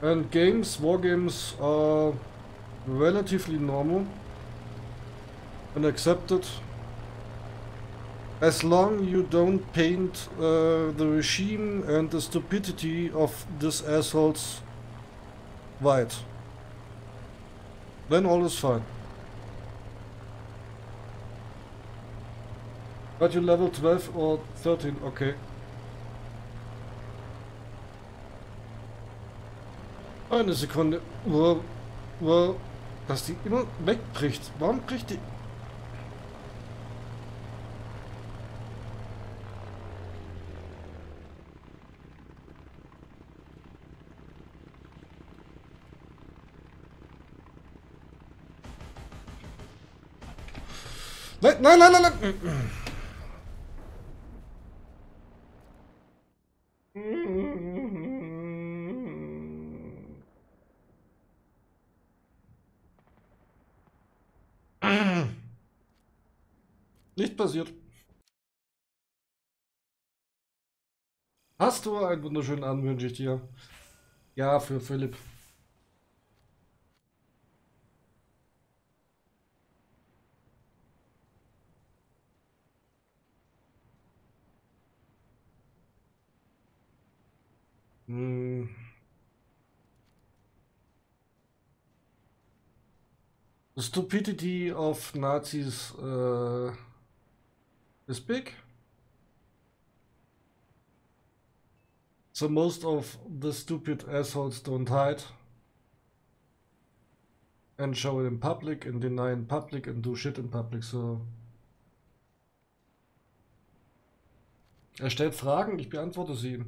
And games, war games are relatively normal and accepted as long you don't paint uh, the regime and the stupidity of these assholes white. Then all is fine. But you level 12 or 13, okay. Eine Sekunde. Wow. Wow. Dass die immer wegbricht. Warum bricht die... Nein, nein, nein, nein. Nicht passiert. Hast du einen wunderschönen Abend, wünsche ich dir. Ja, für Philipp. The stupidity of Nazis uh, is big. So most of the stupid assholes don't hide and show it in public and deny in public and do shit in public. So er stellt Fragen, ich beantworte sie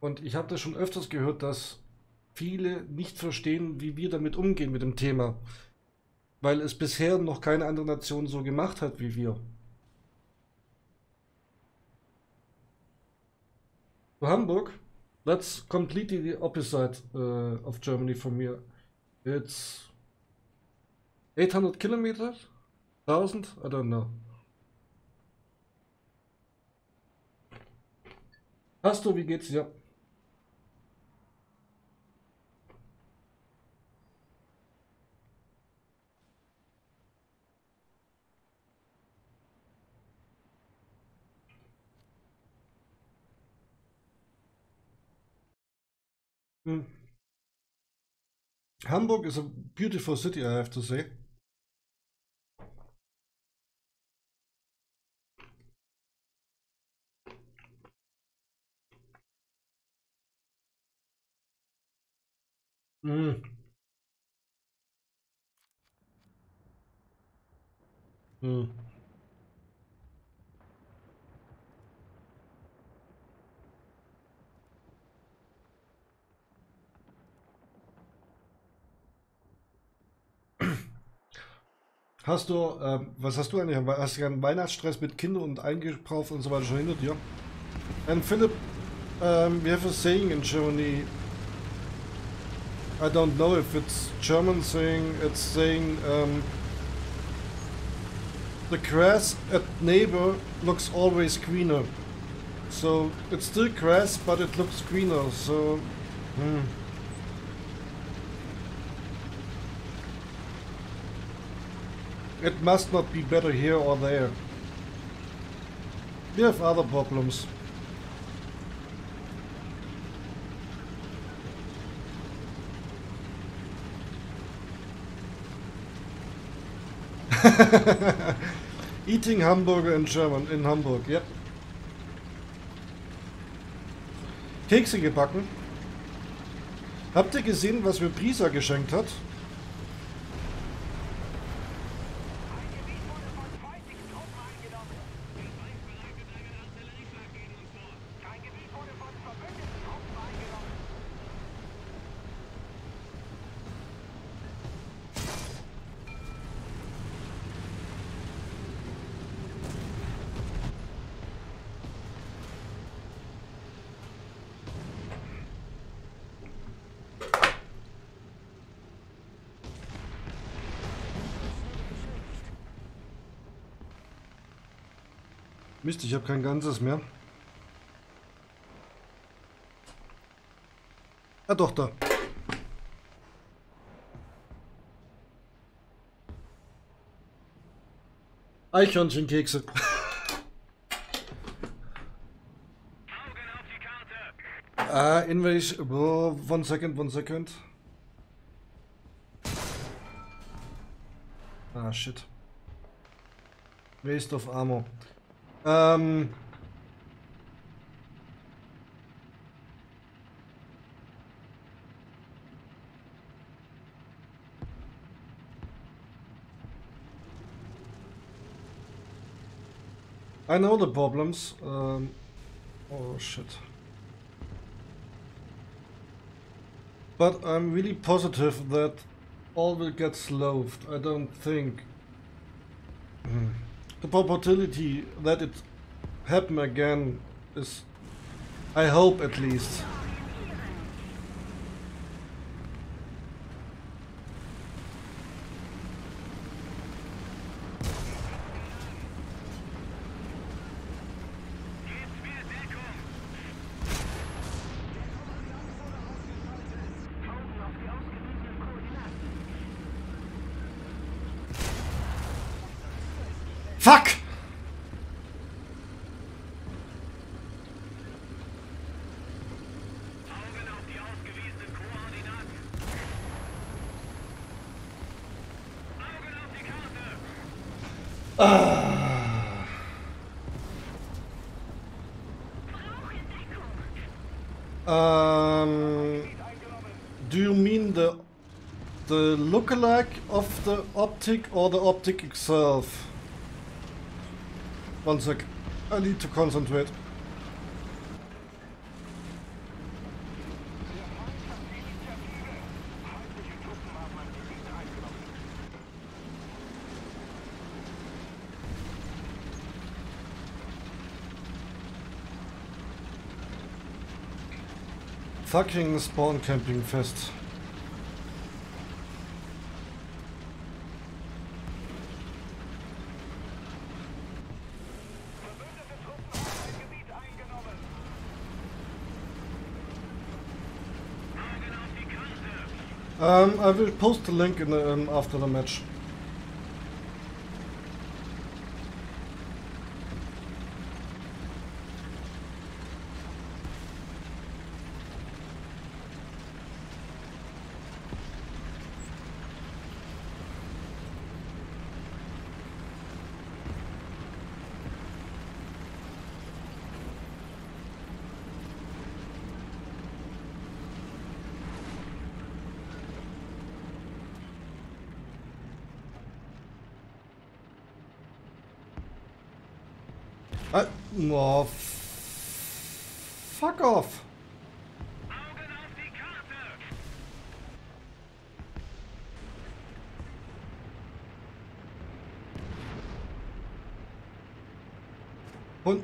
Und ich habe das schon öfters gehört, dass viele nicht verstehen, wie wir damit umgehen mit dem Thema. Weil es bisher noch keine andere Nation so gemacht hat wie wir. To Hamburg, that's completely the opposite uh, of Germany from here. It's 800 kilometers? 1000? I don't know. Hast du, wie geht's dir? Hmm. Hamburg is a beautiful city, I have to say. Mm. Mm. Hast du, ähm, was hast du eigentlich? Hast du einen Weihnachtsstress mit Kindern und Einkauf und so weiter schon hinter dir? And Philip, um, we have a saying in Germany. I don't know if it's German saying. It's saying um, the grass at neighbor looks always greener. So it's still grass, but it looks greener. So. Hmm. It must not be better here or there. We have other problems. Eating hamburger in German, in Hamburg, yep. Kekse gebacken. Habt ihr gesehen, was mir Prisa geschenkt hat?
Ein Gebiet wurde von feindlichen Truppen eingenommen. Der Feind bereitet einen Artillerieflank uns vor. Ein Gebiet wurde von verbündeten Truppen eingenommen.
Mist, ich habe kein ganzes mehr. Ah doch, da. Eichhörnchenkekse. Ah, invasion. Oh, one second, one second. Ah, shit. Waste of ammo. Ähm. I know the problems. Um, oh shit. But I'm really positive that all will get slowed. I don't think Hmm. The probability that it happen again is I hope at least. Optic or the optic itself? One sec. I need to concentrate. Fucking spawn camping fest. Um, I will post the link in the, um, after the match. I, oh, f- fuck off.
Augen auf die Karte!
Und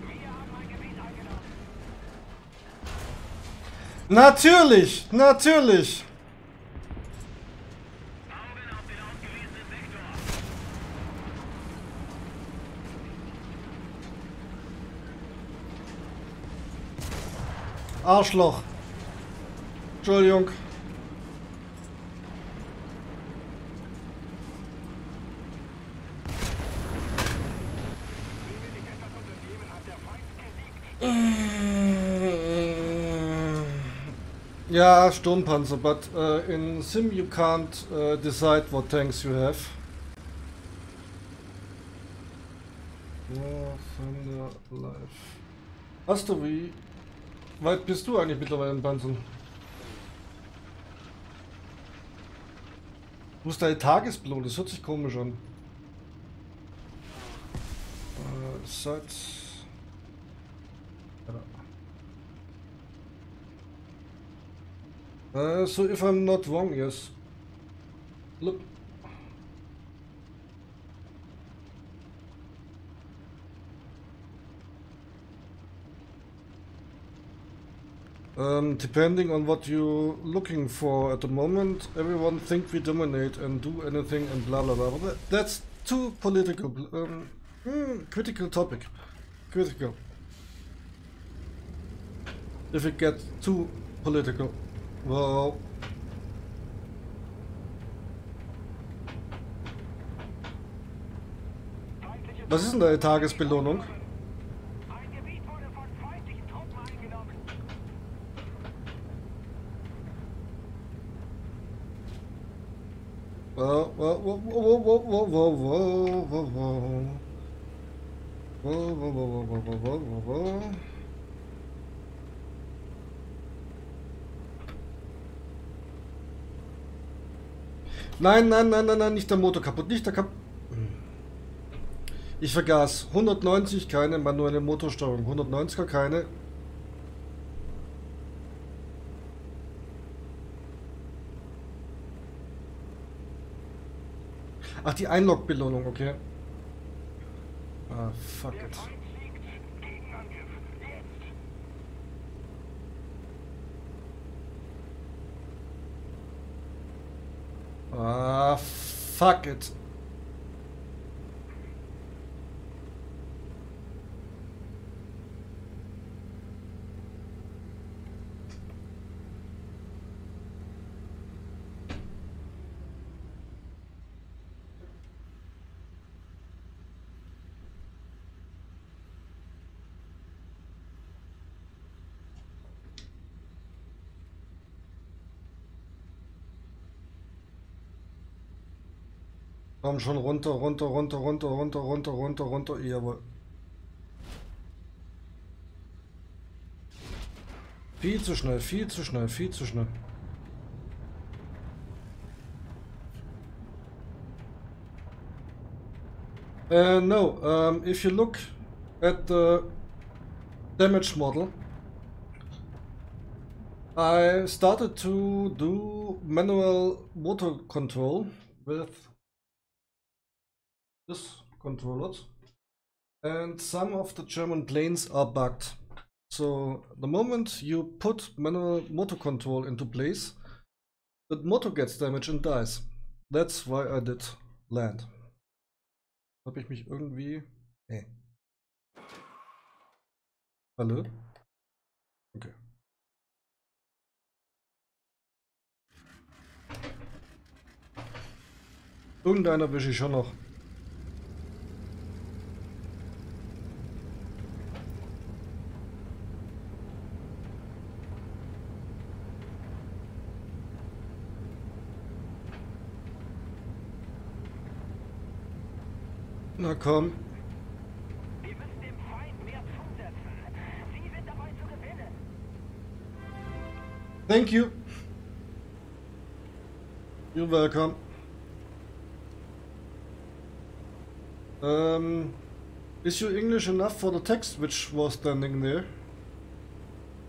Wir haben ein Gebiet eingenommen!
Natürlich, natürlich. Arschloch. Entschuldigung.
Wie will ich etwas unternehmen, hat der Feind gesiegt?
Ja, Sturmpanzer, but uh, in Sim you can't uh, decide what tanks you have. War Thunder Life. Hast du wie weit bist du eigentlich mittlerweile in Panzern? Wo ist deine Tagesbelohnung? Das hört sich komisch an. Äh, seit. Eh, so if I'm not wrong, yes. Look. Um, depending on what you're looking for at the moment, everyone think we dominate and do anything and blah blah blah. blah. That's too political. Um, mm, critical topic. Critical. If it gets too political. Well, was ist denn deine Tagesbelohnung?
Ein Gebiet wurde von feindlichen Truppen eingenommen.
Whoa, whoa, whoa, whoa, whoa, whoa, whoa, whoa, whoa, whoa. Whoa, whoa, whoa, whoa, whoa, whoa, whoa, whoa, whoa. Nein, nein, nein, nein, nein, nicht der Motor kaputt, nicht der kaputt. Ich vergaß. 190 keine manuelle Motorsteuerung. 190er keine. Ach, die Einlog-Belohnung, okay. Ah, fuck it. Ah, fuck it. Komm schon runter, runter, runter, runter, runter, runter, runter, runter. Jawohl. Viel zu schnell, viel zu schnell, viel zu schnell. Uh, no, um, if you look at the damage model, I started to do manual motor control with this controllers and some of the German planes are bugged. So the moment you put manual motor control into place, the motor gets damaged and dies. That's why I did land. Habe ich mich irgendwie... Nee. Hallo? Okay. Irgendeiner wische ich schon noch. Na komm. Thank you. You're welcome. Um, is your English enough for the text which was standing there?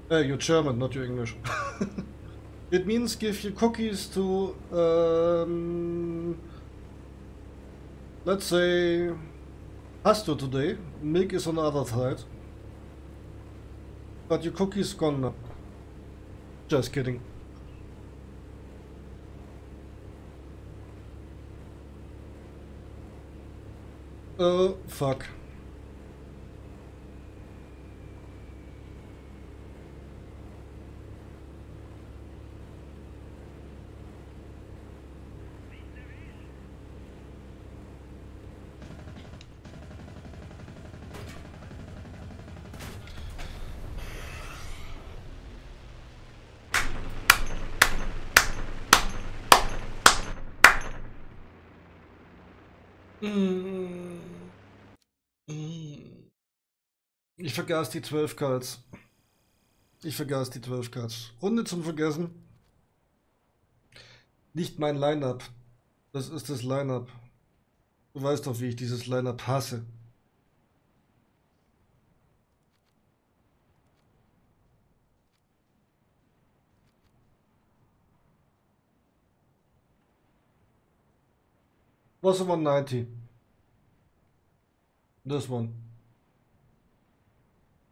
Uh, you're German, not your English. it means give you cookies to, um, let's say, Hasto today. Milk is on the other side. But your cookie's gone now. Just kidding. Oh, fuck. Vergaß die 12 Cards. Ich vergaß die 12 Cards. Runde zum Vergessen. Nicht mein Line-Up. Das ist das Line-Up. Du weißt doch, wie ich dieses Line-Up hasse. Was a 190? This one.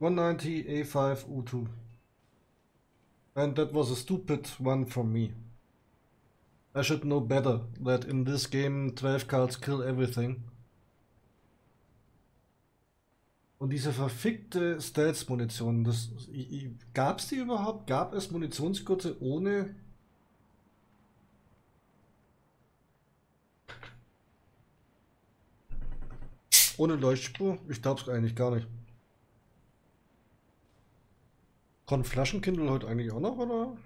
190 A5 U2. And that was a stupid one from me. I should know better that in this game 12 cards kill everything. Und diese verfickte Stealth-Munition, gab es die überhaupt? Gab es Munitionsgurte ohne ohne Leuchtspur? Ich glaube es eigentlich gar nicht. Kommt Flaschenkindle heute eigentlich auch noch, oder?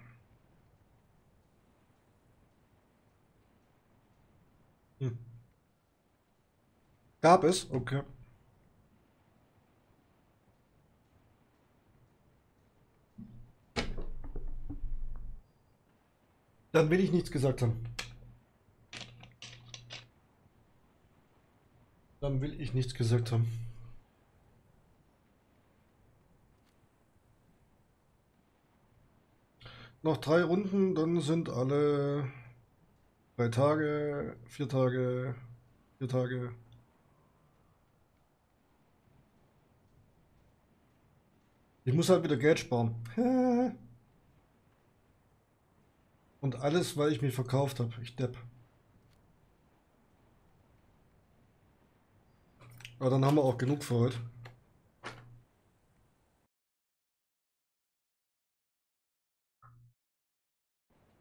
Hm. Gab es? Okay. Dann will ich nichts gesagt haben. Dann will ich nichts gesagt haben. Noch drei Runden, dann sind alle drei Tage, vier Tage, vier Tage. Ich muss halt wieder Geld sparen. Und alles, weil ich mich verkauft habe. Ich depp. Aber dann haben wir auch genug für heute.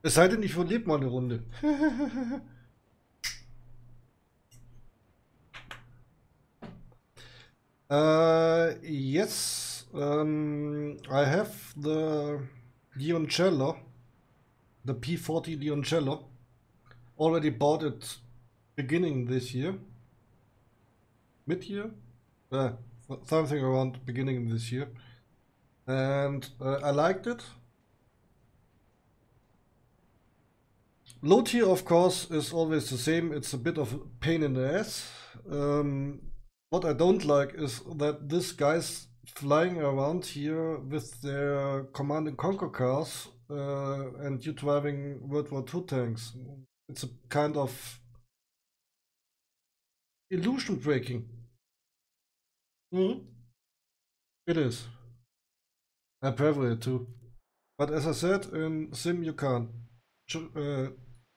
Es sei denn, ich verlebe mal eine Runde. uh, yes, um, I have the Leoncello, the P40 Leoncello. Already bought it beginning this year. Mid year? Uh, something around beginning this year. And uh, I liked it. Low tier, of course, is always the same. It's a bit of a pain in the ass. Um, what I don't like is that this guy's flying around here with their Command and Conquer cars uh, and you driving World War II tanks. It's a kind of illusion breaking. Mm-hmm. It is. I prefer it too. But as I said, in Sim you can't. Uh,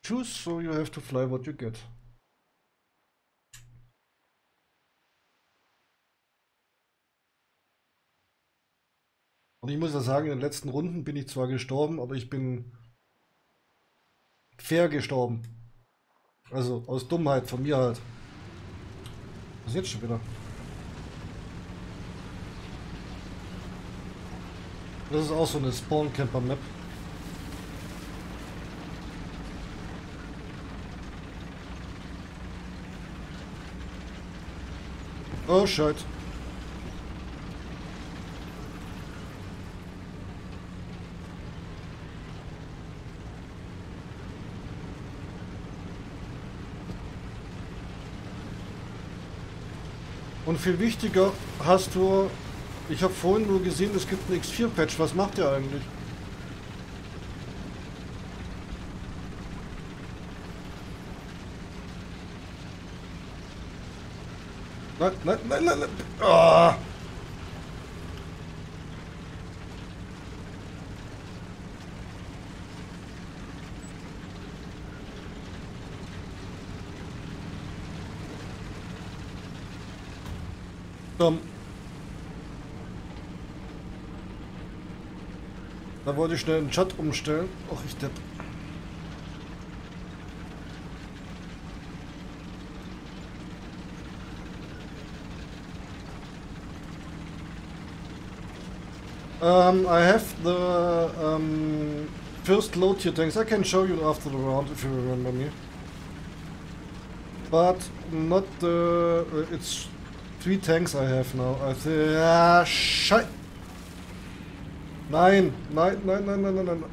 choose, so you have to fly what you get. Und ich muss ja sagen, in den letzten Runden bin ich zwar gestorben, aber ich bin fair gestorben. Also aus Dummheit von mir halt. Was ist jetzt schon wieder? Das ist auch so eine Spawn-Camper-Map. Oh shit. Und viel wichtiger hast du, ich habe vorhin nur gesehen, es gibt ein X4-Patch. Was macht der eigentlich? Nein, nein, nein, nein, nein. Oh. Komm. Da wollte ich schnell den Chat umstellen. Och, ich depp. Um, I have the um, first load tier tanks. I can show you after the round if you remember me. But not the... Uh, it's three tanks I have now. I think... Ah, shit! Nein, nein, nein, nein, nein, nein, nein.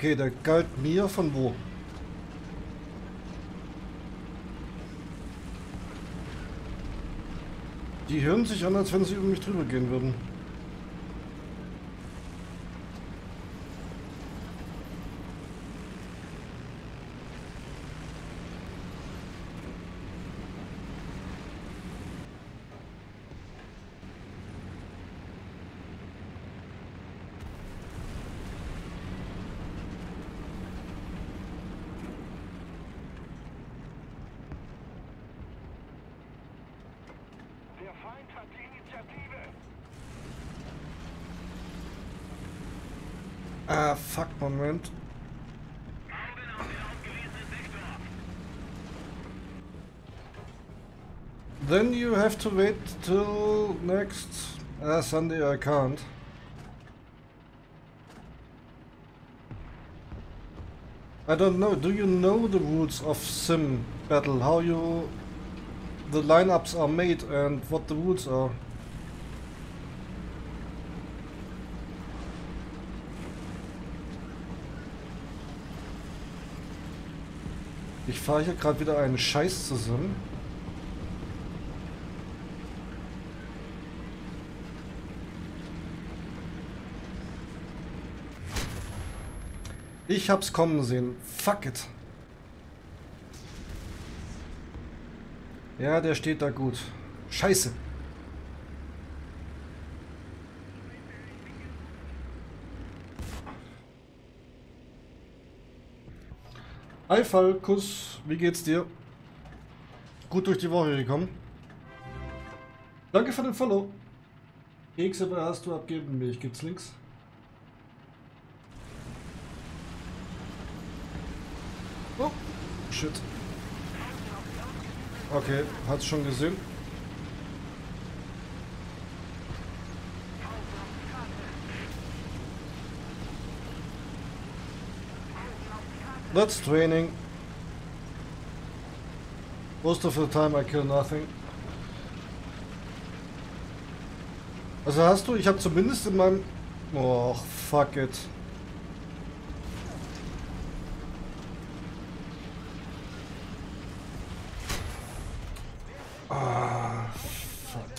Okay, der galt mir von wo? Die hören sich an, als wenn sie über mich drüber gehen würden. Have to wait till next uh, Sunday. I can't. I don't know. Do you know the rules of sim battle? How you the lineups are made and what the rules are? Ich fahre hier gerade wieder einen Scheiß zusammen. Ich hab's kommen sehen. Fuck it. Ja, der steht da gut. Scheiße. Hi wie geht's dir? Gut durch die Woche gekommen? Danke für den Follow. Kekse hast du abgeben, Milch gibt's links. Shit. Okay, hat's schon gesehen. That's training. Most of the time I kill nothing. Also hast du, ich habe zumindest in meinem... Oh, fuck it. Ah, fuck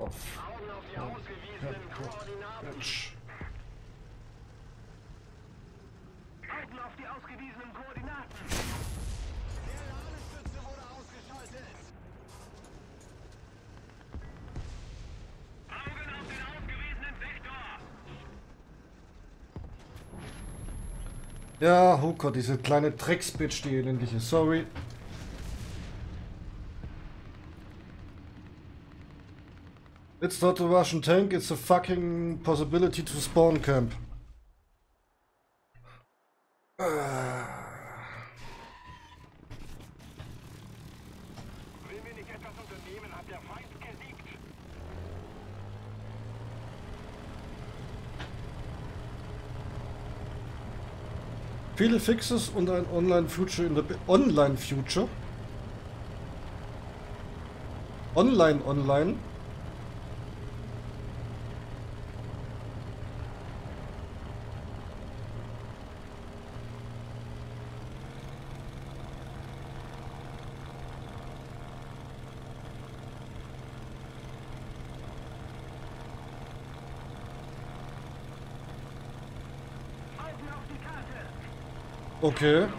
off.
Augen auf die ausgewiesenen Koordinaten.
Mensch.
Augen auf die ausgewiesenen Koordinaten. Augen auf den ausgewiesenen Sektor.
Oh Gott, diese kleine Drecksbitch, die elendige. Sorry. It's not a Russian tank, it's a fucking possibility to spawn camp.
Wenn wir nicht etwas unternehmen, hat der Feind gesiegt.
Viele Fixes und ein Online-Future in der... Online-Future? Online-Online?
Augen auf die Karte.
Okay.
Auf die Karte. Augen auf die ausgewiesenen Koordinaten.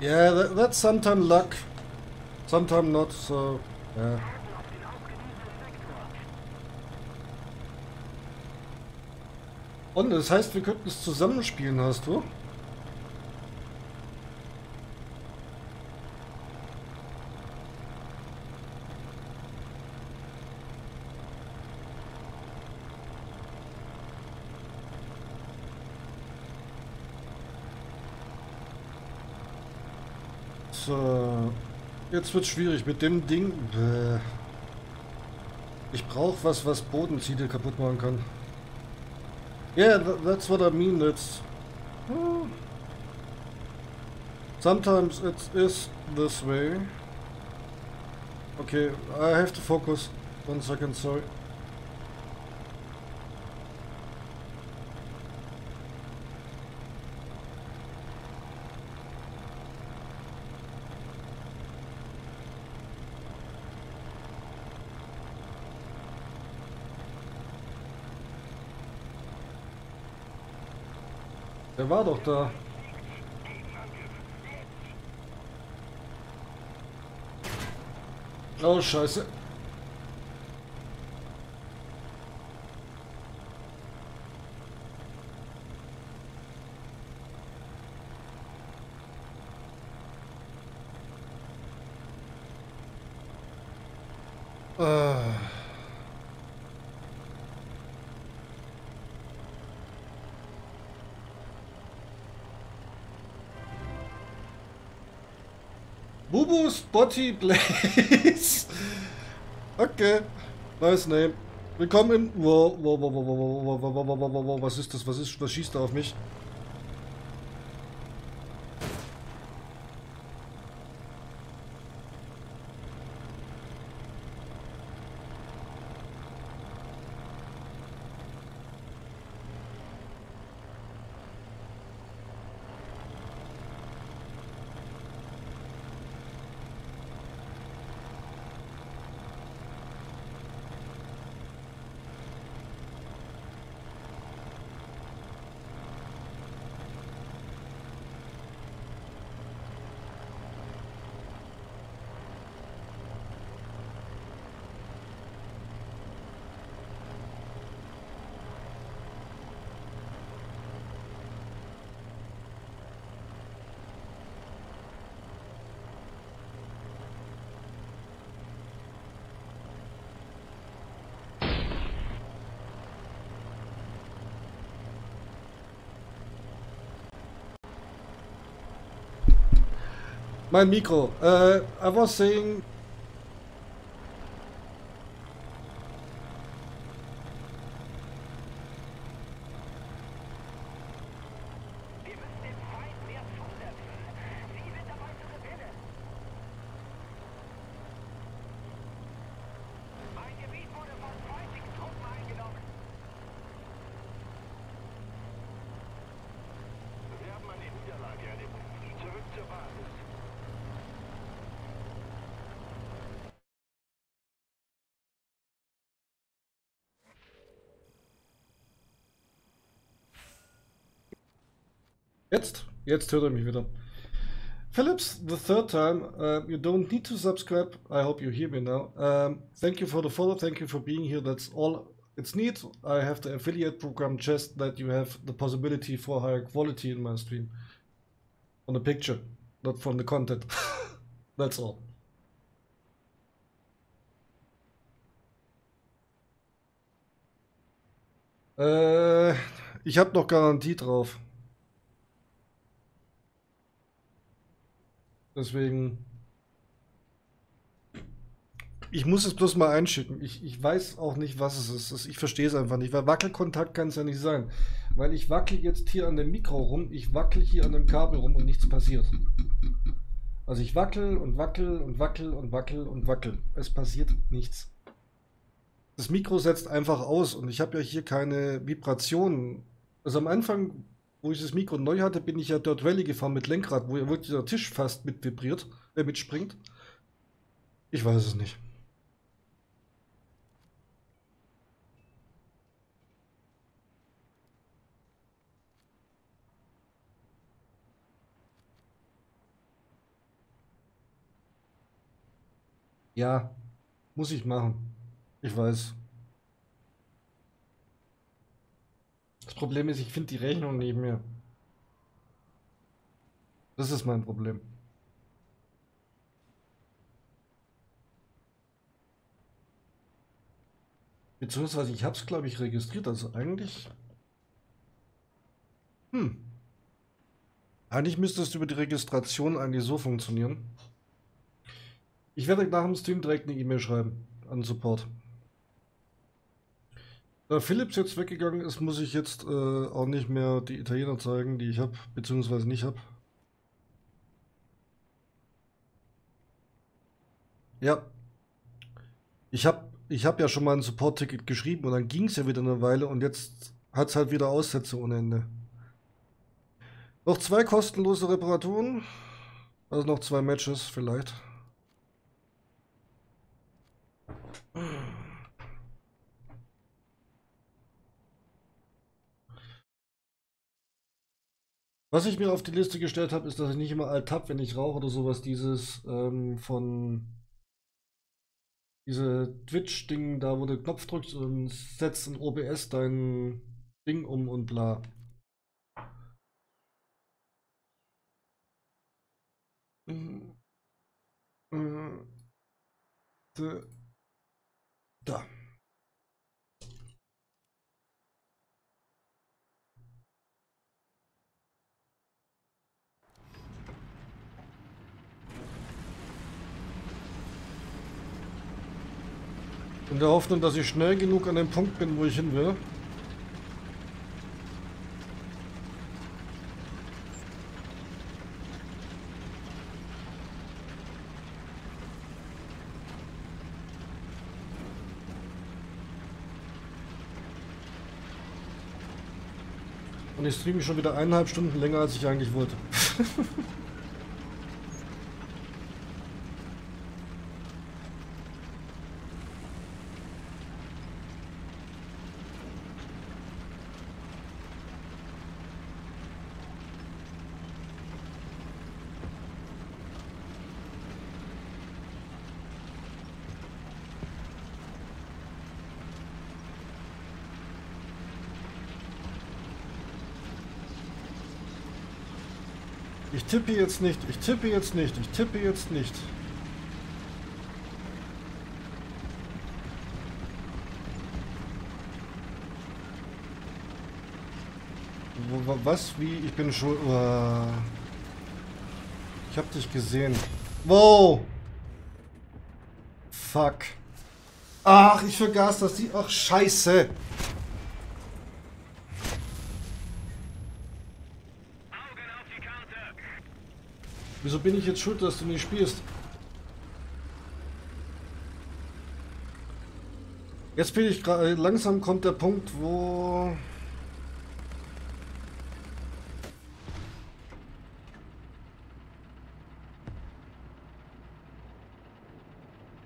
Yeah, that, that's sometime luck. Sometime not, so... Yeah. Und das heißt, wir könnten es zusammenspielen, hast du? So, jetzt wird schwierig mit dem Ding. Bäh. Ich brauche was, was Bodenziegel kaputt machen kann. Yeah, tha- that's what I mean. It's sometimes it is this way. Okay, I have to focus. One second, sorry. War doch da. Oh, scheiße. Äh. Bubu's Body Blaze. Okay. Nice name. Willkommen wow, wow, wow, wow, wow, wow, wow, wow, wow, wow, wow, was ist das? Was ist. Was schießt da auf mich?
Mas, micro, uh, a você
Jetzt? Hört er mich wieder. Phillips, the third time. Uh, you don't need to subscribe. I hope you hear me now. Um, thank you for the follow. Thank you for being here. That's all it's neat. I have the affiliate program just that you have the possibility for higher quality in my stream. On the picture, not from the content. That's all. Äh, ich habe noch Garantie drauf. Deswegen. Ich muss es bloß mal einschicken. Ich, ich weiß auch nicht, was es ist. Ich verstehe es einfach nicht, weil Wackelkontakt kann es ja nicht sein. Weil ich wackel jetzt hier an dem Mikro rum, ich wackel hier an dem Kabel rum und nichts passiert. Also ich wackel und wackel und wackel und wackel und wackel. Es passiert nichts. Das Mikro setzt einfach aus und ich habe ja hier keine Vibrationen. Also am Anfang, wo ich das Mikro neu hatte, bin ich ja Dirt Rally gefahren mit Lenkrad, wo wirklich der Tisch fast mit vibriert, äh, mitspringt. Ich weiß es nicht. Ja, muss ich machen. Ich weiß. Das Problem ist, ich finde die Rechnung nicht mehr. Das ist mein Problem. Beziehungsweise ich habe es, glaube ich, registriert. Also eigentlich... Hm. Eigentlich müsste es über die Registration eigentlich so funktionieren. Ich werde nach dem Stream direkt eine E-Mail schreiben an Support. Da Philips jetzt weggegangen ist, muss ich jetzt äh, auch nicht mehr die Italiener zeigen, die ich habe, beziehungsweise nicht habe. Ja. Ich habe ich hab ja schon mal ein Support-Ticket geschrieben und dann ging es ja wieder eine Weile und jetzt hat es halt wieder Aussätze ohne Ende. Noch zwei kostenlose Reparaturen. Also noch zwei Matches vielleicht. Was ich mir auf die Liste gestellt habe, ist, dass ich nicht immer alt hab, wenn ich rauche oder sowas, dieses ähm, von diese Twitch-Ding da, wo du Knopf drückst und setzt in OBS dein Ding um und bla. Mm. Mm. D- Da. In der Hoffnung, dass ich schnell genug an dem Punkt bin, wo ich hin will. Und ich streame schon wieder eineinhalb Stunden länger, als ich eigentlich wollte. tippe jetzt nicht, ich tippe jetzt nicht, ich tippe jetzt nicht. Was? Wie? Ich bin schon... Uah. Ich hab dich gesehen. Wow! Fuck. Ach, ich vergaß das. Die... Ach, scheiße.
Augen auf die Karte!
Wieso bin ich jetzt schuld, dass du nicht spielst? Jetzt bin ich gerade, langsam kommt der Punkt, wo...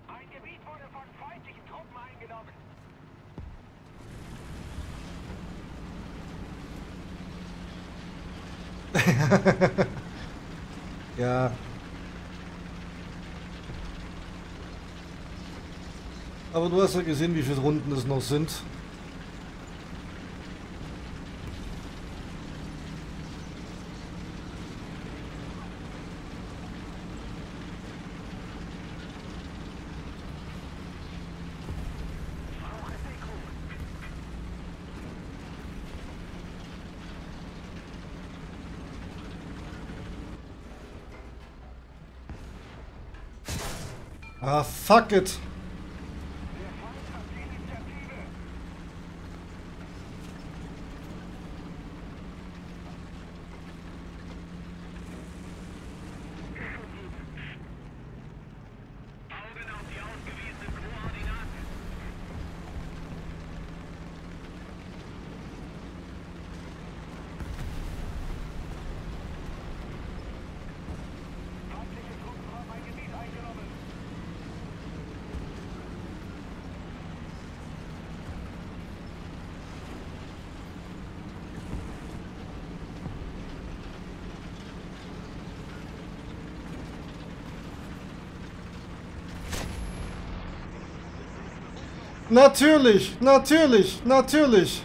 Ein Gebiet wurde von feindlichen Truppen eingenommen.
Ja. Aber du hast ja gesehen, wie viele Runden es noch sind. Ah, fuck it.
Der Feind hat die Initiative. Augen auf die ausgewiesenen Koordinaten. Feindliche Truppen haben ein Gebiet eingenommen.
Natürlich, natürlich, natürlich.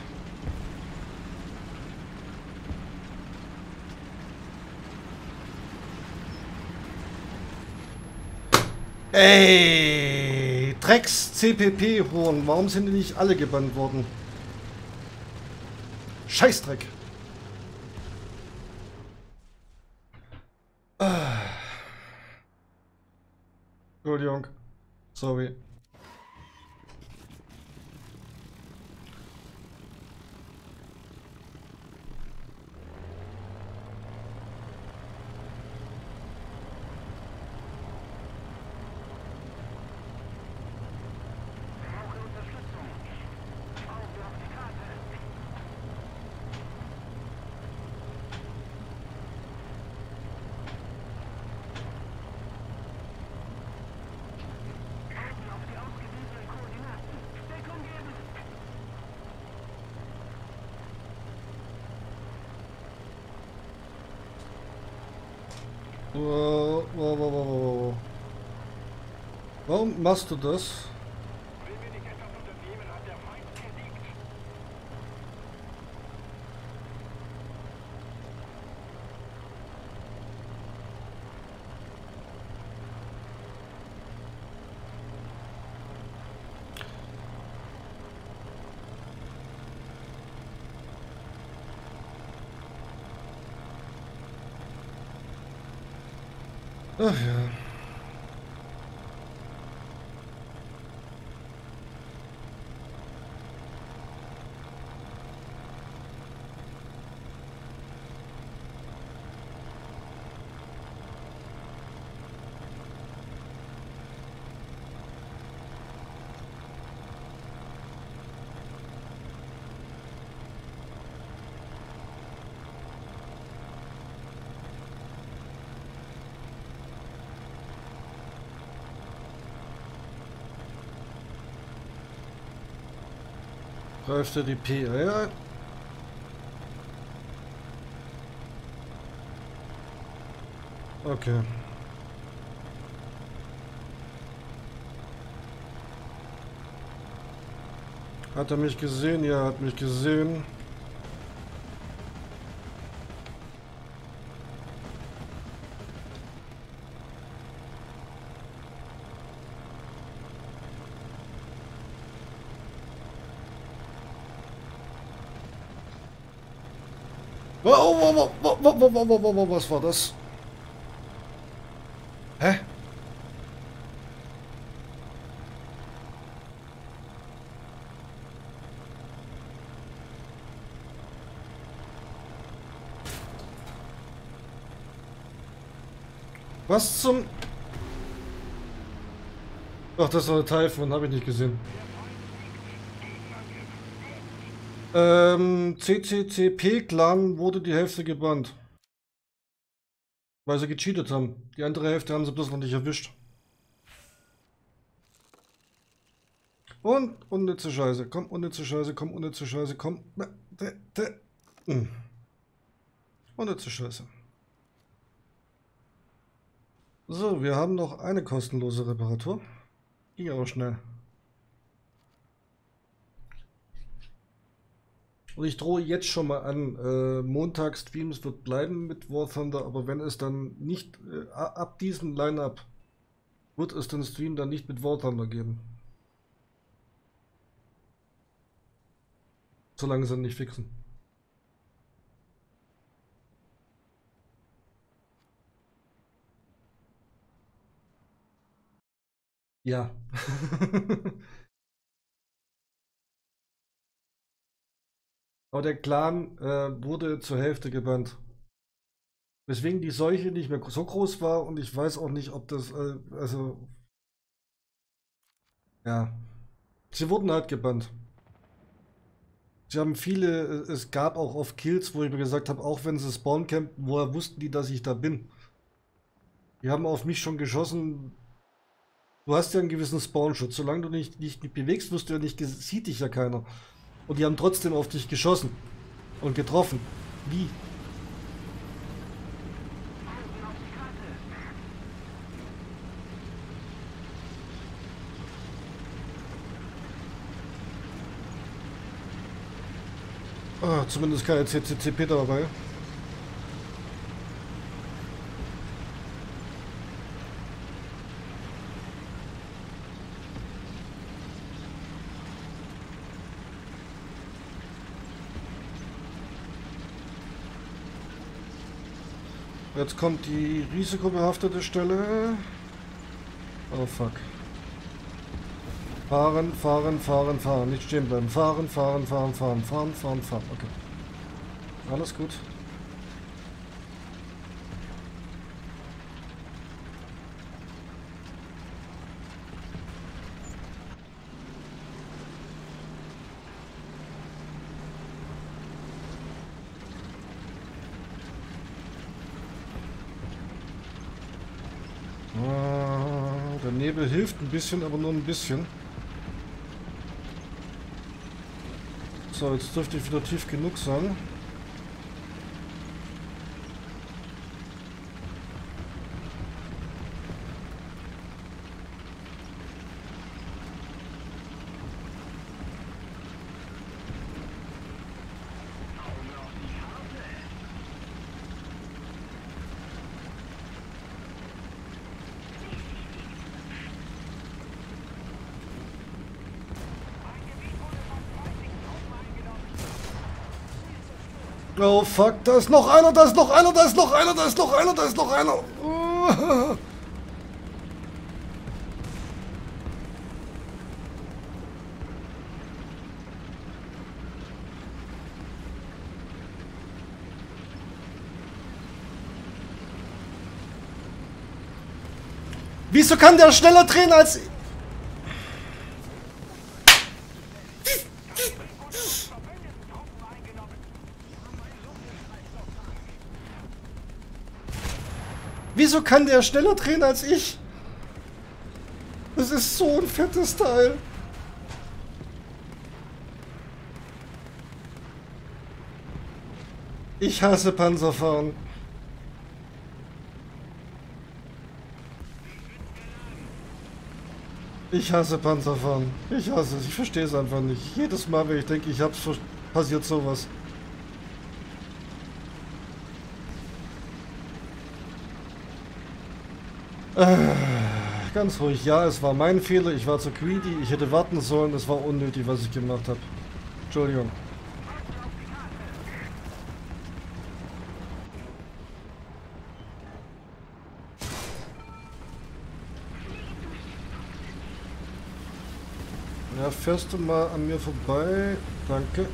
Ey, Drecks CPP-Hohn, warum sind die nicht alle gebannt worden? Scheißdreck. Ah. Entschuldigung. Sorry. Mastodus. Greift er die PA ein? Okay. Hat er mich gesehen? Ja, hat mich gesehen. Was war das? Hä? Was zum... Ach, das war der Typhoon, habe ich nicht gesehen. Ähm, CCCP-Clan wurde die Hälfte gebannt. Weil sie gecheatet haben. Die andere Hälfte haben sie bloß noch nicht erwischt. Und unnütze Scheiße. Komm, unnütze Scheiße, komm, unnütze Scheiße, komm. Hm. Unnütze Scheiße. So, wir haben noch eine kostenlose Reparatur. Ging aber schnell. Und ich drohe jetzt schon mal an, äh, Montag-Streams wird bleiben mit War Thunder, aber wenn es dann nicht, äh, ab diesem Line-Up, wird es den Stream dann nicht mit War Thunder geben. Solange sie nicht fixen. Ja. Aber der Clan äh, wurde zur Hälfte gebannt. Weswegen die Seuche nicht mehr so groß war und ich weiß auch nicht, ob das, äh, also, ja. Sie wurden halt gebannt. Sie haben viele, es gab auch oft Kills, wo ich mir gesagt habe, auch wenn sie spawn campen, woher wussten die, dass ich da bin? Die haben auf mich schon geschossen. Du hast ja einen gewissen Spawnschutz. Solange du nicht, nicht, nicht bewegst, wirst du ja nicht, sieht dich ja keiner. Und die haben trotzdem auf dich geschossen. Und getroffen. Wie? Ah, zumindest keine CCCP dabei. Jetzt kommt die risikobehaftete Stelle. Oh fuck. Fahren, fahren, fahren, fahren. Nicht stehen bleiben. Fahren, fahren, fahren, fahren, fahren, fahren, fahren. Okay. Alles gut. Ah, Der Nebel hilft ein bisschen, aber nur ein bisschen. So, jetzt dürfte ich wieder tief genug sein. Oh fuck, da ist noch einer, da ist noch einer, da ist noch einer, da ist noch einer, da ist noch einer. Wieso kann der schneller drehen als... Wieso kann der schneller drehen als ich? Das ist so ein fettes Teil. Ich hasse Panzerfahren. Ich hasse Panzerfahren. Ich hasse es. Ich verstehe es einfach nicht. Jedes Mal, wenn ich denke, ich hab's, passiert sowas. Äh, ganz ruhig. Ja, es war mein Fehler. Ich war zu greedy. Ich hätte warten sollen. Es war unnötig, was ich gemacht habe. Entschuldigung. Ja, fährst du mal an mir vorbei? Danke.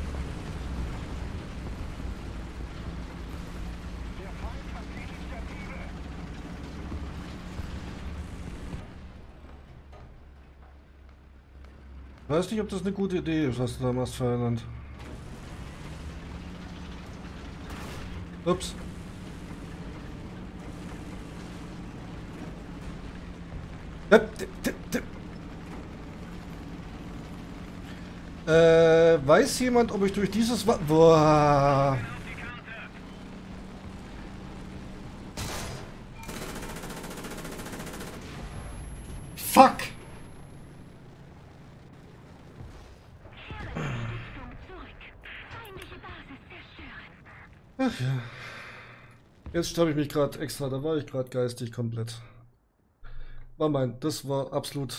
Weiß nicht, ob das eine gute Idee ist, was du da machst, Ferdinand. Ups. Äh, weiß jemand, ob ich durch dieses Wa Boah. Fuck!
Richtung zurück. Feindliche Basis zerstören.
Ach ja. Jetzt habe ich mich gerade extra, da war ich gerade geistig komplett. War mein, das war absolut.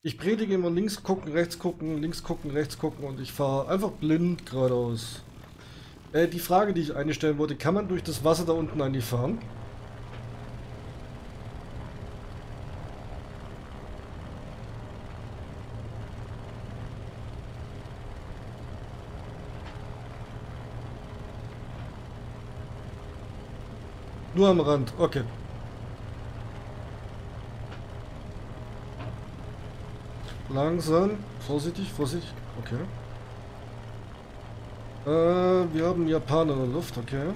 Ich predige immer links gucken, rechts gucken, links gucken, rechts gucken und ich fahre einfach blind geradeaus. Äh, die Frage, die ich eigentlich stellen wollte, kann man durch das Wasser da unten eigentlich fahren? Nur am Rand, okay. Langsam, vorsichtig, vorsichtig, okay. Äh, wir haben Japaner in der Luft, okay.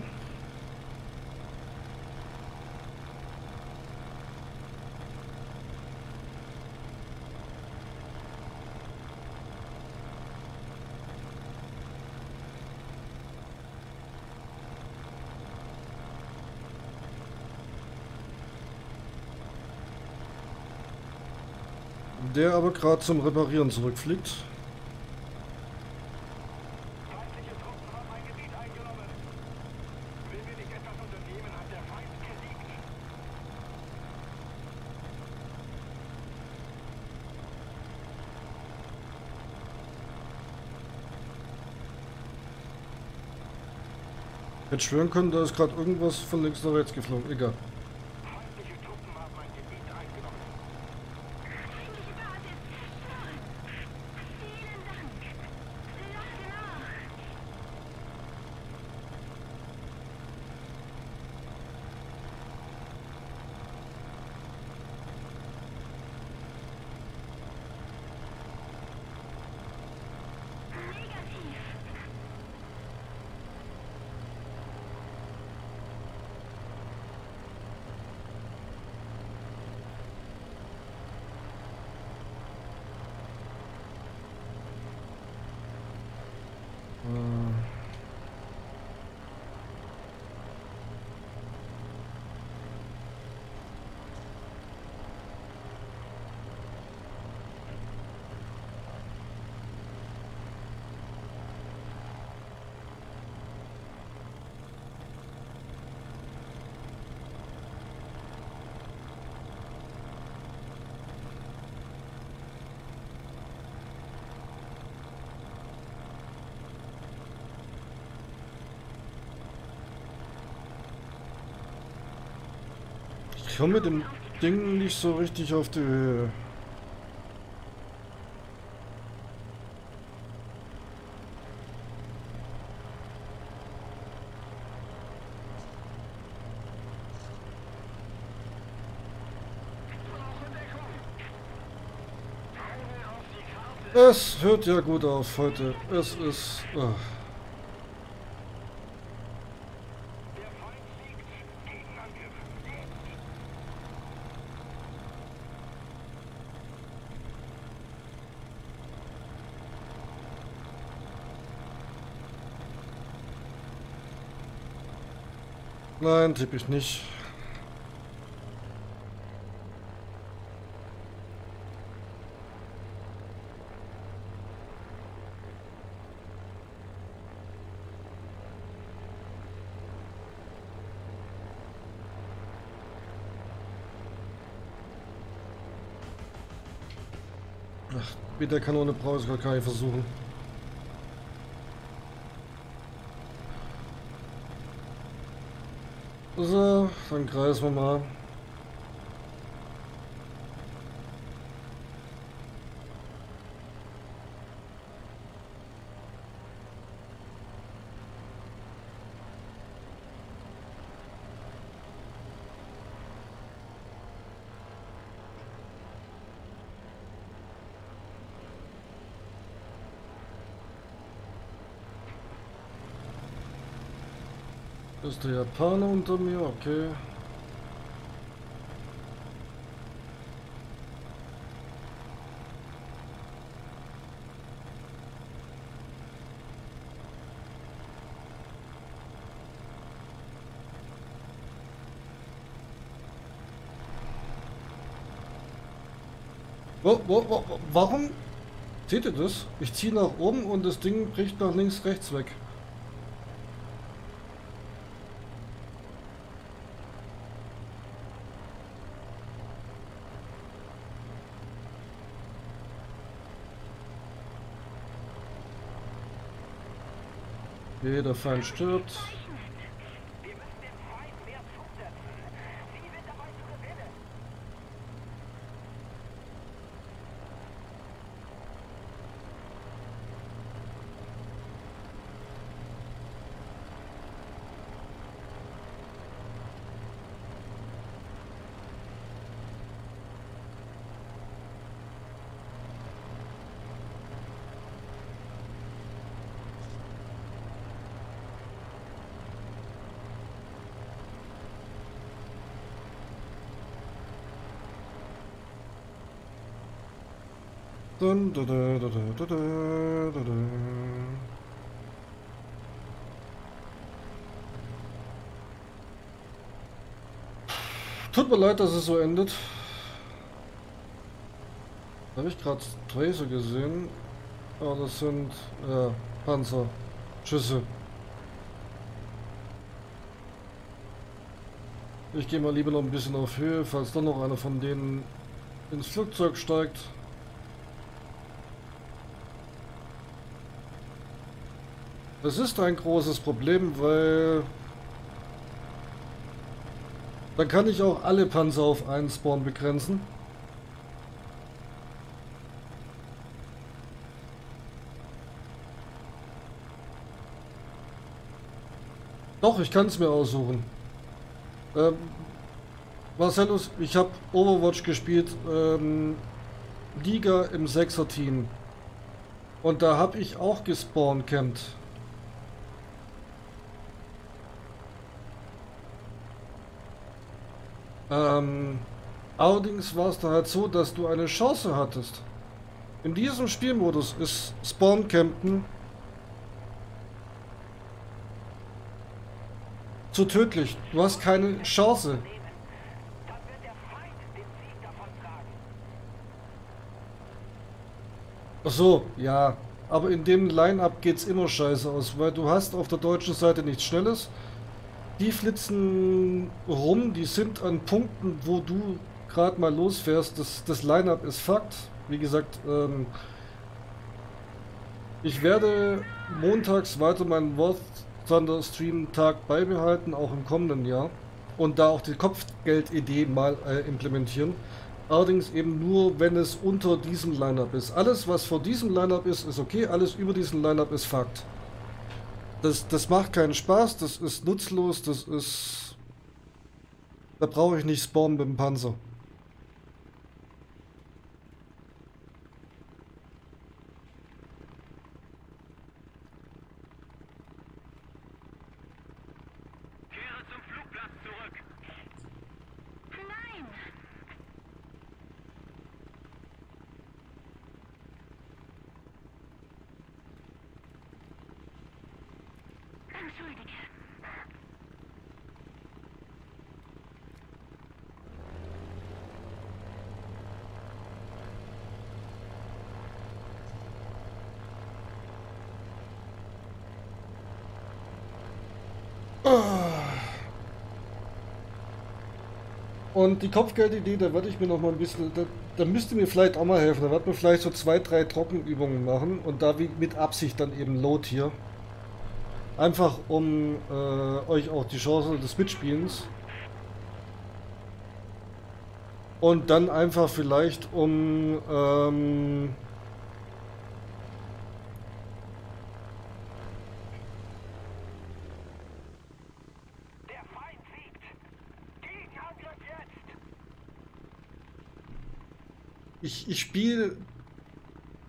Der aber gerade zum Reparieren zurückfliegt.
Gesiegt.
Hätte schwören können, da ist gerade irgendwas von links nach rechts geflogen. Egal. Ich komme mit dem Ding nicht so richtig auf die Höhe. Es hört ja gut auf heute. Es ist... ah. Nein, tippe ich nicht. Ach, mit der Kanone brauche ich gar keine versuchen. So, dann kreisen wir mal. Ist der Japaner unter mir? Okay. Wo, wo, wo, warum? Seht ihr das? Ich ziehe nach oben und das Ding bricht nach links, rechts weg. Jeder Feind stirbt. Dun, dun, dun, Tut mir leid, dass es so endet. Habe ich gerade Tracer gesehen? Ah, oh, das sind ja, Panzer, Schüsse. Ich gehe mal lieber noch ein bisschen auf Höhe, falls dann noch einer von denen ins Flugzeug steigt. Das ist ein großes Problem, weil dann kann ich auch alle Panzer auf einen Spawn begrenzen. Doch, ich kann es mir aussuchen. Ähm, Marcellus, ich habe Overwatch gespielt, ähm, Liga im 6er Team. Und da habe ich auch gespawnt Ähm, allerdings war es da halt so, dass du eine Chance hattest. In diesem Spielmodus ist Spawn Campen zu tödlich. Du hast keine Chance. Ach so, ja. Aber in dem Line-Up geht's immer scheiße aus, weil du hast auf der deutschen Seite nichts Schnelles. Die flitzen rum, die sind an Punkten, wo du gerade mal losfährst. Das, das Line-Up ist Fakt. Wie gesagt, ähm, ich werde montags weiter meinen War Thunder Stream Tag beibehalten, auch im kommenden Jahr. und da auch die Kopfgeldidee mal äh, implementieren. Allerdings eben nur, wenn es unter diesem Lineup ist. Alles, was vor diesem Lineup ist, ist okay. Alles über diesem Lineup ist Fakt. Das, das macht keinen Spaß, das ist nutzlos, das ist... Da brauche ich nicht spawnen mit dem Panzer.
Kehre zum Flugplatz zurück.
Nein! Entschuldige.
Und die Kopfgeldidee, da werde ich mir noch mal ein bisschen, da, da müsst ihr mir vielleicht auch mal helfen. Da wird man vielleicht so zwei, drei Trockenübungen machen und da wie mit Absicht dann eben Load hier. Einfach um äh, euch auch die Chance des Mitspielens. Und dann einfach vielleicht um ähm,
Der Feind siegt. Gegenangriff jetzt.
Ich, ich spiele,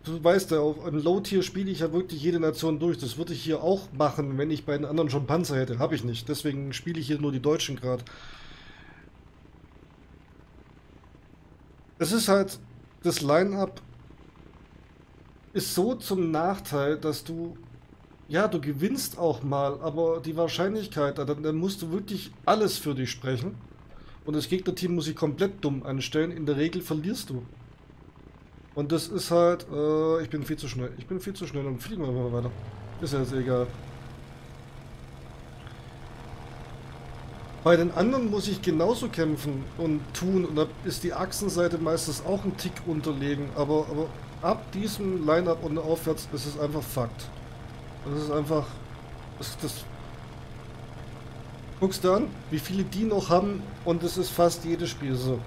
du weißt ja, auf einem Low-Tier spiele ich ja wirklich jede Nation durch. Das würde ich hier auch machen, wenn ich bei den anderen schon Panzer hätte. Habe ich nicht. Deswegen spiele ich hier nur die Deutschen gerade. Es ist halt, das Line-Up ist so zum Nachteil, dass du, ja, du gewinnst auch mal, aber die Wahrscheinlichkeit, dann, dann musst du wirklich alles für dich sprechen. Und das Gegnerteam muss sich komplett dumm anstellen. In der Regel verlierst du. Und das ist halt, äh, ich bin viel zu schnell. Ich bin viel zu schnell und fliegen wir mal weiter. Ist ja jetzt egal. Bei den anderen muss ich genauso kämpfen und tun und da ist die Achsenseite meistens auch ein Tick unterlegen, aber, aber ab diesem Line-Up und aufwärts ist es einfach Fakt. Das ist einfach, das, das guckst du an, wie viele die noch haben und es ist fast jedes Spiel so.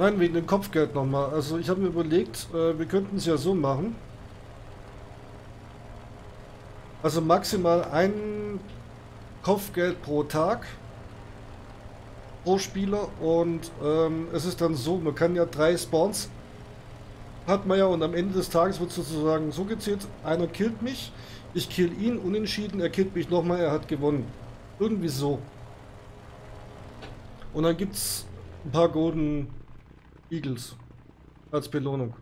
Nein, wegen dem Kopfgeld nochmal. Also ich habe mir überlegt, äh, wir könnten es ja so machen. Also maximal ein Kopfgeld pro Tag pro Spieler und ähm, es ist dann so, man kann ja drei Spawns hat man ja und am Ende des Tages wird sozusagen so gezählt, einer killt mich, ich kill ihn, unentschieden, er killt mich nochmal, er hat gewonnen. Irgendwie so. Und dann gibt's ein paar Golden Eagles als Belohnung.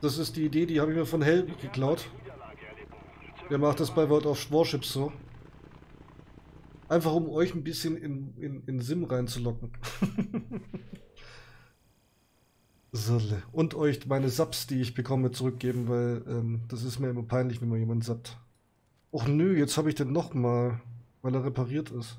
Das ist die Idee, die habe ich mir von Hell geklaut. Der macht das bei World of Warships so. Einfach um euch ein bisschen in, in, in Sim reinzulocken. und euch meine Subs, die ich bekomme, zurückgeben, weil ähm, das ist mir immer peinlich, wenn man jemanden sappt. Och nö, jetzt habe ich den nochmal, weil er repariert ist.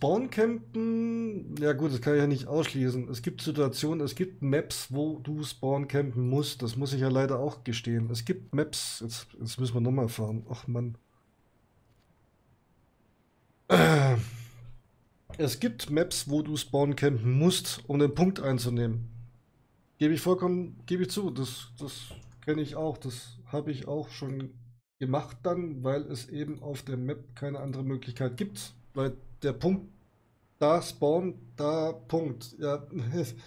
Spawncampen, ja gut, das kann ich ja nicht ausschließen. Es gibt Situationen, es gibt Maps, wo du Spawncampen musst. Das muss ich ja leider auch gestehen. Es gibt Maps, jetzt, jetzt müssen wir nochmal fahren. Ach Mann. Äh, Es gibt Maps, wo du Spawncampen musst, um den Punkt einzunehmen. Gebe ich vollkommen, gebe ich zu, das, das kenne ich auch. Das habe ich auch schon gemacht dann, weil es eben auf der Map keine andere Möglichkeit gibt. Weil der Punkt da spawnt, da Punkt. Ja,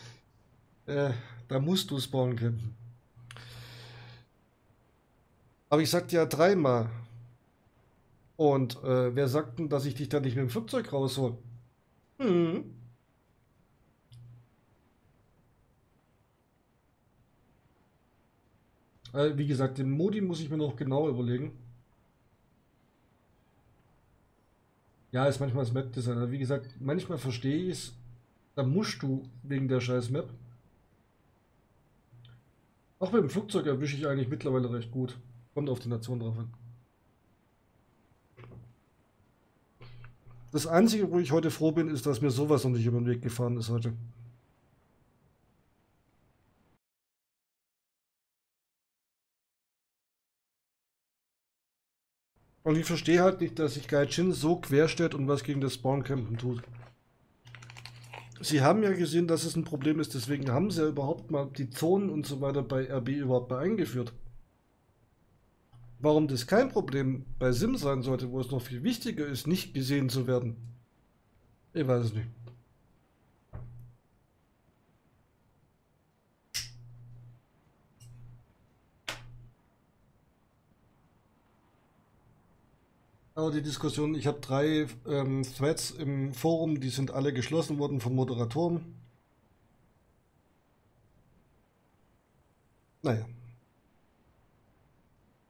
äh, da musst du spawnen können. Aber ich sagte ja dreimal. Und äh, wer sagt denn, dass ich dich da nicht mit dem Flugzeug raushol? Hm. Äh, wie gesagt, den Modi muss ich mir noch genau überlegen. Ja, ist manchmal das Map-Design. aber Wie gesagt, manchmal verstehe ich es. Da musst du wegen der scheiß Map. Auch dem Flugzeug erwische ich eigentlich mittlerweile recht gut. Kommt auf die Nation drauf an. Das Einzige, wo ich heute froh bin, ist, dass mir sowas noch nicht über den Weg gefahren ist heute. Und ich verstehe halt nicht, dass sich Gaijin so querstellt und was gegen das Spawncampen tut. Sie haben ja gesehen, dass es ein Problem ist, deswegen haben sie ja überhaupt mal die Zonen und so weiter bei RB überhaupt mal eingeführt. Warum das kein Problem bei Sim sein sollte, wo es noch viel wichtiger ist, nicht gesehen zu werden, ich weiß es nicht. Aber die Diskussion, ich habe drei ähm, Threads im Forum, die sind alle geschlossen worden von Moderatoren. Naja.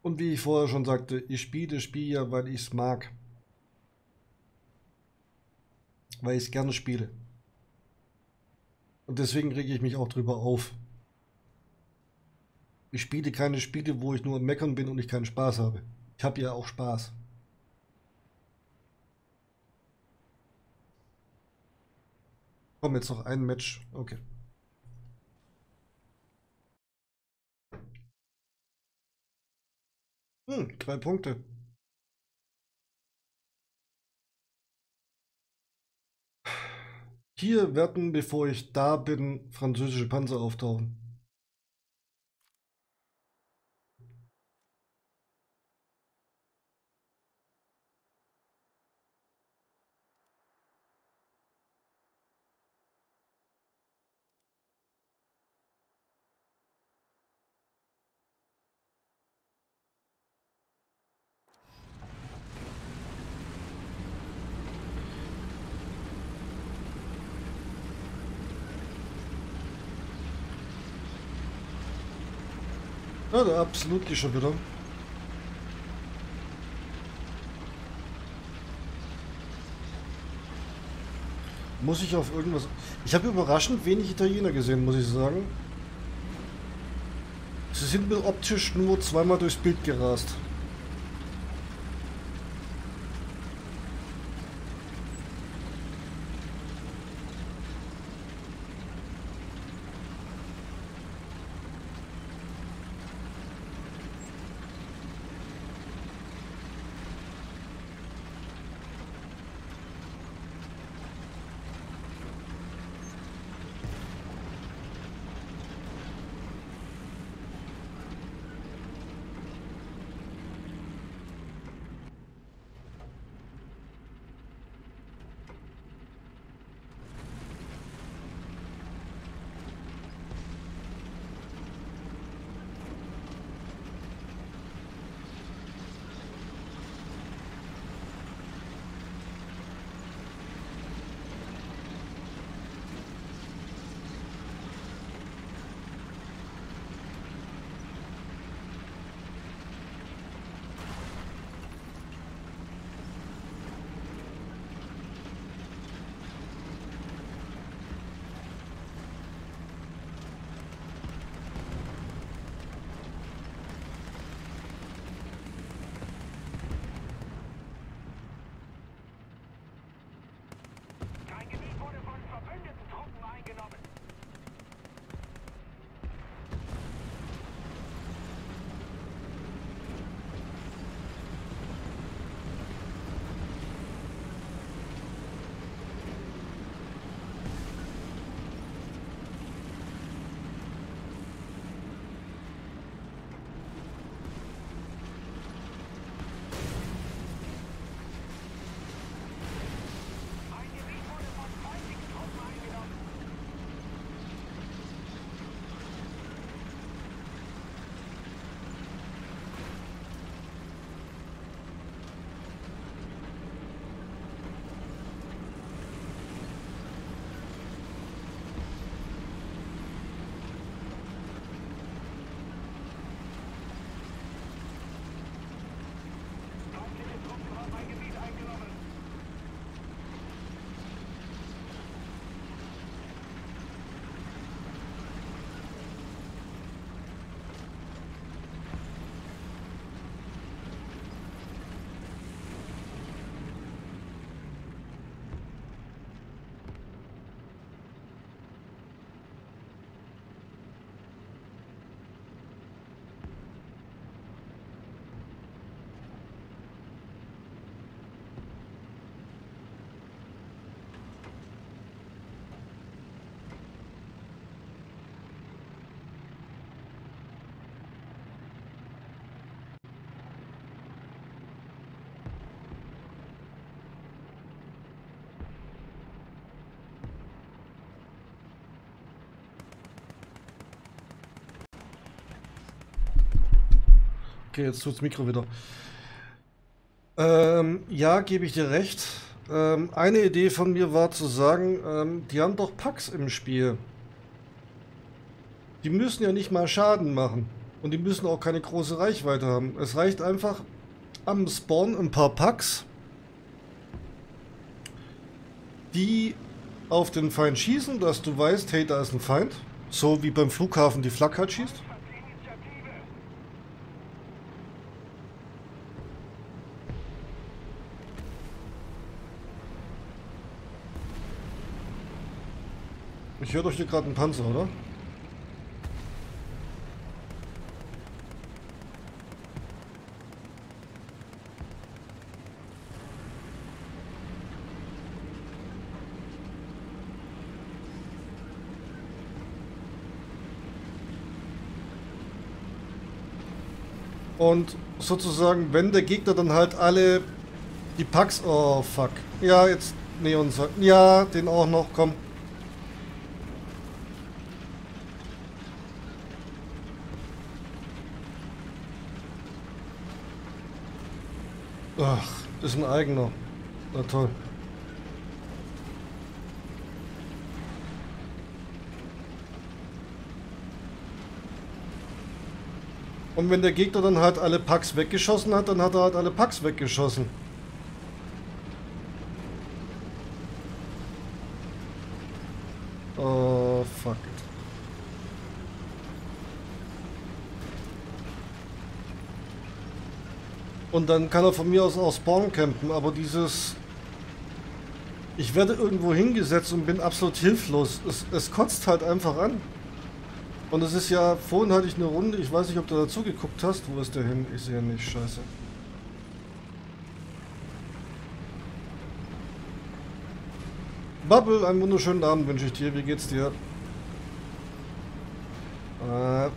Und wie ich vorher schon sagte, ich spiele das Spiel ja, weil ich es mag. Weil ich es gerne spiele. Und deswegen rege ich mich auch drüber auf. Ich spiele keine Spiele, wo ich nur am Meckern bin und ich keinen Spaß habe. Ich habe ja auch Spaß. Komm, jetzt noch ein Match. Okay. Hm, drei Punkte. Hier werden, bevor ich da bin, französische Panzer auftauchen. Ja, der absolut schon wieder. Muss ich auf irgendwas... Ich habe überraschend wenig Italiener gesehen, muss ich sagen. Sie sind mir optisch nur zweimal durchs Bild gerast. Okay, jetzt tut's Mikro wieder. Ähm, ja, gebe ich dir recht. Ähm, eine Idee von mir war zu sagen, ähm, die haben doch Packs im Spiel. Die müssen ja nicht mal Schaden machen. Und die müssen auch keine große Reichweite haben. Es reicht einfach am Spawn ein paar Packs, die auf den Feind schießen, dass du weißt, hey, da ist ein Feind. So wie beim Flughafen die Flak halt schießt. Ich höre doch hier gerade einen Panzer, oder? Und sozusagen, wenn der Gegner dann halt alle die Packs... Oh, fuck. Ja, jetzt Neon... Ja, den auch noch, komm. Ach, ist ein eigener. Na toll. Und wenn der Gegner dann halt alle Packs weggeschossen hat, dann hat er halt alle Packs weggeschossen. Oh, fuck it. Und dann kann er von mir aus auch Spawn campen, aber dieses... Ich werde irgendwo hingesetzt und bin absolut hilflos. Es, es kotzt halt einfach an. Und es ist ja, vorhin hatte ich eine Runde, ich weiß nicht, ob du dazu geguckt hast. Wo ist der hin? Ich sehe nicht, scheiße. Bubble, einen wunderschönen Abend wünsche ich dir. Wie geht's dir? Äh,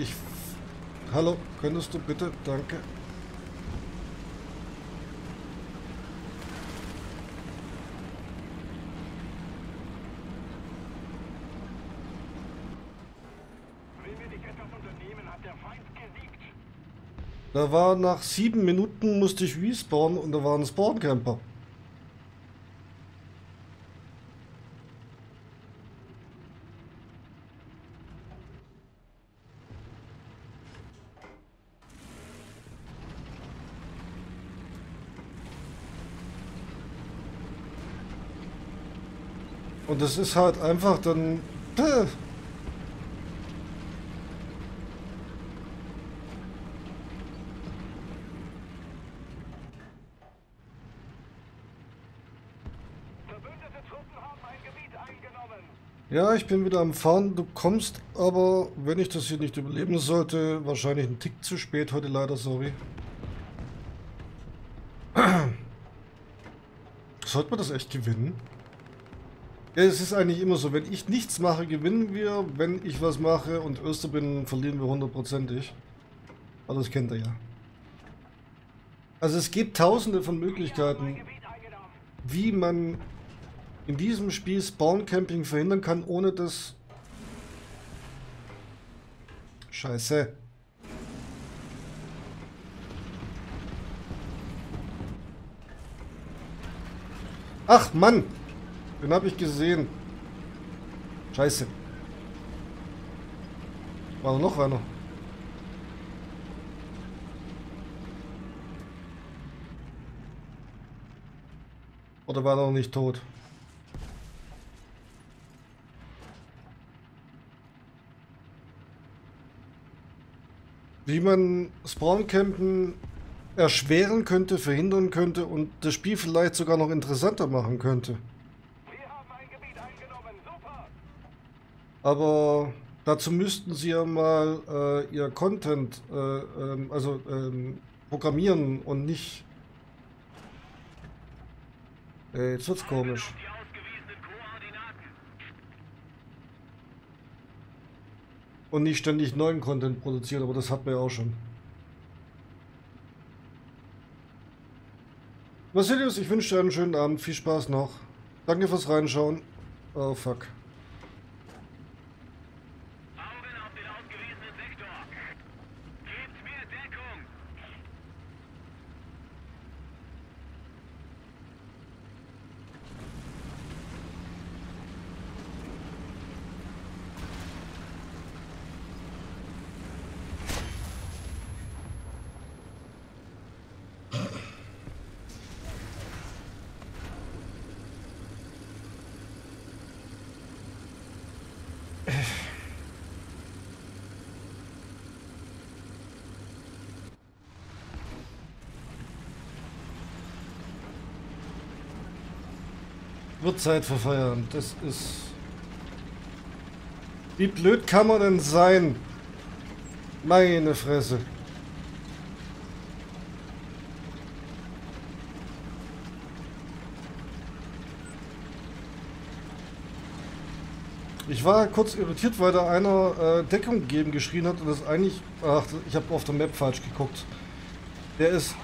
ich... Hallo, könntest du bitte? Danke.
Will wir nicht etwas unternehmen, hat der Feind gesiegt.
Da war nach sieben Minuten musste ich respawnen und da war ein Spawncamper. Und das ist halt einfach dann... Puh.
Verbündete Truppen haben ein Gebiet eingenommen.
Ja, ich bin wieder am Fahren. Du kommst aber, wenn ich das hier nicht überleben sollte, wahrscheinlich einen Tick zu spät heute leider, sorry. Sollte man das echt gewinnen? Ja, es ist eigentlich immer so, wenn ich nichts mache, gewinnen wir. Wenn ich was mache und Öster bin, verlieren wir hundertprozentig. Aber das kennt ihr ja. Also es gibt tausende von Möglichkeiten, wie man in diesem Spiel Spawn-Camping verhindern kann, ohne das... Scheiße. Ach Mann! Den habe ich gesehen. Scheiße. War noch einer? Oder war er noch nicht tot? Wie man Spawncampen erschweren könnte, verhindern könnte und das Spiel vielleicht sogar noch interessanter machen könnte. Aber dazu müssten sie ja mal äh, ihr Content, äh, ähm, also ähm, programmieren und nicht. Äh, jetzt wird's komisch. Und nicht ständig neuen Content produzieren, aber das hat man ja auch schon. Vasilius, ich wünsche dir einen schönen Abend, viel Spaß noch. Danke fürs Reinschauen. Oh fuck.
Augen auf den ausgewiesenen Sektor. Gebt mir Deckung.
Wird Zeit für Feierabend. Das ist. Wie blöd kann man denn sein? Meine Fresse. Ich war kurz irritiert, weil da einer äh, Deckung geben geschrien hat und das eigentlich. Ach, ich habe auf der Map falsch geguckt. Der ist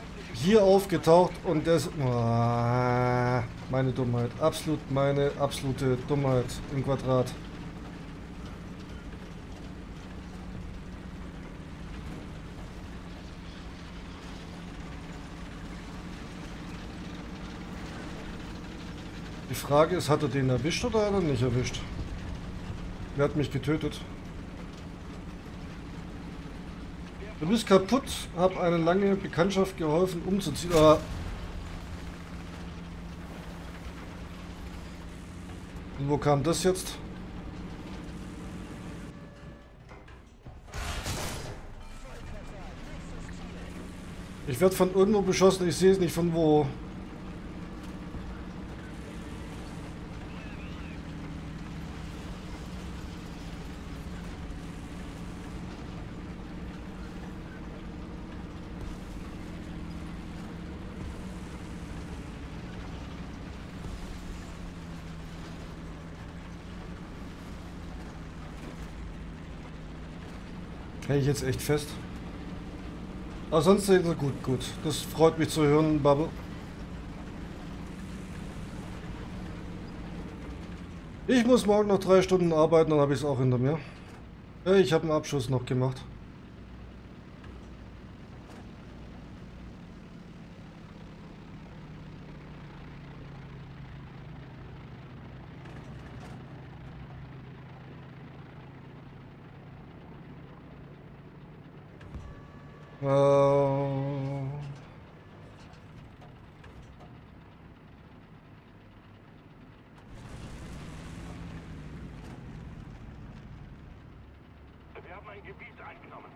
hier aufgetaucht und ist. Ah, meine Dummheit. Absolut meine absolute Dummheit im Quadrat. Die Frage ist, hat er den erwischt oder hat er nicht erwischt? Wer hat mich getötet? Du bist kaputt, hab eine lange Bekanntschaft geholfen umzuziehen. Ah. Und wo kam das jetzt? Ich werde von irgendwo beschossen, ich sehe es nicht von wo. Ich jetzt echt fest. Aber sonst sind sie gut, gut. Das freut mich zu hören, Bubble. Ich muss morgen noch drei Stunden arbeiten, dann habe ich es auch hinter mir. Ich habe einen Abschluss noch gemacht. Äh,
Wir haben ein Gebiet eingenommen.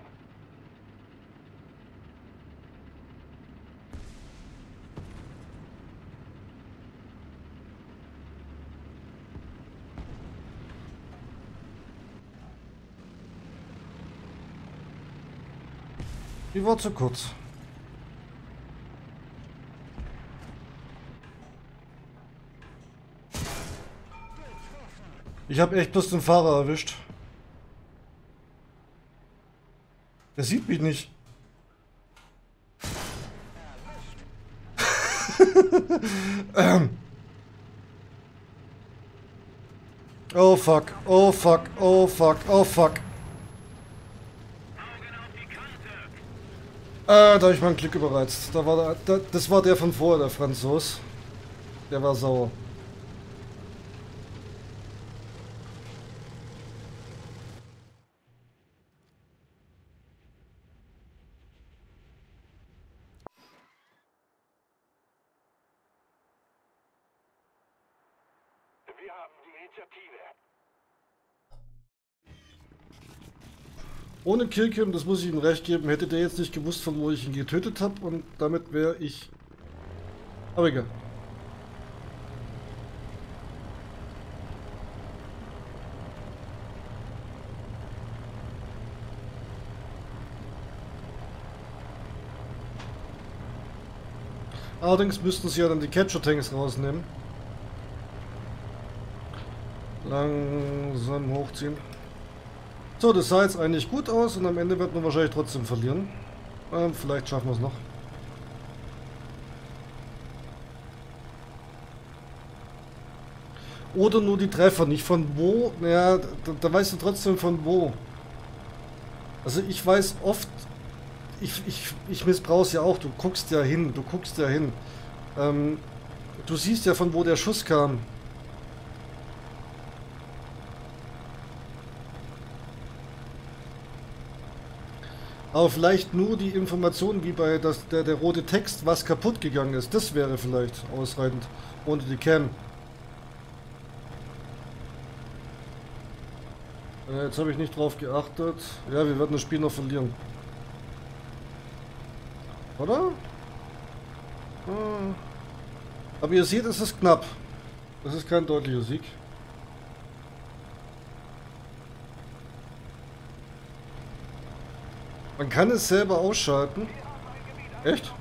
die war zu kurz. Ich habe echt bloß den Fahrer erwischt. Der sieht mich nicht. ähm. Oh fuck, oh fuck, oh fuck, oh fuck. Äh, da habe ich mein Glück überreizt. Da war der, da, das war der von vorher, der Franzos. Der war sauer.
Wir haben die Initiative.
Ohne Killcam, das muss ich ihm recht geben, hätte der jetzt nicht gewusst, von wo ich ihn getötet habe und damit wäre ich... Aber egal. Allerdings müssten sie ja dann die Catcher-Tanks rausnehmen. Langsam hochziehen. So, das sah jetzt eigentlich gut aus und am Ende wird man wahrscheinlich trotzdem verlieren. Ähm, vielleicht schaffen wir es noch. Oder nur die Treffer, nicht von wo. Naja, da, da weißt du trotzdem von wo. Also ich weiß oft, ich, ich, ich missbrauch's ja auch, du guckst ja hin, du guckst ja hin. Ähm, du siehst ja von wo der Schuss kam. Aber vielleicht nur die Information, wie bei das, der, der rote Text, was kaputt gegangen ist. Das wäre vielleicht ausreichend. Ohne die Cam. Äh, jetzt habe ich nicht drauf geachtet. Ja, wir werden das Spiel noch verlieren. Oder? Ah. Aber ihr seht, es ist knapp. Das ist kein deutlicher Sieg. Man kann es selber ausschalten. Echt?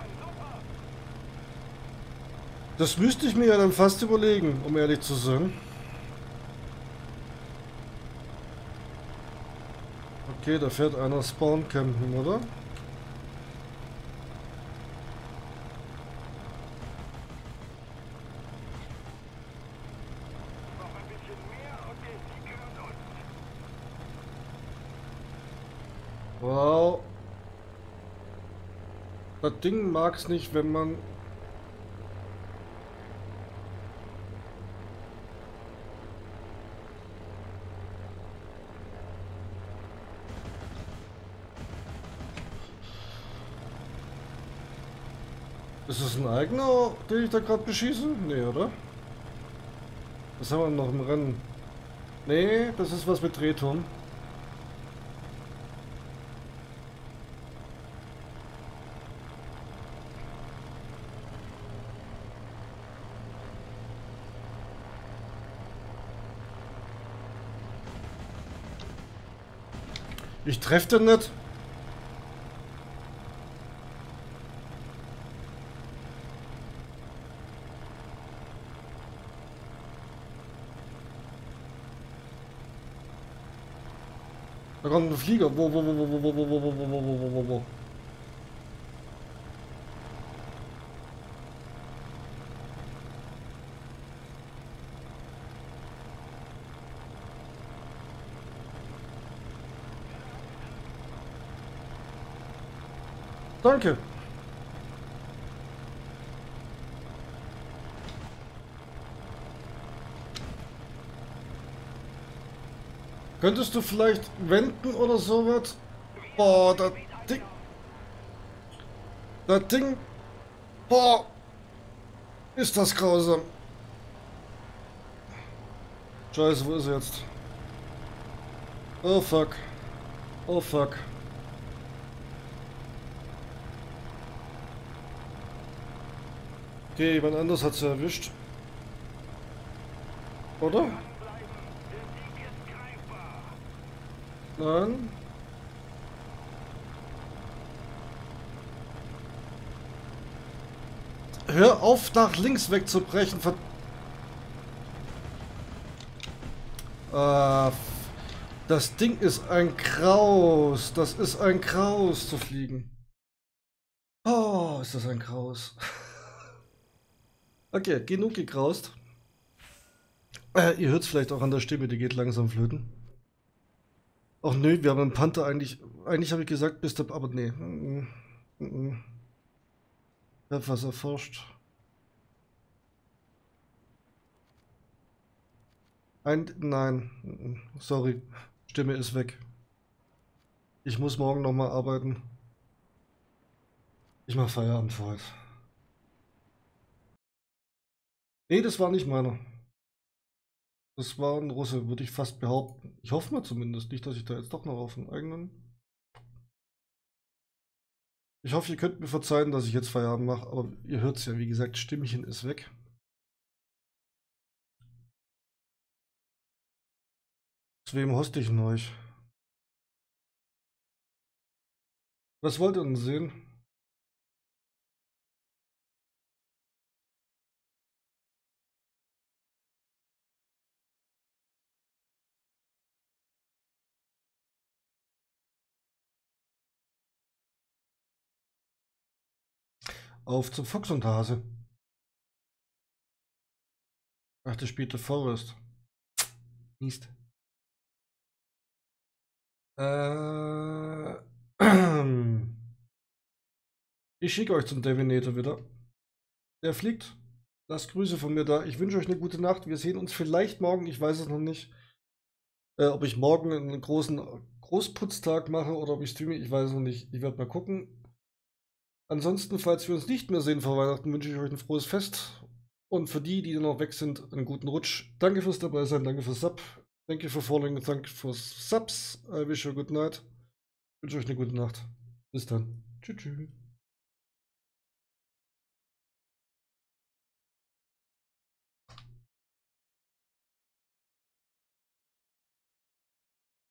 Das müsste ich mir ja dann fast überlegen, um ehrlich zu sein. Okay, da fährt einer Spawn campen, oder?
Noch ein bisschen mehr und der Sieg gehört uns.
Wow. Das Ding mag es nicht, wenn man... Ist es ein eigener, den ich da gerade beschieße? Nee, oder? Was haben wir noch im Rennen? Nee, das ist was mit Drehturm. Ich treffe den nicht. Da kommt ein Flieger. Wo, wo, wo, wo, wo, wo, wo, wo, wo, wo, wo, wo, Danke. Könntest du vielleicht wenden oder sowas? Boah, das Ding. Das Ding. Boah. Ist das grausam. Scheiße, wo ist er jetzt? Oh fuck. Oh fuck. Okay, jemand anders hat sie erwischt. Oder? Nein. Hör auf, nach links wegzubrechen. Ver äh, das Ding ist ein Kraus. Das ist ein Kraus zu fliegen. Oh, ist das ein Kraus. Okay, genug gekraust. Äh, ihr hört es vielleicht auch an der Stimme, die geht langsam flöten. Ach nö, wir haben einen Panther eigentlich. Eigentlich habe ich gesagt, bist du. Aber nee. Mm, mm, mm. Ich hab was erforscht. Ein. Nein. Sorry. Stimme ist weg. Ich muss morgen nochmal arbeiten. Ich mach Feierabend für heute. Nee, das war nicht meiner. Das war ein Russe, würde ich fast behaupten. Ich hoffe mal zumindest nicht, dass ich da jetzt doch noch auf einen eigenen. Ich hoffe, ihr könnt mir verzeihen, dass ich jetzt Feierabend mache, aber ihr hört es ja, wie gesagt, Stimmchen ist weg. Zu wem hoste ich denn euch? Was wollt ihr denn sehen? Auf zum Fuchs und Hase. Ach, der spielte Forest. Mist. Äh, ich schicke euch zum Devinator wieder. Der fliegt. Lasst Grüße von mir da. Ich wünsche euch eine gute Nacht. Wir sehen uns vielleicht morgen. Ich weiß es noch nicht. Äh, ob ich morgen einen großen Großputztag mache oder ob ich streame, ich weiß es noch nicht. Ich werde mal gucken. Ansonsten, falls wir uns nicht mehr sehen vor Weihnachten, wünsche ich euch ein frohes Fest. Und für die, die noch weg sind, einen guten Rutsch. Danke fürs dabei sein, danke fürs Sub. Danke für Following, danke fürs Subs. I wish you a good night. Ich wünsche euch eine gute Nacht. Bis dann. Tschüss. tschüss.